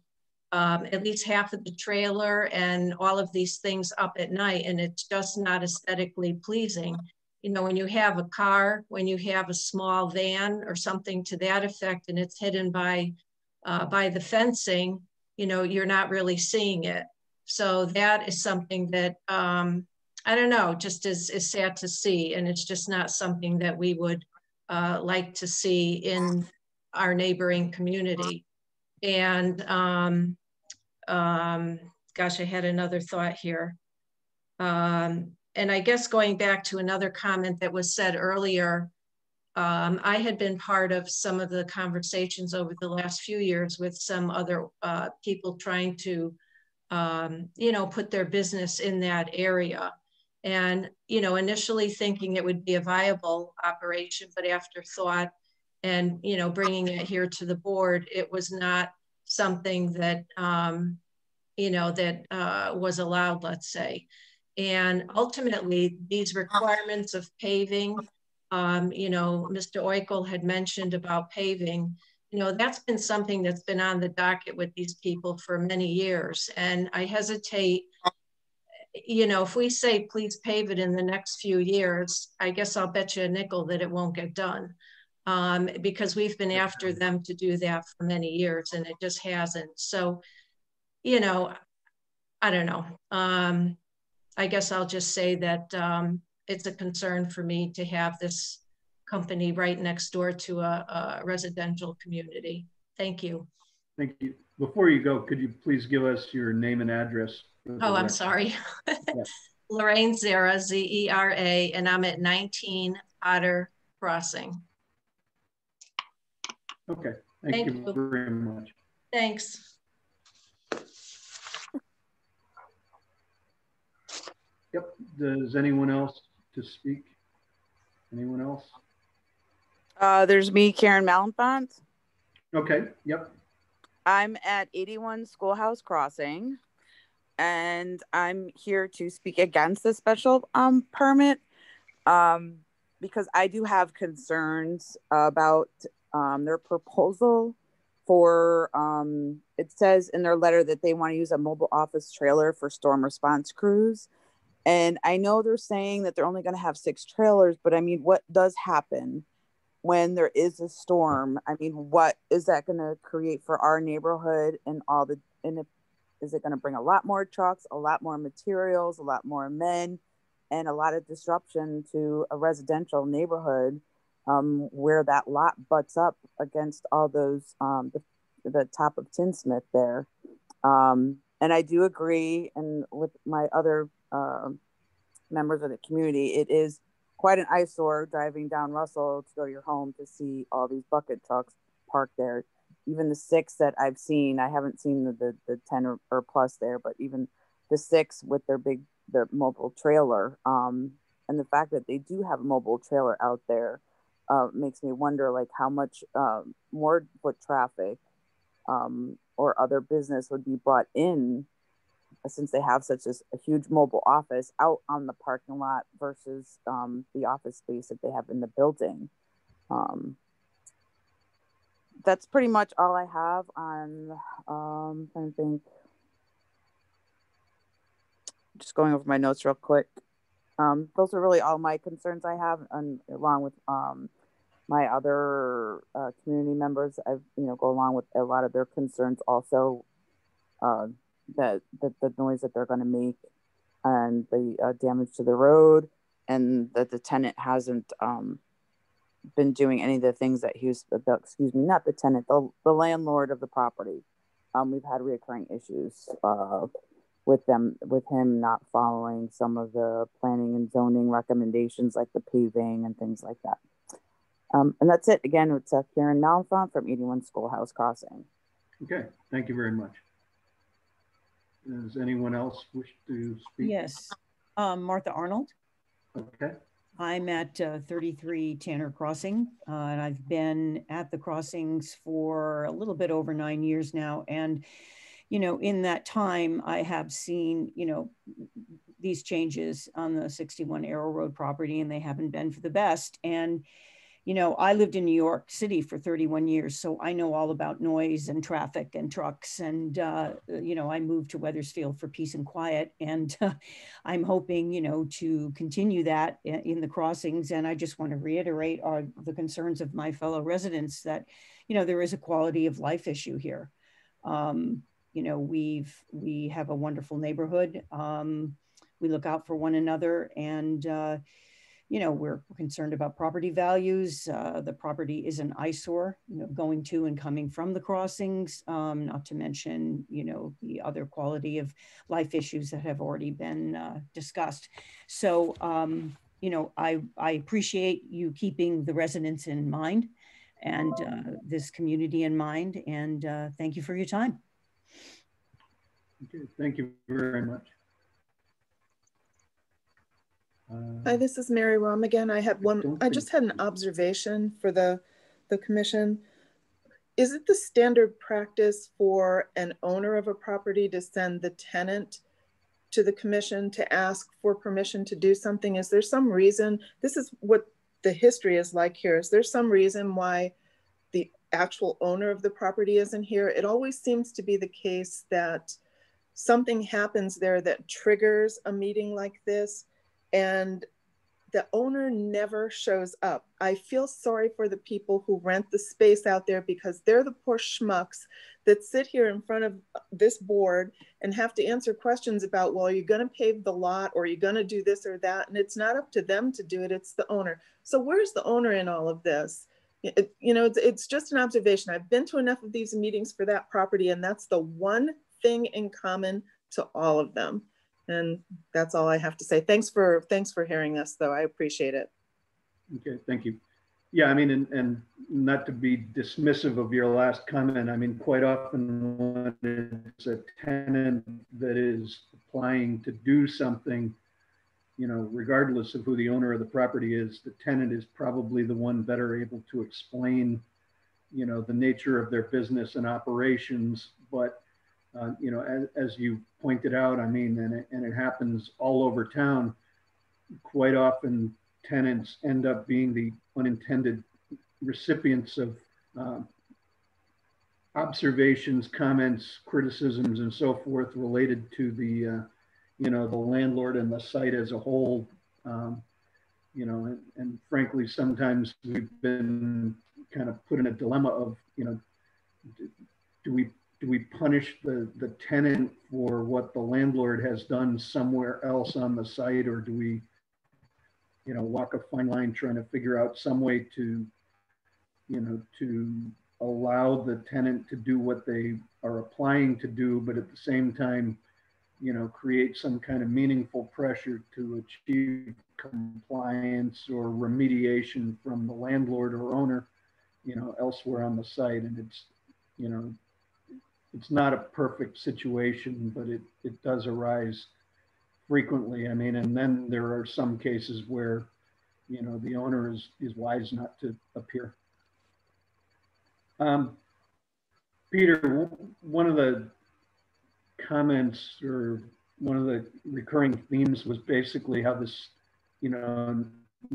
um, at least half of the trailer and all of these things up at night, and it's just not aesthetically pleasing. You know, when you have a car, when you have a small van or something to that effect, and it's hidden by uh, by the fencing, you know, you're not really seeing it. So that is something that um, I don't know, just is, is sad to see. And it's just not something that we would uh, like to see in our neighboring community. And um, um, gosh, I had another thought here. Um, and I guess going back to another comment that was said earlier um, I had been part of some of the conversations over the last few years with some other uh, people trying to, um, you know, put their business in that area. And, you know, initially thinking it would be a viable operation, but after thought and, you know, bringing it here to the board, it was not something that, um, you know, that uh, was allowed, let's say. And ultimately, these requirements of paving, um, you know, Mr. Oikel had mentioned about paving. you know, that's been something that's been on the docket with these people for many years. And I hesitate, you know, if we say, please pave it in the next few years, I guess I'll bet you a nickel that it won't get done. Um, because we've been after them to do that for many years and it just hasn't. So, you know, I don't know. Um, I guess I'll just say that um, it's a concern for me to have this company right next door to a, a residential community. Thank you. Thank you. Before you go, could you please give us your name and address? Oh, I'm sorry. Lorraine Zera, Z-E-R-A, and I'm at 19 Otter Crossing. Okay, thank, thank you, you very much. Thanks. Yep, does anyone else to speak? Anyone else? Uh, there's me, Karen Malenfant. Okay, yep. I'm at 81 Schoolhouse Crossing, and I'm here to speak against the special um, permit um, because I do have concerns about um, their proposal for, um, it says in their letter that they want to use a mobile office trailer for storm response crews. And I know they're saying that they're only going to have six trailers, but I mean, what does happen? when there is a storm i mean what is that going to create for our neighborhood and all the and if, is it going to bring a lot more trucks a lot more materials a lot more men and a lot of disruption to a residential neighborhood um, where that lot butts up against all those um, the, the top of tinsmith there um, and i do agree and with my other uh, members of the community it is quite an eyesore driving down Russell to go to your home to see all these bucket trucks parked there. Even the six that I've seen, I haven't seen the, the, the 10 or, or plus there, but even the six with their big, their mobile trailer. Um, and the fact that they do have a mobile trailer out there uh, makes me wonder like how much uh, more foot traffic um, or other business would be brought in since they have such a, a, huge mobile office out on the parking lot versus um, the office space that they have in the building. Um, that's pretty much all I have on. Um, to think. Just going over my notes real quick. Um, those are really all my concerns I have, and along with um, my other uh, community members, I've you know go along with a lot of their concerns also. Uh, that the, noise that they're going to make and the uh, damage to the road and that the tenant hasn't um, been doing any of the things that he was the, excuse me not the tenant the, the landlord of the property. Um, we've had reoccurring issues uh, with them with him not following some of the planning and zoning recommendations like the paving and things like that. Um, and that's it. Again it's uh, karen Malenfant from 81 schoolhouse crossing. Okay. Thank you very much does anyone else wish to speak? Yes, um, Martha Arnold. Okay. I'm at uh, 33 Tanner Crossing, uh, and I've been at the crossings for a little bit over nine years now. And, you know, in that time, I have seen, you know, these changes on the 61 Arrow Road property, and they haven't been for the best. And, you know, I lived in New York City for 31 years, so I know all about noise and traffic and trucks. And, uh, you know, I moved to Wethersfield for peace and quiet. And uh, I'm hoping, you know, to continue that in the crossings. And I just want to reiterate our, the concerns of my fellow residents that, you know, there is a quality of life issue here. Um, you know, we've, we have a wonderful neighborhood. Um, we look out for one another and, uh, you know, we're concerned about property values. Uh, the property is an eyesore, you know, going to and coming from the crossings, um, not to mention, you know, the other quality of life issues that have already been uh, discussed. So, um, you know, I, I appreciate you keeping the residents in mind and uh, this community in mind. And uh, thank you for your time. Okay, thank you very much. Hi, this is Mary Rom again. I had one, I just had an observation for the, the commission. Is it the standard practice for an owner of a property to send the tenant to the commission to ask for permission to do something? Is there some reason, this is what the history is like here. Is there some reason why the actual owner of the property isn't here, it always seems to be the case that something happens there that triggers a meeting like this and the owner never shows up. I feel sorry for the people who rent the space out there because they're the poor schmucks that sit here in front of this board and have to answer questions about, well, are you going to pave the lot or are you going to do this or that? And it's not up to them to do it, it's the owner. So, where's the owner in all of this? It, you know, it's, it's just an observation. I've been to enough of these meetings for that property, and that's the one thing in common to all of them. And that's all I have to say. Thanks for thanks for hearing us, though. I appreciate it. Okay, thank you. Yeah, I mean, and, and not to be dismissive of your last comment, I mean, quite often when it's a tenant that is applying to do something, you know, regardless of who the owner of the property is, the tenant is probably the one better able to explain, you know, the nature of their business and operations. But, uh, you know, as, as you pointed out, I mean, and it, and it happens all over town, quite often tenants end up being the unintended recipients of uh, observations, comments, criticisms, and so forth related to the, uh, you know, the landlord and the site as a whole. Um, you know, and, and, frankly, sometimes we've been kind of put in a dilemma of, you know, do we do we punish the the tenant for what the landlord has done somewhere else on the site, or do we you know, walk a fine line trying to figure out some way to, you know, to allow the tenant to do what they are applying to do, but at the same time, you know, create some kind of meaningful pressure to achieve compliance or remediation from the landlord or owner, you know, elsewhere on the site. And it's, you know, it's not a perfect situation, but it, it does arise frequently. I mean, and then there are some cases where, you know, the owner is, is wise not to appear. Um, Peter, one of the comments or one of the recurring themes was basically how this, you know,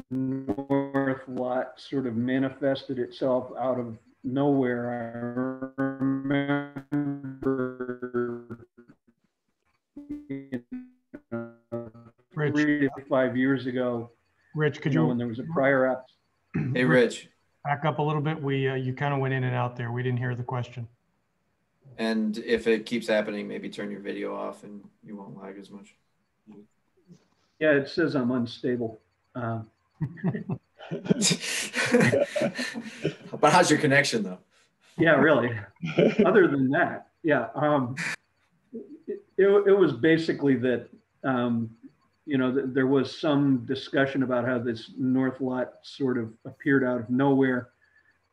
north lot sort of manifested itself out of nowhere. I remember Rich. three to five years ago. Rich, could you know, you, when there was a prior app. Hey, Rich. back up a little bit? We, uh, you kind of went in and out there. We didn't hear the question. And if it keeps happening, maybe turn your video off and you won't lag as much. Yeah, it says I'm unstable. Uh, but how's your connection though? Yeah, really. Other than that, yeah. Um, it, it, was basically that um, you know, th- there was some discussion about how this north lot sort of appeared out of nowhere.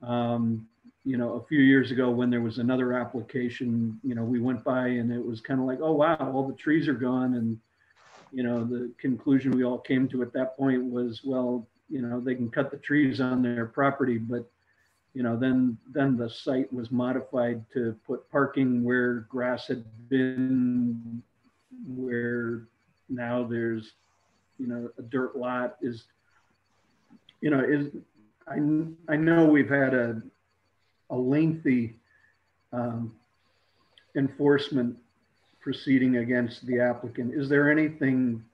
Um, you know, a few years ago when there was another application, you know, we went by and it was kind of like, oh, wow, all the trees are gone. And, you know, the conclusion we all came to at that point was, well, you know, they can cut the trees on their property, but, you know, then then the site was modified to put parking where grass had been, where now there's, you know, a dirt lot is, you know, is, I, I know we've had a, a lengthy um, enforcement proceeding against the applicant. Is there anything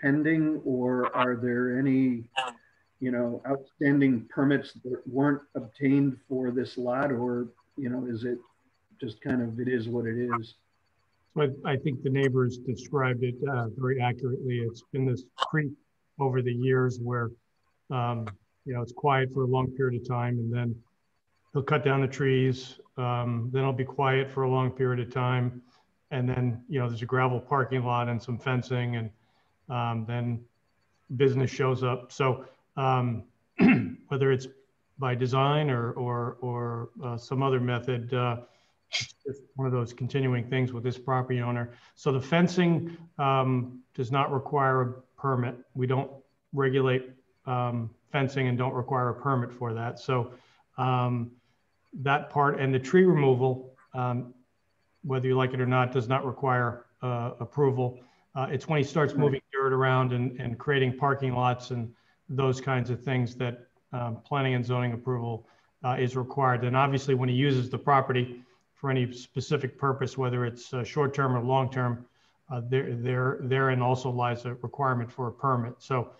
pending or are there any, you know, outstanding permits that weren't obtained for this lot or, you know, is it just kind of, it is what it is? But I think the neighbors described it uh, very accurately. It's been this creep over the years where, um, you know, it's quiet for a long period of time and then he'll cut down the trees. Um, then it'll be quiet for a long period of time. And then, you know, there's a gravel parking lot and some fencing and um, then business shows up. So um, whether it's by design or, or, or uh, some other method, uh, it's one of those continuing things with this property owner. So the fencing um, does not require a permit. We don't regulate um, fencing and don't require a permit for that. So um, that part and the tree removal, um, whether you like it or not, does not require uh, approval. Uh, it's when he starts moving dirt around and, and creating parking lots and those kinds of things that um, planning and zoning approval uh, is required. And obviously, when he uses the property for any specific purpose, whether it's uh, short-term or long-term, uh, there, there, therein also lies a requirement for a permit. So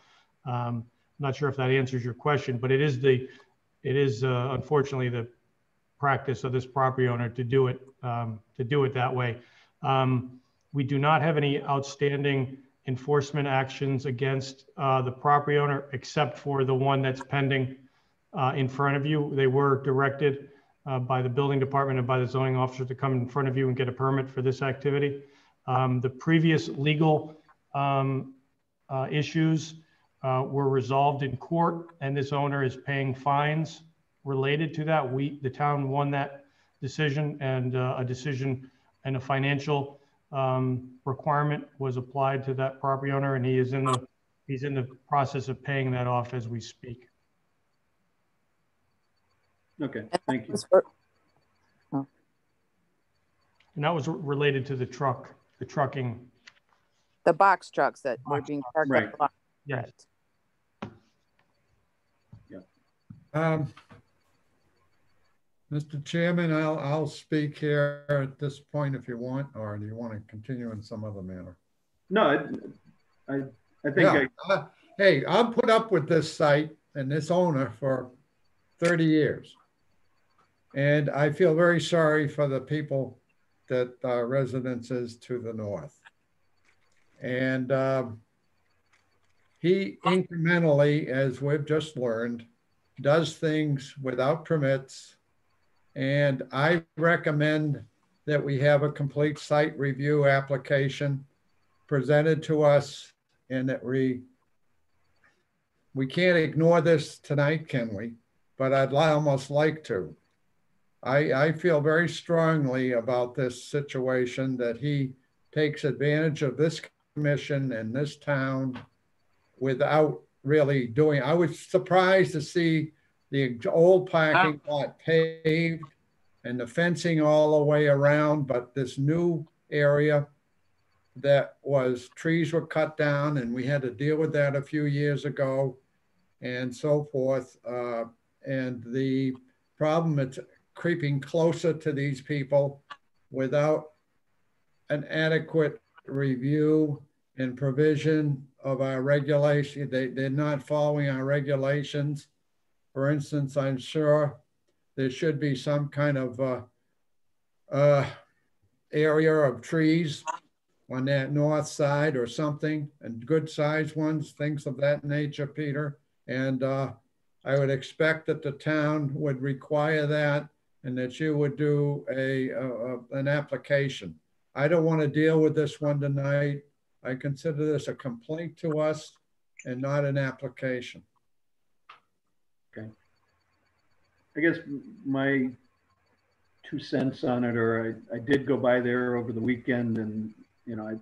um, not sure if that answers your question, but it is the, it is uh, unfortunately the practice of this property owner to do it, um, to do it that way. Um, we do not have any outstanding enforcement actions against uh, the property owner, except for the one that's pending uh, in front of you. They were directed uh, by the building department and by the zoning officer to come in front of you and get a permit for this activity. Um, the previous legal um, uh, issues uh, were resolved in court, and this owner is paying fines related to that. We, the town, won that decision, and uh, a decision and a financial um, requirement was applied to that property owner, and he is in the he's in the process of paying that off as we speak. Okay, thank you. And that was related to the truck, the trucking. The box trucks that were being parked. Right. up. Yes. Um, Mr. Chairman, I'll, I'll speak here at this point if you want, or do you want to continue in some other manner? No, I, I, I think Yeah, I, uh, Hey, I've put up with this site and this owner for 30 years. And I feel very sorry for the people that are residences to the north. And um, he incrementally, as we've just learned, does things without permits. And I recommend that we have a complete site review application presented to us and that we we can't ignore this tonight, can we? But I'd almost like to. I, I feel very strongly about this situation that he takes advantage of this commission and this town without really doing. I was surprised to see the old parking lot paved and the fencing all the way around, but this new area that was trees were cut down and we had to deal with that a few years ago and so forth. Uh, and the problem it's creeping closer to these people without an adequate review and provision of our regulation. They, they're not following our regulations. For instance, I'm sure there should be some kind of uh, uh, area of trees on that north side or something, and good sized ones, things of that nature, Peter. And uh, I would expect that the town would require that and that you would do a, a, a- an application. I don't want to deal with this one tonight. I consider this a complaint to us and not an application. Okay. I guess my two cents on it, or I, I did go by there over the weekend and, you know, I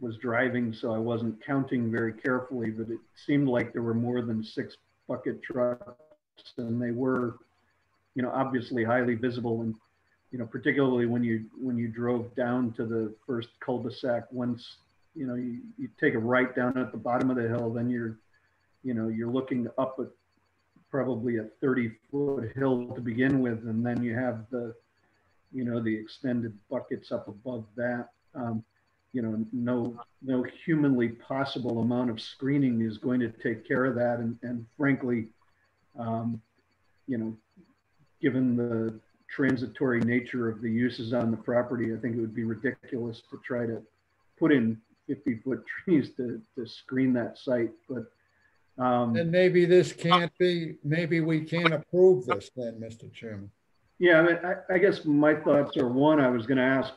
was driving, so I wasn't counting very carefully, but it seemed like there were more than six bucket trucks and they were, you know, obviously highly visible and, you know, particularly when you, when you drove down to the first cul-de-sac, once, you know, you, you take a right down at the bottom of the hill, then you're, you know, you're looking up at probably a 30 foot hill to begin with, and then you have the, you know, the extended buckets up above that. Um, you know, no, no humanly possible amount of screening is going to take care of that. And, and frankly, um, you know, given the transitory nature of the uses on the property, I think it would be ridiculous to try to put in 50 foot trees to, to screen that site. But um, And maybe this can't be, maybe we can't approve this then, Mr. Chairman. Yeah, I mean, I, I guess my thoughts are one, I was gonna ask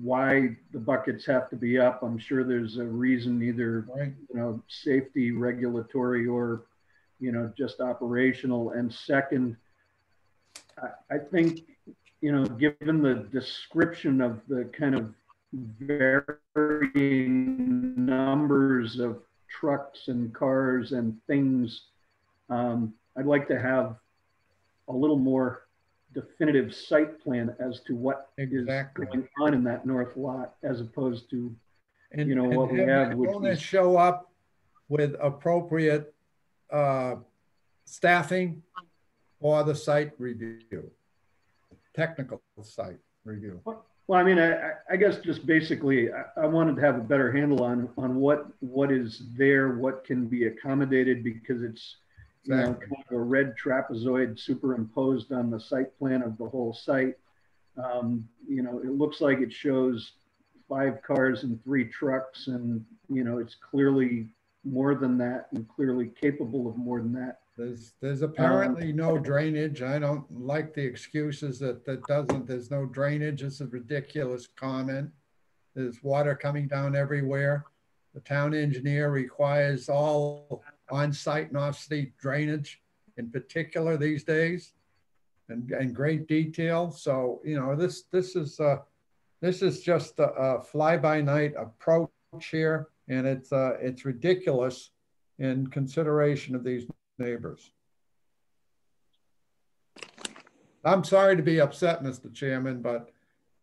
why the buckets have to be up. I'm sure there's a reason, either, right. you know, safety, regulatory, or, you know, just operational. And second, I, I think, you know, given the description of the kind of varying numbers of trucks and cars and things, um, I'd like to have a little more definitive site plan as to what is going on in that north lot as opposed to, And, you know, and what we have which is, show up with appropriate uh, staffing or the site review, technical site review. Well, I mean, I, I guess just basically, I, I wanted to have a better handle on, on what, what is there, what can be accommodated because it's, you know, kind of a red trapezoid superimposed on the site plan of the whole site. Um, you know, it looks like it shows five cars and three trucks and, you know, it's clearly more than that and clearly capable of more than that. There's, there's apparently no drainage. I don't like the excuses that, that doesn't, there's no drainage. It's a ridiculous comment. There's water coming down everywhere. The town engineer requires all on-site and off-site drainage in particular these days and, and great detail. So, you know, this, this is, uh, this is just a, a fly-by-night approach here. And it's, uh, it's ridiculous in consideration of these neighbors. I'm sorry to be upset, Mr. Chairman, but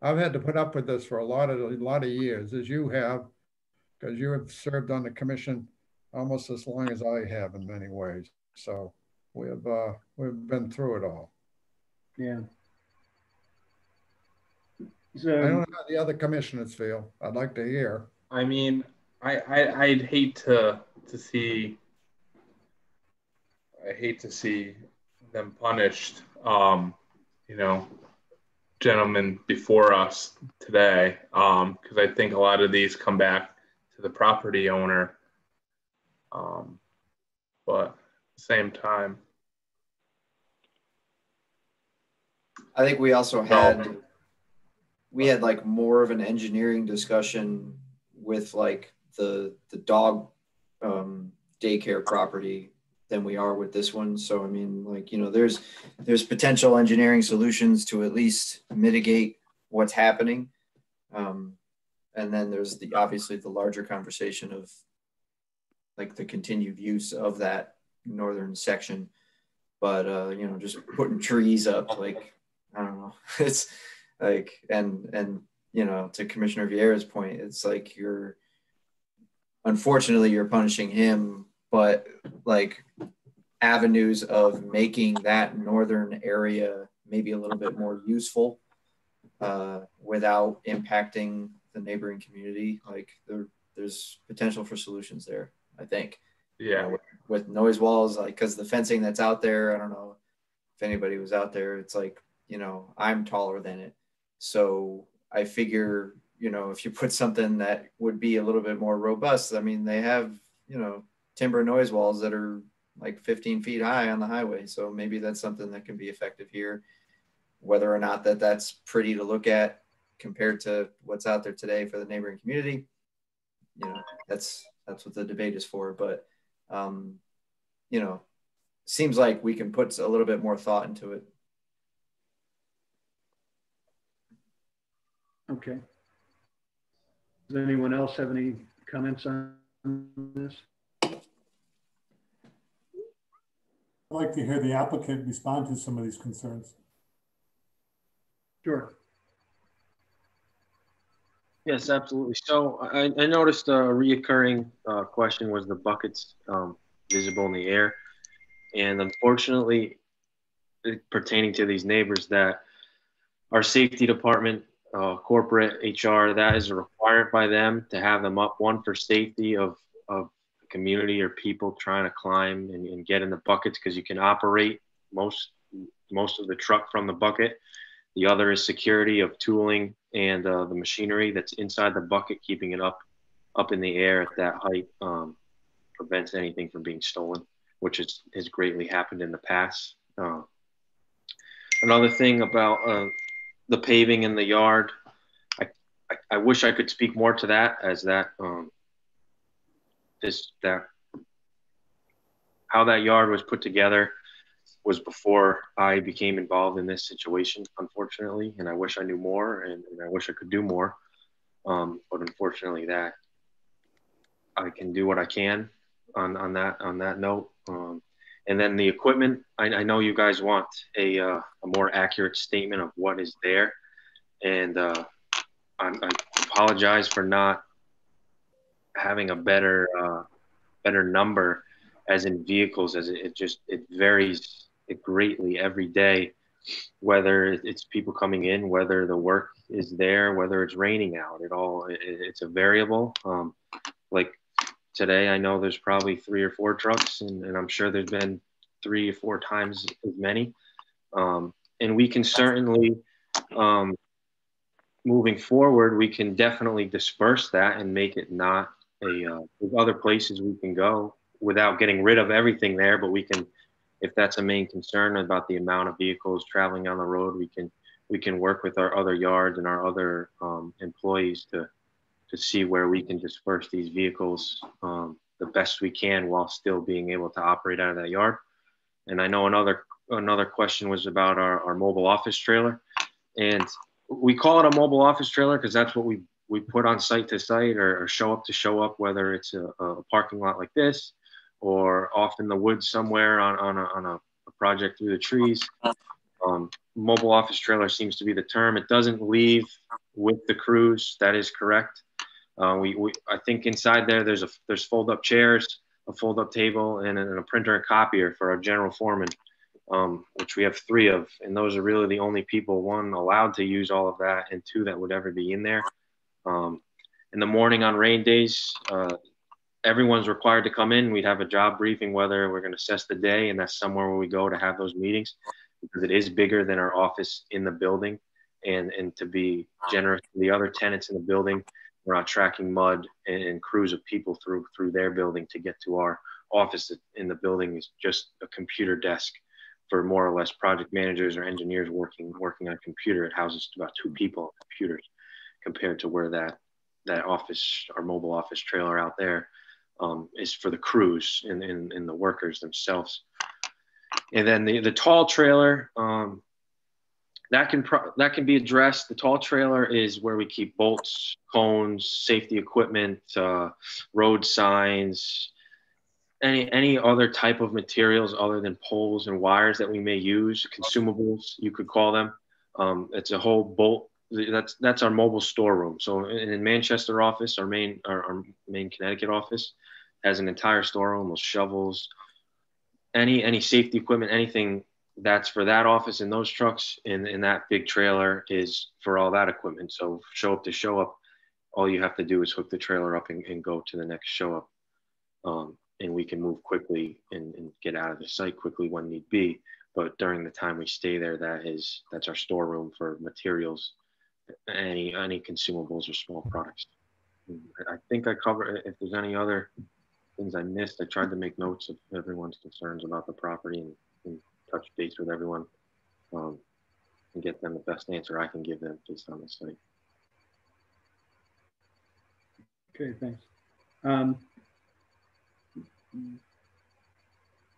I've had to put up with this for a lot of, a lot of years, as you have, because you have served on the commission almost as long as I have in many ways. So we've, uh, we've been through it all. Yeah. I don't know how the other commissioners feel. I'd like to hear. I mean, I, I I'd hate to to see. I hate to see them punished. Um, you know, gentlemen before us today, um, because I think a lot of these come back to the property owner. Um, but at the same time, I think we also had we had like more of an engineering discussion with like the the dog um, daycare property than we are with this one. So I mean, like you know, there's there's potential engineering solutions to at least mitigate what's happening, um, and then there's the obviously the larger conversation of like the continued use of that northern section. But uh, you know, just putting trees up, like I don't know, it's like and and you know to commissioner vieira's point it's like you're unfortunately you're punishing him but like avenues of making that northern area maybe a little bit more useful uh, without impacting the neighboring community like there, there's potential for solutions there i think. Yeah, with, with noise walls like because the fencing that's out there i don't know if anybody was out there it's like you know i'm taller than it. So I figure, you know, if you put something that would be a little bit more robust, I mean, they have, you know, timber noise walls that are like 15 feet high on the highway. So maybe that's something that can be effective here. Whether or not that that's pretty to look at compared to what's out there today for the neighboring community, you know, that's that's what the debate is for. But um, you know, seems like we can put a little bit more thought into it. okay. Does anyone else have any comments on this? I'd like to hear the applicant respond to some of these concerns. Sure. Yes, absolutely. So I, I noticed a reoccurring uh, question was the buckets um, visible in the air. And unfortunately, pertaining to these neighbors that our safety department, uh, corporate HR, that is required by them to have them up, one for safety of, of the community or people trying to climb and, and get in the buckets because you can operate most, most of the truck from the bucket. The other is security of tooling and uh, the machinery that's inside the bucket, keeping it up up in the air at that height um, prevents anything from being stolen, which is, has greatly happened in the past. Uh, another thing about uh, the paving in the yard, I, I, I wish I could speak more to that as that um, this that how that yard was put together was before I became involved in this situation, unfortunately, and I wish I knew more and, and I wish I could do more. Um, but unfortunately, that I can do what I can on, on that on that note. Um, and then the equipment, I, I know you guys want a, uh, a more accurate statement of what is there, and uh, I, I apologize for not having a better uh, better number as in vehicles as it, it just it varies it greatly every day, whether it's people coming in, whether the work is there, whether it's raining out. It all it, it's a variable. Um, like today, I know there's probably three or four trucks, and, and I'm sure there's been three or four times as many. Um, and we can certainly, um, moving forward, we can definitely disperse that and make it not a. Uh, there's other places we can go without getting rid of everything there, but we can, if that's a main concern about the amount of vehicles traveling on the road, we can we can work with our other yards and our other um, employees to to see where we can disperse these vehicles um, the best we can while still being able to operate out of that yard. And I know another another question was about our, our mobile office trailer. And we call it a mobile office trailer because that's what we, we put on site to site or, or show up to show up, whether it's a, a, parking lot like this or off in the woods somewhere on, on, a, on a, a project through the trees. Um, mobile office trailer seems to be the term. It doesn't leave with the crews. That is correct. Uh, we, we, I think inside there, there's a, there's fold up chairs, a fold up table and a, and a printer and copier for our general foreman um, which we have three of, and those are really the only people one allowed to use all of that, and two that would ever be in there. Um, in the morning on rain days, uh, everyone's required to come in. We'd have a job briefing whether we're going to assess the day, and that's somewhere where we go to have those meetings because it is bigger than our office in the building. And, and to be generous to the other tenants in the building, we're not tracking mud and, and crews of people through through their building to get to our office in the building is just a computer desk for more or less project managers or engineers working working on computer. It houses about two people on computers compared to where that that office our mobile office trailer out there um, is for the crews and, and, and, the workers themselves. And then the, the tall trailer, um, that can pro- that can be addressed. The tall trailer is where we keep bolts, cones, safety equipment, uh, road signs, any any other type of materials other than poles and wires that we may use, consumables you could call them. Um, it's a whole bolt. That's that's our mobile storeroom. So in, in Manchester office, our main our, our, main Connecticut office has an entire storeroom with shovels, any any safety equipment, anything that's for that office and those trucks. And, and that big trailer is for all that equipment. So show up to show up, all you have to do is hook the trailer up and, and go to the next show up. Um, and we can move quickly and, and, get out of the site quickly when need be. But during the time we stay there, that is that's our storeroom for materials, any any consumables or small products. I think I covered. If there's any other things I missed, I tried to make notes of everyone's concerns about the property and, and touch base with everyone um, and get them the best answer I can give them based on the site. Okay, thanks. Um,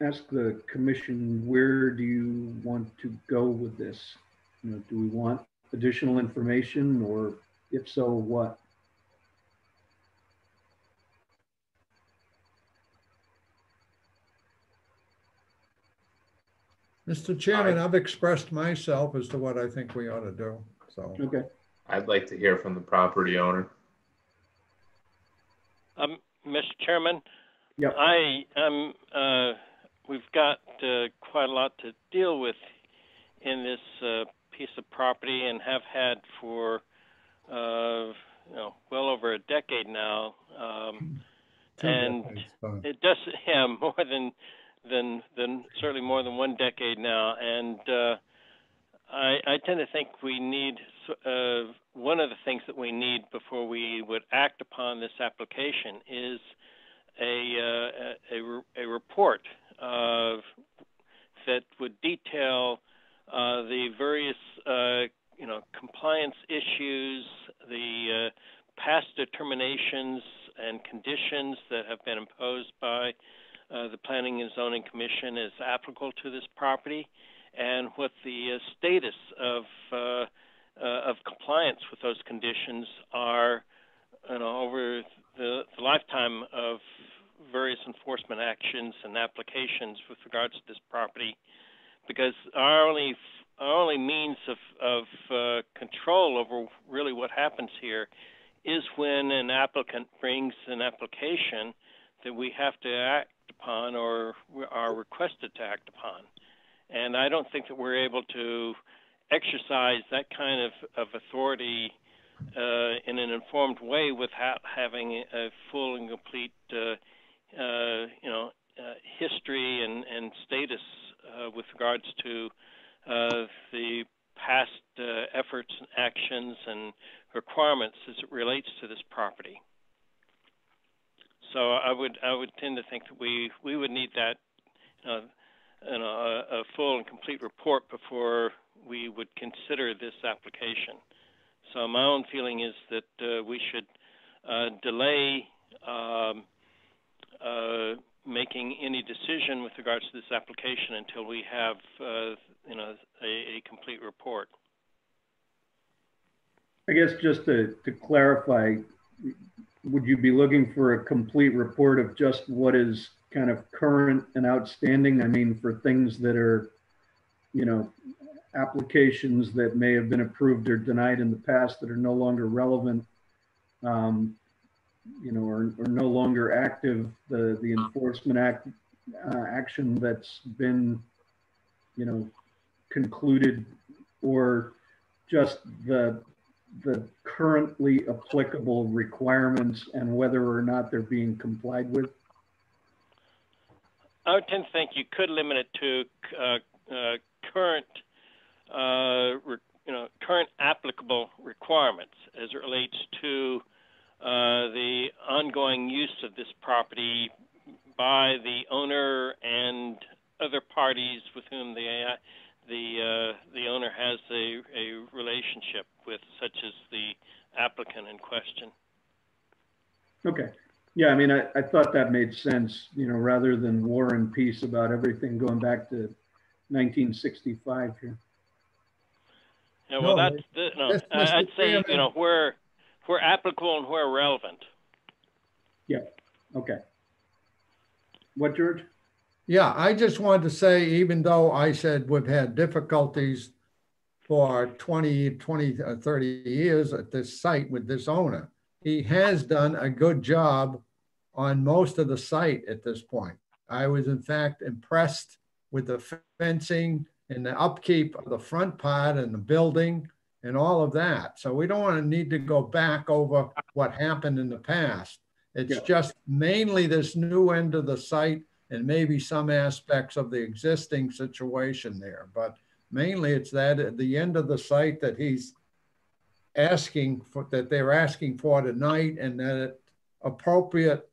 ask the commission, where do you want to go with this? You know, do we want additional information or if so, what? Mr. Chairman, I've expressed myself as to what I think we ought to do, so. Okay. I'd like to hear from the property owner. Um, Mr. Chairman, Yep. I am. Uh, we've got uh, quite a lot to deal with in this uh, piece of property, and have had for uh, you know well over a decade now. Um, and it does, yeah, more than than than certainly more than one decade now. And uh, I, I tend to think we need uh, one of the things that we need before we would act upon this application is a, uh, a, a, report that would detail uh, the various uh, you know compliance issues, the uh, past determinations and conditions that have been imposed by uh, the Planning and Zoning Commission is applicable to this property, and what the status of of compliance with those conditions are you know, over the, the lifetime of various enforcement actions and applications with regards to this property, because our only our only means of of uh, control over really what happens here is when an applicant brings an application that we have to act upon or are requested to act upon. and I don't think that we're able to exercise that kind of, of authority uh, in an informed way without having a full and complete, uh, uh, you know, uh, history and, and status with regards to uh, the past efforts and actions and requirements as it relates to this property. So I would I would tend to think that we we would need that, you know, a, a full and complete report before we would consider this application. So my own feeling is that uh, we should uh, delay um, uh, making any decision with regards to this application until we have, uh, you know, a, a, complete report. I guess just to, to clarify, would you be looking for a complete report of just what is kind of current and outstanding? I mean, for things that are, you know, applications that may have been approved or denied in the past that are no longer relevant, um, you know, or, or no longer active, the, the enforcement act uh, action that's been, you know, concluded or just the the currently applicable requirements and whether or not they're being complied with? I would tend to think you could limit it to uh, uh, current uh, you know, current applicable requirements as it relates to the ongoing use of this property by the owner and other parties with whom the uh, the uh, the owner has a, a relationship with, such as the applicant in question. Okay. Yeah, I mean, I, I thought that made sense, you know, rather than war and peace about everything going back to 1965 here. Yeah, well, no, that's the, no. I'd say you know where where applicable and where relevant. Yeah. Okay. What, George? Yeah, I just wanted to say, even though I said we've had difficulties for 20, 20, uh, 30 years at this site with this owner, he has done a good job on most of the site at this point. I was, in fact, impressed with the fencing and the upkeep of the front part and the building and all of that. So we don't want to need to go back over what happened in the past. It's yeah. just mainly this new end of the site and maybe some aspects of the existing situation there. But mainly it's that at the end of the site that he's asking for, that they're asking for tonight and that appropriate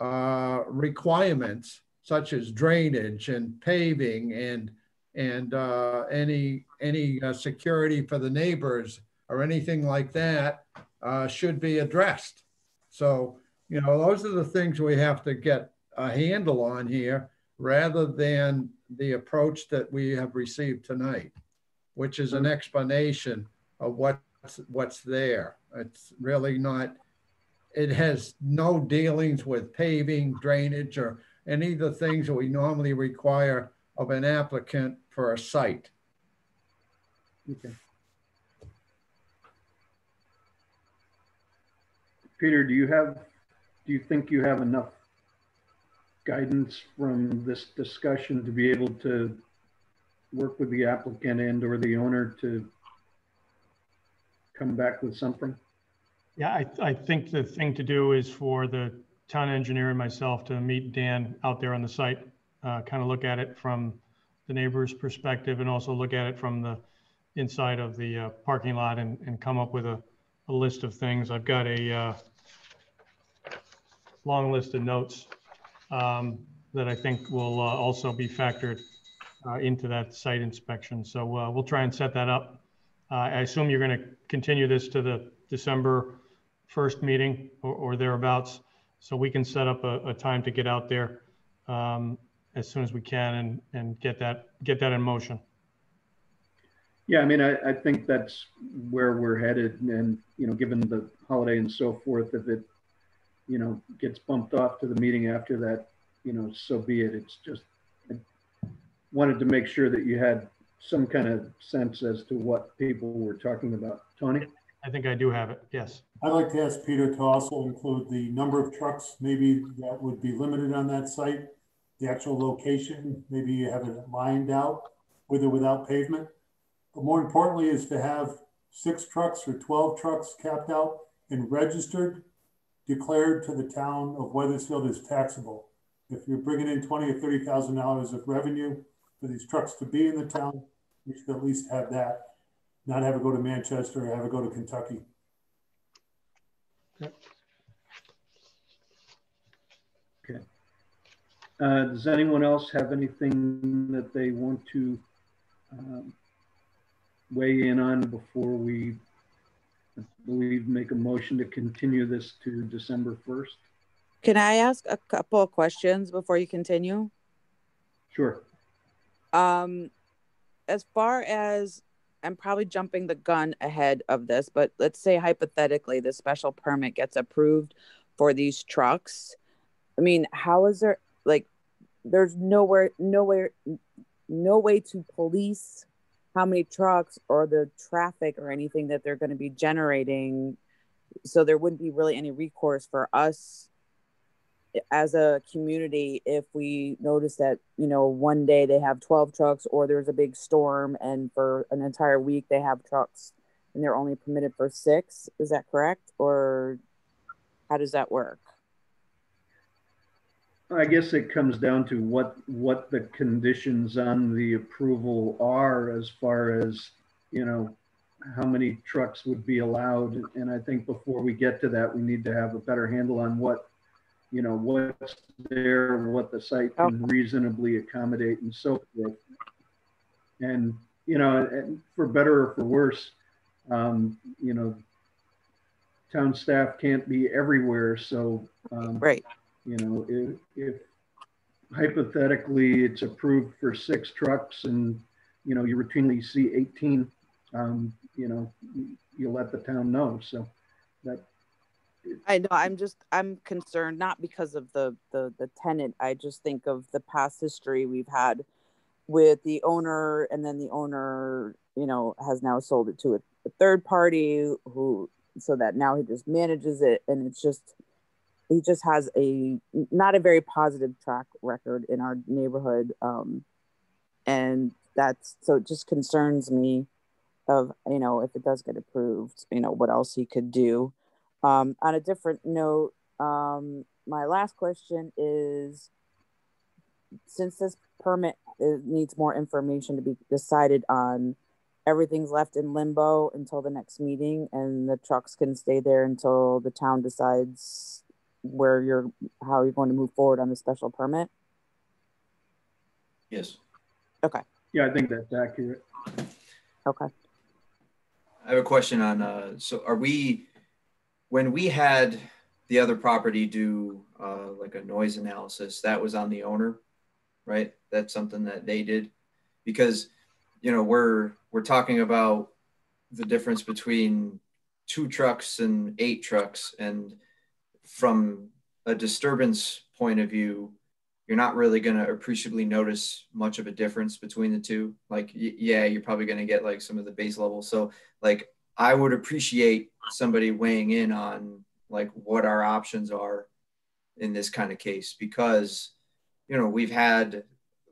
uh, requirements such as drainage and paving and and uh, any any uh, security for the neighbors or anything like that uh, should be addressed. So you know those are the things we have to get a handle on here, rather than the approach that we have received tonight, which is an explanation of what's what's there. It's really not. It has no dealings with paving, drainage, or any of the things that we normally require of an applicant for a site. Okay. Peter, do you have, do you think you have enough guidance from this discussion to be able to work with the applicant and or the owner to come back with something? Yeah, I, I think the thing to do is for the town engineer and myself to meet Dan out there on the site, uh, kind of look at it from the neighbor's perspective and also look at it from the inside of the uh, parking lot and, and come up with a, a list of things. I've got a uh, long list of notes um, that I think will uh, also be factored uh, into that site inspection. So uh, we'll try and set that up. Uh, I assume you're going to continue this to the December 1st meeting or, or thereabouts, so we can set up a, a time to get out there um, as soon as we can and, and get that get that in motion. Yeah, I mean, I, I think that's where we're headed. And, you know, given the holiday and so forth, if it, you know, gets bumped off to the meeting after that, you know, so be it. It's just, I wanted to make sure that you had some kind of sense as to what people were talking about. Tony? I think I do have it, yes. I'd like to ask Peter to also include the number of trucks maybe that would be limited on that site the actual location? Maybe you have it lined out with or without pavement. But more importantly is to have six trucks or 12 trucks capped out and registered, declared to the town of Wethersfield as taxable. If you're bringing in 20 or $30,000 of revenue for these trucks to be in the town, you should at least have that, not have it go to Manchester or have it go to Kentucky. Okay. Uh, does anyone else have anything that they want to um, weigh in on before we, I believe, make a motion to continue this to December 1st? Can I ask a couple of questions before you continue? Sure. Um, as far as I'm probably jumping the gun ahead of this, but let's say hypothetically the special permit gets approved for these trucks. I mean, how is there like there's nowhere nowhere no way to police how many trucks or the traffic or anything that they're going to be generating. So there wouldn't be really any recourse for us as a community if we notice that you know one day they have 12 trucks or there's a big storm and for an entire week they have trucks and they're only permitted for six. Is that correct? Or how does that work I guess it comes down to what what the conditions on the approval are as far as you know how many trucks would be allowed and I think before we get to that we need to have a better handle on what you know, what's there, what the site can reasonably accommodate and so forth. And, you know, and for better or for worse, um, you know, town staff can't be everywhere. So, um, right. You know, if, if hypothetically it's approved for six trucks and, you know, you routinely see 18, um, you know, you let the town know. So that I know. I'm just I'm concerned not because of the the the tenant. I just think of the past history we've had with the owner, and then the owner, you know, has now sold it to a, a third party who, so that now he just manages it, and it's just he just has a not a very positive track record in our neighborhood, um, and that's so it just concerns me of you know if it does get approved, you know what else he could do. Um, on a different note, um, my last question is since this permit needs more information to be decided on, everything's left in limbo until the next meeting and the trucks can stay there until the town decides where you're how you're going to move forward on the special permit? Yes. Okay. Yeah i think that's accurate. Okay. I have a question on uh so are we when we had the other property do uh, like a noise analysis, that was on the owner, right? That's something that they did? Because you know we're we're talking about the difference between two trucks and eight trucks and from a disturbance point of view you're not really going to appreciably notice much of a difference between the two. Like yeah you're probably going to get like some of the base levels so like I would appreciate somebody weighing in on like what our options are in this kind of case because you know we've had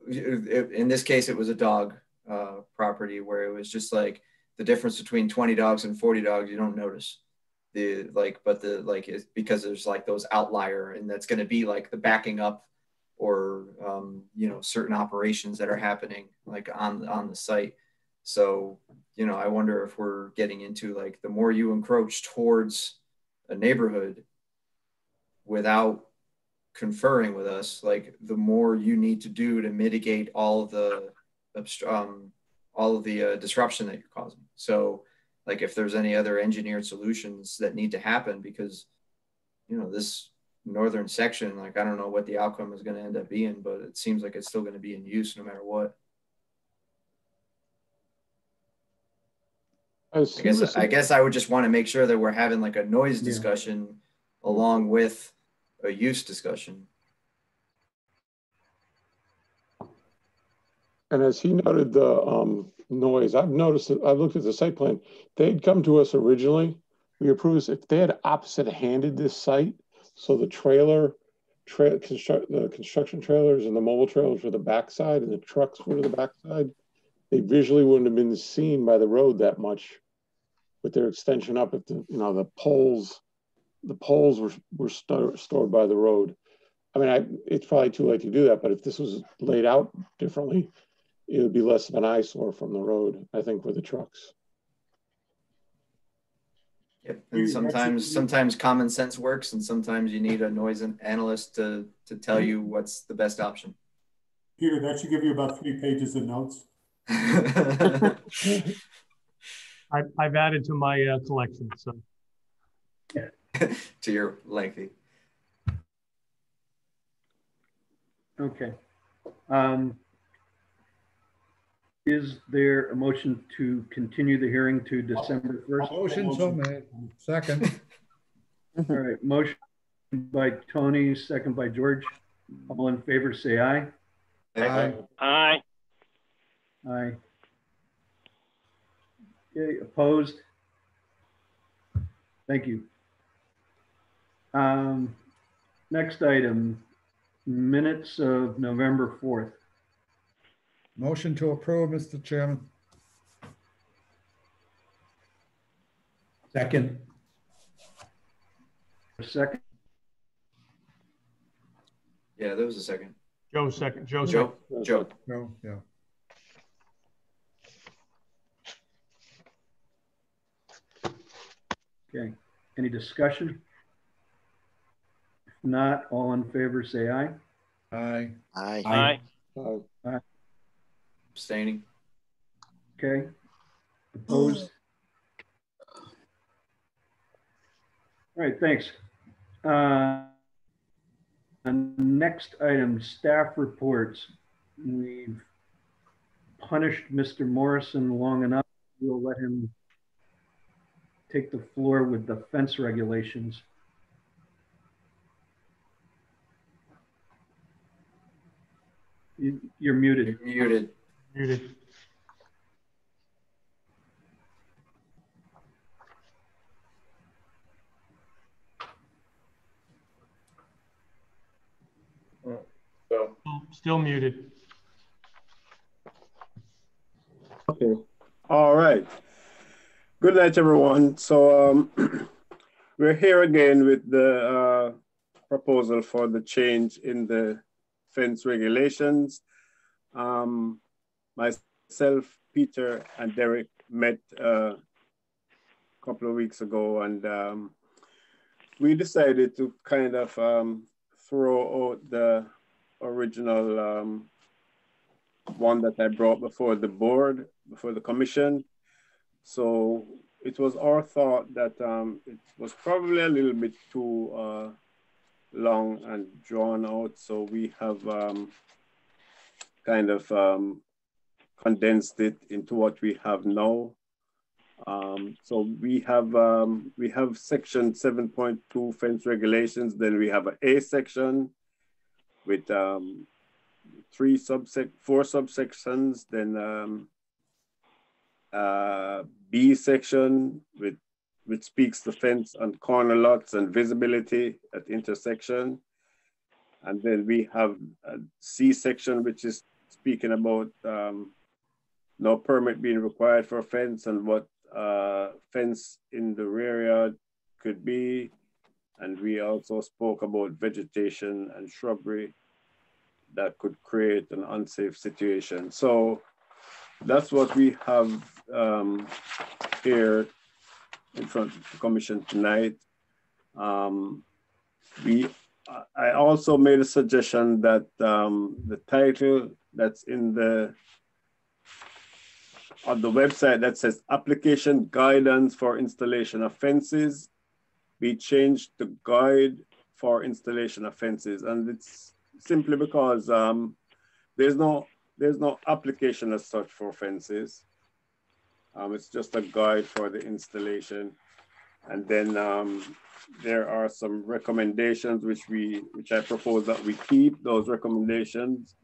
in this case it was a dog uh, property where it was just like the difference between 20 dogs and 40 dogs you don't notice the like but the like is because there's like those outlier and that's going to be like the backing up or um, you know certain operations that are happening like on on the site so, you know, I wonder if we're getting into like the more you encroach towards a neighborhood without conferring with us, like the more you need to do to mitigate all the um, all of the uh, disruption that you're causing. So, like if there's any other engineered solutions that need to happen, because you know this northern section, like I don't know what the outcome is going to end up being, but it seems like it's still going to be in use no matter what. I guess I guess I would just want to make sure that we're having like a noise discussion yeah. along with a use discussion. And as he noted the um, noise, I've noticed, that I've looked at the site plan. They'd come to us originally. We approved if they had opposite handed this site. So the trailer, tra construct the construction trailers and the mobile trailers were the backside and the trucks were the backside they visually wouldn't have been seen by the road that much with their extension up at the, you know, the poles, the poles were, were sto stored by the road. I mean, I, it's probably too late to do that, but if this was laid out differently, it would be less of an eyesore from the road, I think, with the trucks. Yep. And sometimes sometimes common sense works and sometimes you need a noise analyst to to tell you what's the best option. Peter, that should give you about three pages of notes. I've, I've added to my uh, collection, so. to your lengthy. Okay. Um, is there a motion to continue the hearing to December 1st? Motion so made. Second. All right, motion by Tony, second by George. All in favor, say aye. Aye. Aye. Aye. Okay, opposed? Thank you. Um, next item, minutes of November 4th. Motion to approve, Mr. Chairman. Second. A second, Yeah, there was a second. Joe second, Joe Joe. second. Joe. No, yeah. okay. Any discussion? If not, all in favor, say aye. Aye. Aye. Aye. Uh, Abstaining. Okay. Opposed? All right, thanks. Uh, next item, staff reports. We've punished Mr. Morrison long enough. We'll let him take the floor with the fence regulations. You- You're muted. You're muted. Muted. So, Still muted. Okay. All right. Good night, everyone. So um, we're here again with the uh, proposal for the change in the fence regulations. Um, myself, Peter, and Derek met uh, a couple of weeks ago, and um, we decided to kind of um, throw out the original um, one that I brought before the board, before the commission. So it was our thought that um, it was probably a little bit too uh, long and drawn out. So we have um, kind of um, condensed it into what we have now. Um, so we have um, we have section 7.2 fence regulations. Then we have A section with um, three subsec four subsections. Then um, uh, B section with which speaks the fence and corner lots and visibility at intersection. And then we have a C section, which is speaking about um, no permit being required for a fence and what uh, fence in the rear yard could be. And we also spoke about vegetation and shrubbery that could create an unsafe situation. So that's what we have um, here in front of the commission tonight. Um, we, I also made a suggestion that um, the title that's in the on the website that says application guidance for installation of fences be changed to guide for installation of fences. And it's simply because um, there's no there's no application as such for fences. Um, it's just a guide for the installation. And then um, there are some recommendations which we which I propose that we keep those recommendations.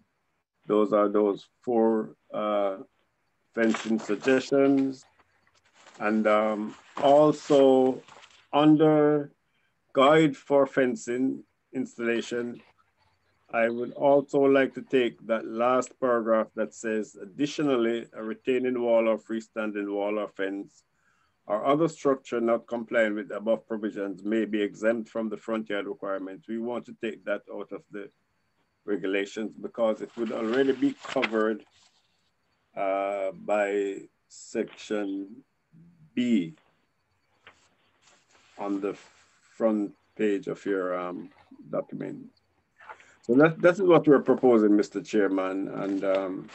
Those are those four uh, fencing suggestions. And um, also under guide for fencing installation, I would also like to take that last paragraph that says, additionally, a retaining wall or freestanding wall or fence or other structure not complying with above provisions may be exempt from the front yard requirements. We want to take that out of the regulations because it would already be covered uh, by section B on the front page of your um, document. So that, that is what we're proposing, Mr. Chairman. And um,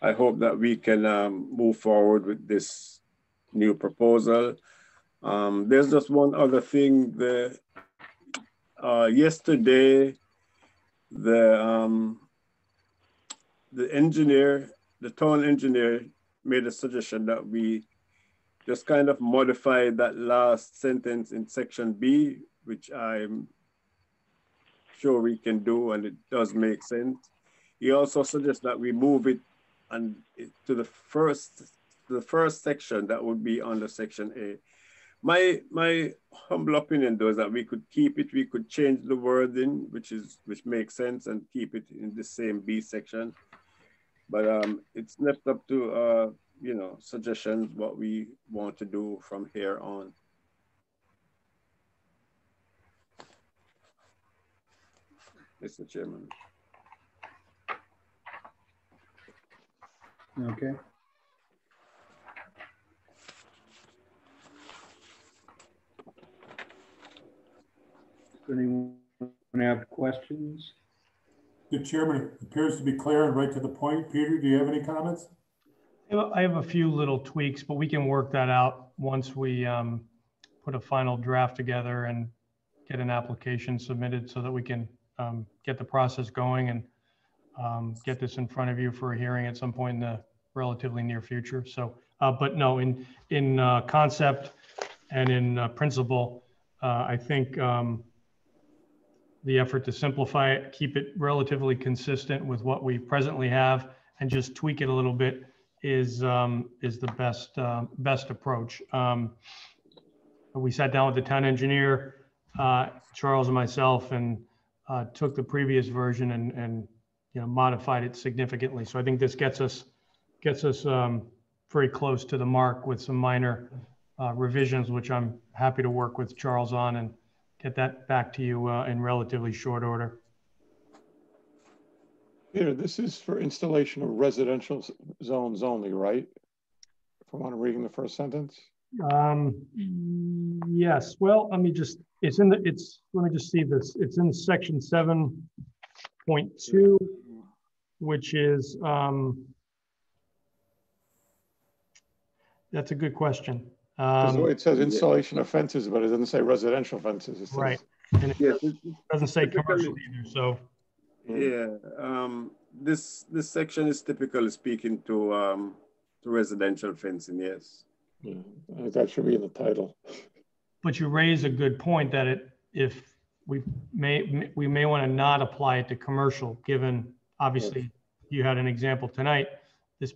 I hope that we can um, move forward with this new proposal. Um, there's just one other thing. The, uh, yesterday, the, um, the engineer, the town engineer made a suggestion that we just kind of modify that last sentence in section B, which I'm sure we can do, and it does make sense. He also suggests that we move it and to the first the first section that would be under section A. My my humble opinion though is that we could keep it, we could change the wording, which is which makes sense, and keep it in the same B section. But um, it's left up to uh, you know suggestions what we want to do from here on. Mr. Chairman. Okay. Does anyone have questions? The chairman appears to be clear and right to the point. Peter, do you have any comments? I have a few little tweaks, but we can work that out once we um, put a final draft together and get an application submitted so that we can um, get the process going and um, get this in front of you for a hearing at some point in the relatively near future. So, uh, but no, in in uh, concept and in uh, principle, uh, I think um, the effort to simplify it, keep it relatively consistent with what we presently have, and just tweak it a little bit is um, is the best uh, best approach. Um, we sat down with the town engineer, uh, Charles and myself, and uh, took the previous version and and you know modified it significantly. So I think this gets us gets us um, very close to the mark with some minor uh, revisions, which I'm happy to work with Charles on and get that back to you uh, in relatively short order. Peter, this is for installation of residential zones only, right? If I'm reading the first sentence. Um, yes. Well, let me just. It's in the. It's. Let me just see this. It's in section seven point two, which is. Um, that's a good question. Um, it says installation of fences, but it doesn't say residential fences. It says, right. And it Yes, doesn't say commercial either. So Yeah, um, this, this section is typically speaking to, um, to residential fencing, yes. Yeah, that should be in the title. but you raise a good point that it if we may we may want to not apply it to commercial given obviously you had an example tonight this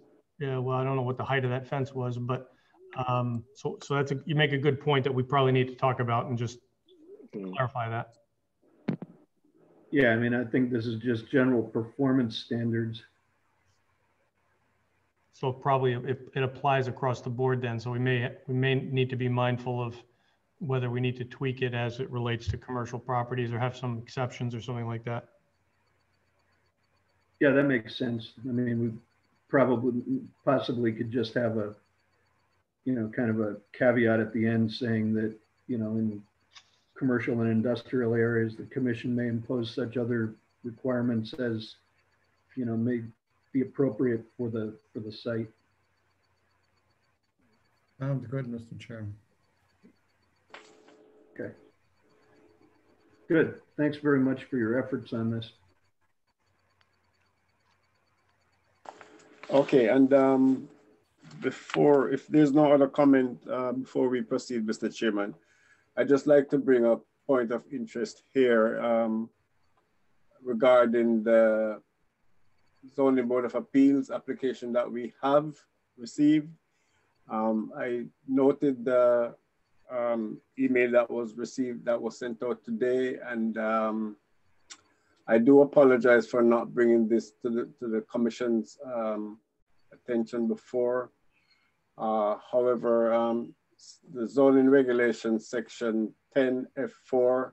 uh, well i don't know what the height of that fence was but um, so so that's a, you make a good point that we probably need to talk about and just clarify that Yeah, I mean, I think this is just general performance standards. so probably it, it applies across the board then so we may we may need to be mindful of whether we need to tweak it as it relates to commercial properties or have some exceptions or something like that Yeah, that makes sense. I mean, we probably possibly could just have a, you know, kind of a caveat at the end saying that, you know, in commercial and industrial areas, the commission may impose such other requirements as, you know, may be appropriate for the, for the site. Sounds good, Mr. Chairman. Okay. Good. Thanks very much for your efforts on this. Okay, and um, before, if there's no other comment, uh, before we proceed, Mr. Chairman, I'd just like to bring up point of interest here um, regarding the zoning board of appeals application that we have received. Um, I noted the um, email that was received that was sent out today and um, I do apologize for not bringing this to the, to the commission's um, attention before. Uh, however, um, the zoning regulation section 10F4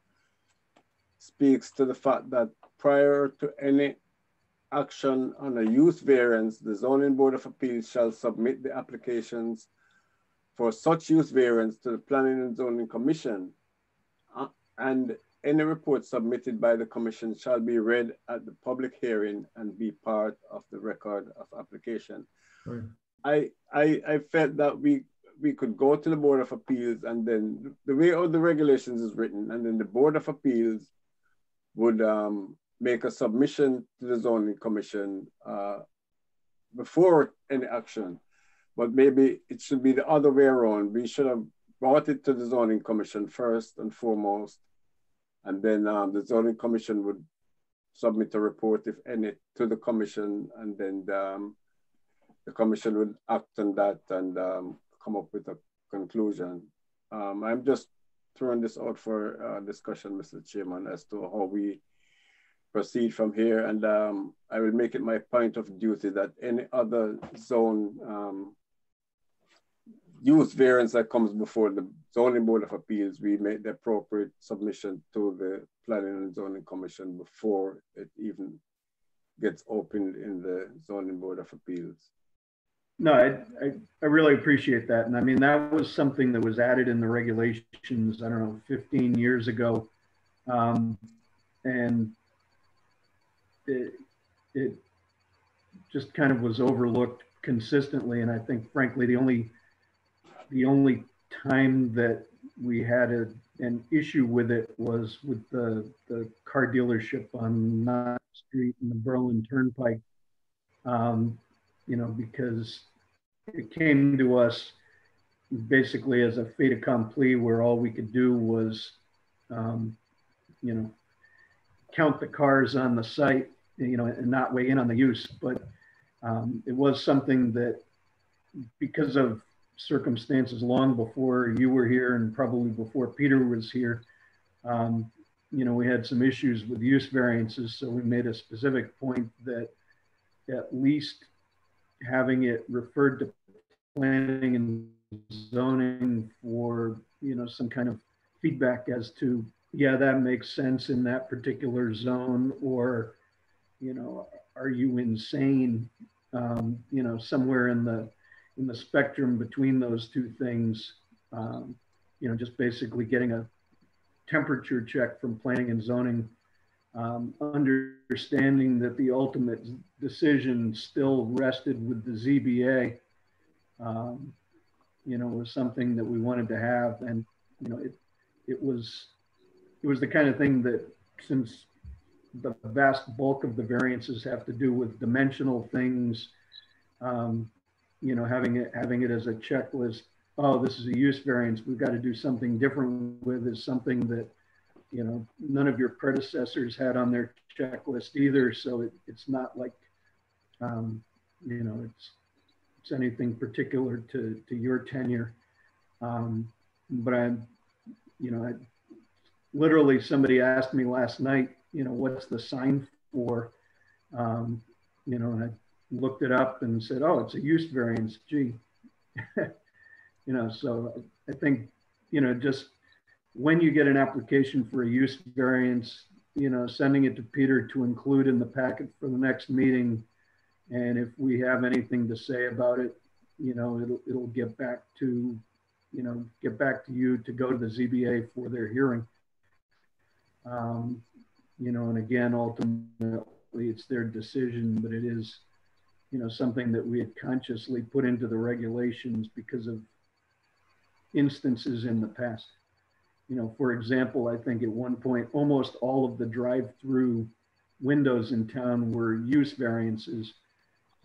speaks to the fact that prior to any action on a use variance, the zoning board of appeals shall submit the applications for such use variance to the planning and zoning commission. Uh, and any report submitted by the commission shall be read at the public hearing and be part of the record of application. Right. I, I, I felt that we we could go to the Board of Appeals and then the way all the regulations is written, and then the Board of Appeals would um, make a submission to the zoning commission uh, before any action. But maybe it should be the other way around. We should have brought it to the zoning commission first and foremost, and then um, the zoning commission would submit a report, if any, to the commission, and then um, the commission will act on that and um, come up with a conclusion. Um, I'm just throwing this out for uh, discussion, Mr. Chairman, as to how we proceed from here. And um, I will make it my point of duty that any other zone um, use variance that comes before the zoning board of appeals, we make the appropriate submission to the planning and zoning commission before it even gets opened in the zoning board of appeals. No, I, I, I, really appreciate that. And I mean, that was something that was added in the regulations, I don't know, 15 years ago. Um, and it, it just kind of was overlooked consistently. And I think, frankly, the only, the only time that we had a, an issue with it was with the, the car dealership on 9th Street in the Berlin Turnpike. Um, you know, because it came to us basically as a fait accompli where all we could do was, um, you know, count the cars on the site, you know, and not weigh in on the use. But um, it was something that, because of circumstances long before you were here and probably before Peter was here, um, you know, we had some issues with use variances. So we made a specific point that at least having it referred to planning and zoning for, you know, some kind of feedback as to, yeah, that makes sense in that particular zone, or, you know, are you insane? Um, you know, somewhere in the in the spectrum between those two things, um, you know, just basically getting a temperature check from planning and zoning um, understanding that the ultimate decision still rested with the ZBA, um, you know, was something that we wanted to have. And, you know, it, it was, it was the kind of thing that since the vast bulk of the variances have to do with dimensional things, um, you know, having it, having it as a checklist, oh, this is a use variance, we've got to do something different with is something that you know, none of your predecessors had on their checklist either. So it, it's not like, um, you know, it's, it's anything particular to, to your tenure. Um, but I'm, you know, I, literally somebody asked me last night, you know, what's the sign for? Um, you know, and I looked it up and said, oh, it's a use variance. Gee, you know, so I think, you know, just when you get an application for a use variance, you know, sending it to Peter to include in the packet for the next meeting. And if we have anything to say about it, you know, it'll, it'll get back to, you know, get back to you to go to the ZBA for their hearing. Um, you know, and again, ultimately it's their decision, but it is, you know, something that we had consciously put into the regulations because of instances in the past you know, for example, I think at one point, almost all of the drive-through windows in town were use variances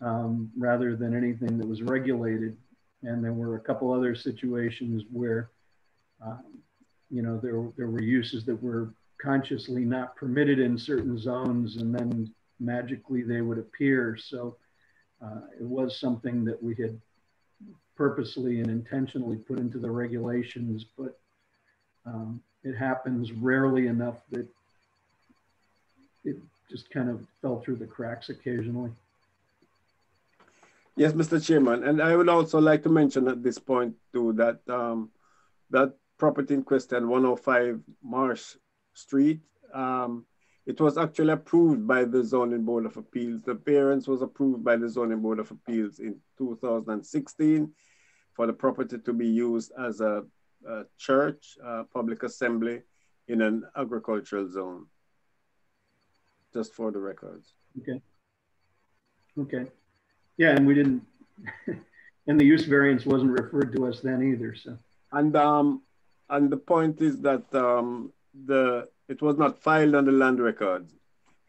um, rather than anything that was regulated. And there were a couple other situations where, um, you know, there, there were uses that were consciously not permitted in certain zones and then magically they would appear. So uh, it was something that we had purposely and intentionally put into the regulations, but um, it happens rarely enough that it just kind of fell through the cracks occasionally. Yes, Mr. Chairman, and I would also like to mention at this point too that um, that property in question, 105 Marsh Street, um, it was actually approved by the Zoning Board of Appeals. The variance was approved by the Zoning Board of Appeals in 2016 for the property to be used as a, a church, a public assembly in an agricultural zone. Just for the records. Okay. Okay. Yeah, and we didn't, and the use variance wasn't referred to us then either, so. And um, and the point is that um, the it was not filed on the land records,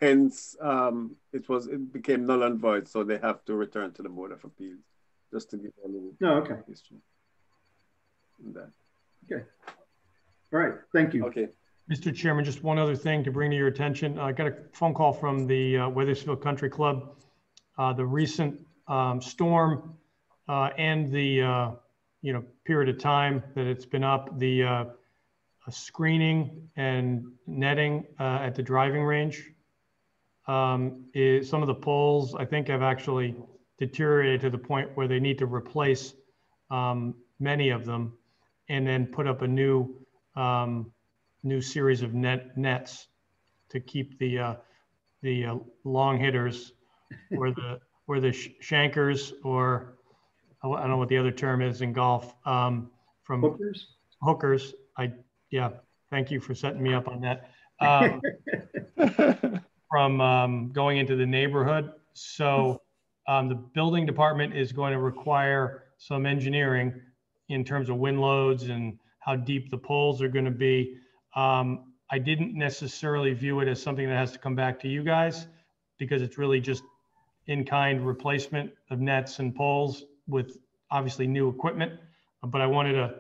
hence um, it was it became null and void. So they have to return to the board of appeals, just to give a little. No, okay. History. That. Okay. All right. Thank you. Okay. Mr. Chairman, just one other thing to bring to your attention. I got a phone call from the uh, Wethersfield Country Club. Uh, the recent um, storm uh, and the uh, you know period of time that it's been up, the uh, screening and netting uh, at the driving range. Um, is, some of the poles I think have actually deteriorated to the point where they need to replace um, many of them, and then put up a new um, new series of net nets to keep the uh, the uh, long hitters or the or the sh- shankers or I don't know what the other term is in golf um, from hookers. Hookers. I yeah. Thank you for setting me up on that. Um, from um, going into the neighborhood. So um, the building department is going to require some engineering in terms of wind loads and how deep the poles are going to be. Um, I didn't necessarily view it as something that has to come back to you guys because it's really just in-kind replacement of nets and poles with obviously new equipment. But I wanted to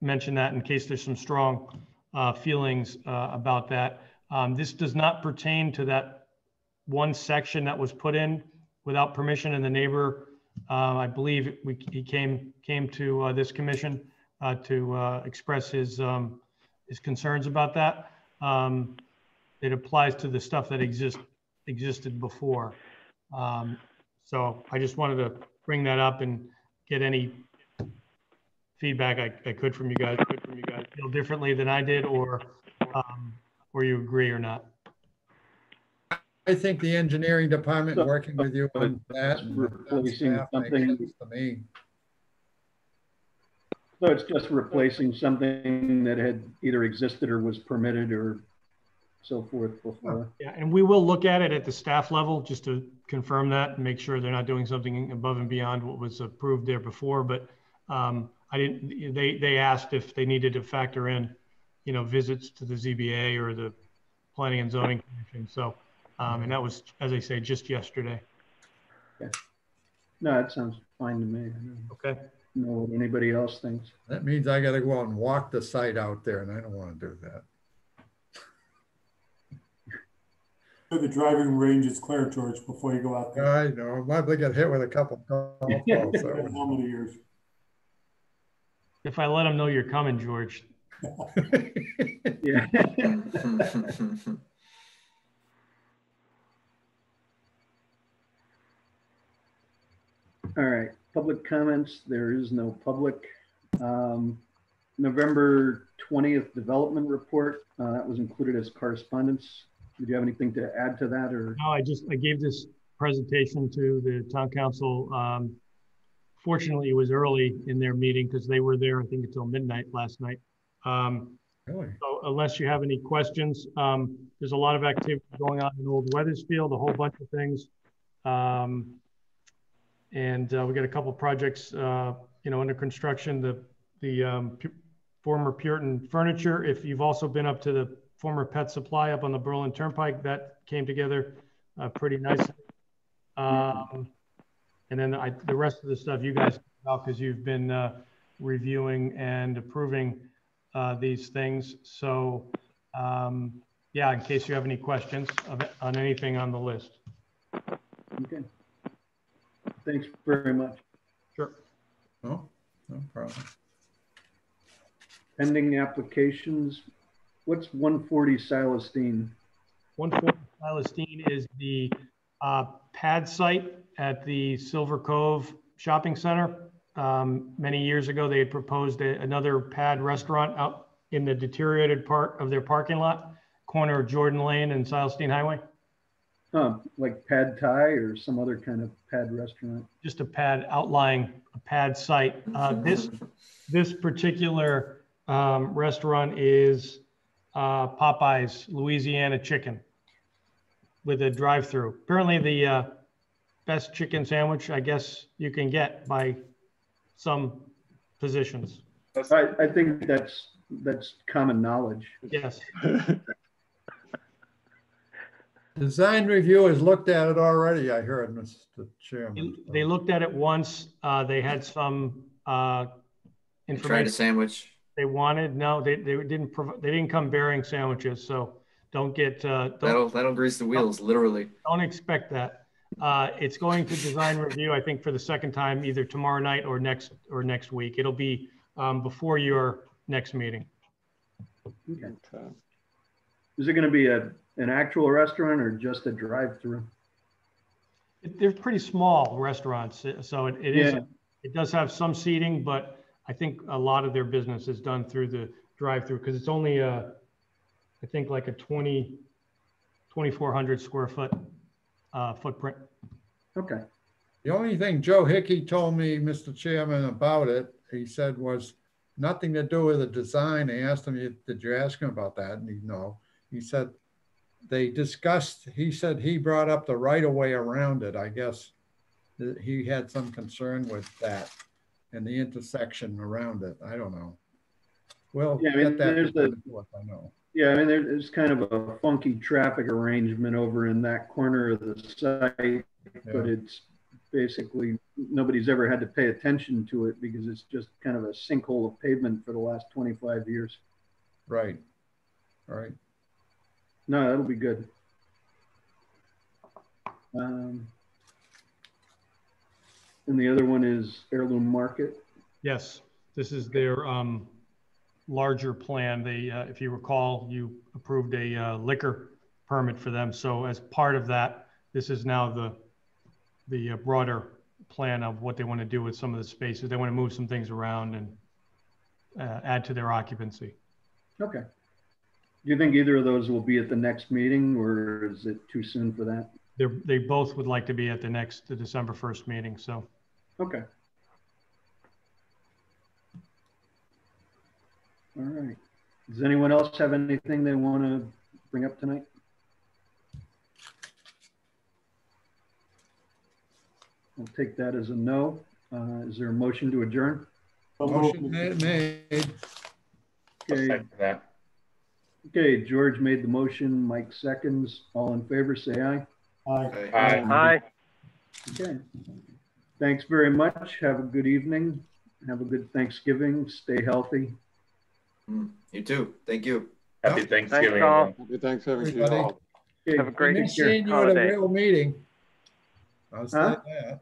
mention that in case there's some strong uh, feelings uh, about that. Um, this does not pertain to that one section that was put in without permission and the neighbor, uh, I believe we, he came came to uh, this commission uh, to uh, express his um, his concerns about that. Um, it applies to the stuff that exist existed before. Um, so I just wanted to bring that up and get any feedback I, I could from you guys, could from you guys feel differently than I did, or um, or you agree or not. I think the engineering department working with you on that. Replacing something. To me. So it's just replacing something that had either existed or was permitted or so forth before. Yeah, and we will look at it at the staff level just to confirm that and make sure they're not doing something above and beyond what was approved there before. But um, I didn't. They they asked if they needed to factor in, you know, visits to the ZBA or the Planning and Zoning Commission. So, um, and that was, as I say, just yesterday. Okay. No, that sounds fine to me. Okay. Know what anybody else thinks. That means I got to go out and walk the site out there, and I don't want to do that. So the driving range is clear, George, before you go out there. I know. I'm liable to get hit with a couple golf balls. so. How many years? If I let them know you're coming, George. Yeah. All right, public comments. There is no public. Um, November 20th development report, uh, that was included as correspondence. Did you have anything to add to that or? No, I just, I gave this presentation to the town council. Um, fortunately, it was early in their meeting because they were there, I think, until midnight last night. Um, Really? so unless you have any questions, um, there's a lot of activity going on in Old Wethersfield, a whole bunch of things. Um, and uh, we got a couple projects, uh, you know, under construction. The the um, former Puritan Furniture. If you've also been up to the former Pet Supply up on the Berlin Turnpike, that came together uh, pretty nicely. Um, and then I, the rest of the stuff you guys know because you've been uh, reviewing and approving uh, these things. So um, yeah, in case you have any questions on anything on the list. Okay. Thanks very much. Sure. No, no problem. Pending applications. What's 140 Silas Deane? 140 Silas Deane is the uh, pad site at the Silver Cove Shopping Center. Um, Many years ago, they had proposed a- another pad restaurant out in the deteriorated part of their parking lot, corner of Jordan Lane and Silas Deane Highway. Huh, like pad thai or some other kind of pad restaurant? just a pad outlying a pad site. Uh, this this particular um, restaurant is uh, Popeyes Louisiana Chicken with a drive-through. Apparently, the uh, best chicken sandwich I guess you can get by some positions. I, I think that's, that's common knowledge. Yes. Design review has looked at it already, I heard, Mr. Chairman. They looked at it once. Uh, they had some uh, Tried a information sandwich. they wanted. No, they, they didn't. Prov- they didn't come bearing sandwiches. So don't get. Uh, don't, That'll that'll grease the wheels, literally. Don't expect that. Uh, it's going to design review, I think, for the second time, either tomorrow night or next or next week. It'll be um, before your next meeting. Okay. Is it gonna be a, an actual restaurant or just a drive-through? They're pretty small restaurants, so it, it is. Yeah. It does have some seating, but I think a lot of their business is done through the drive-through because it's only a, I think like a 20, 2,400 square foot uh, footprint. Okay. The only thing Joe Hickey told me, Mr. Chairman, about it, he said was nothing to do with the design. I asked him, did you ask him about that? And he, no. He said they discussed, he said he brought up the right of way around it, I guess. He had some concern with that and the intersection around it. I don't know. Well, Yeah, I mean, that there's a- the fourth, I know. Yeah, I mean, there's kind of a funky traffic arrangement over in that corner of the site, but it's basically, nobody's ever had to pay attention to it because it's just kind of a sinkhole of pavement for the last 25 years. Right, right. No, that'll be good. Um, And the other one is Heirloom Market. Yes, this is their um, larger plan. They, uh, if you recall, you approved a uh, liquor permit for them. So as part of that, this is now the, the uh, broader plan of what they want to do with some of the spaces. They want to move some things around and uh, add to their occupancy. Okay. Do you think either of those will be at the next meeting or is it too soon for that? They're, they both would like to be at the next, the December 1st meeting, so. Okay. All right. Does anyone else have anything they want to bring up tonight? I'll take that as a no. Uh, Is there a motion to adjourn? Motion ma- made. Okay. that. Okay, George made the motion, Mike seconds. All in favor, say aye. Aye. Aye. Aye. Okay. Thanks very much. Have a good evening. Have a good Thanksgiving. Stay healthy. Mm, You too. Thank you. Happy Thanksgiving. all. everyone. Happy Thanksgiving to you all. Okay, Have a great Nice seeing you at a real meeting. I'll say Huh? that.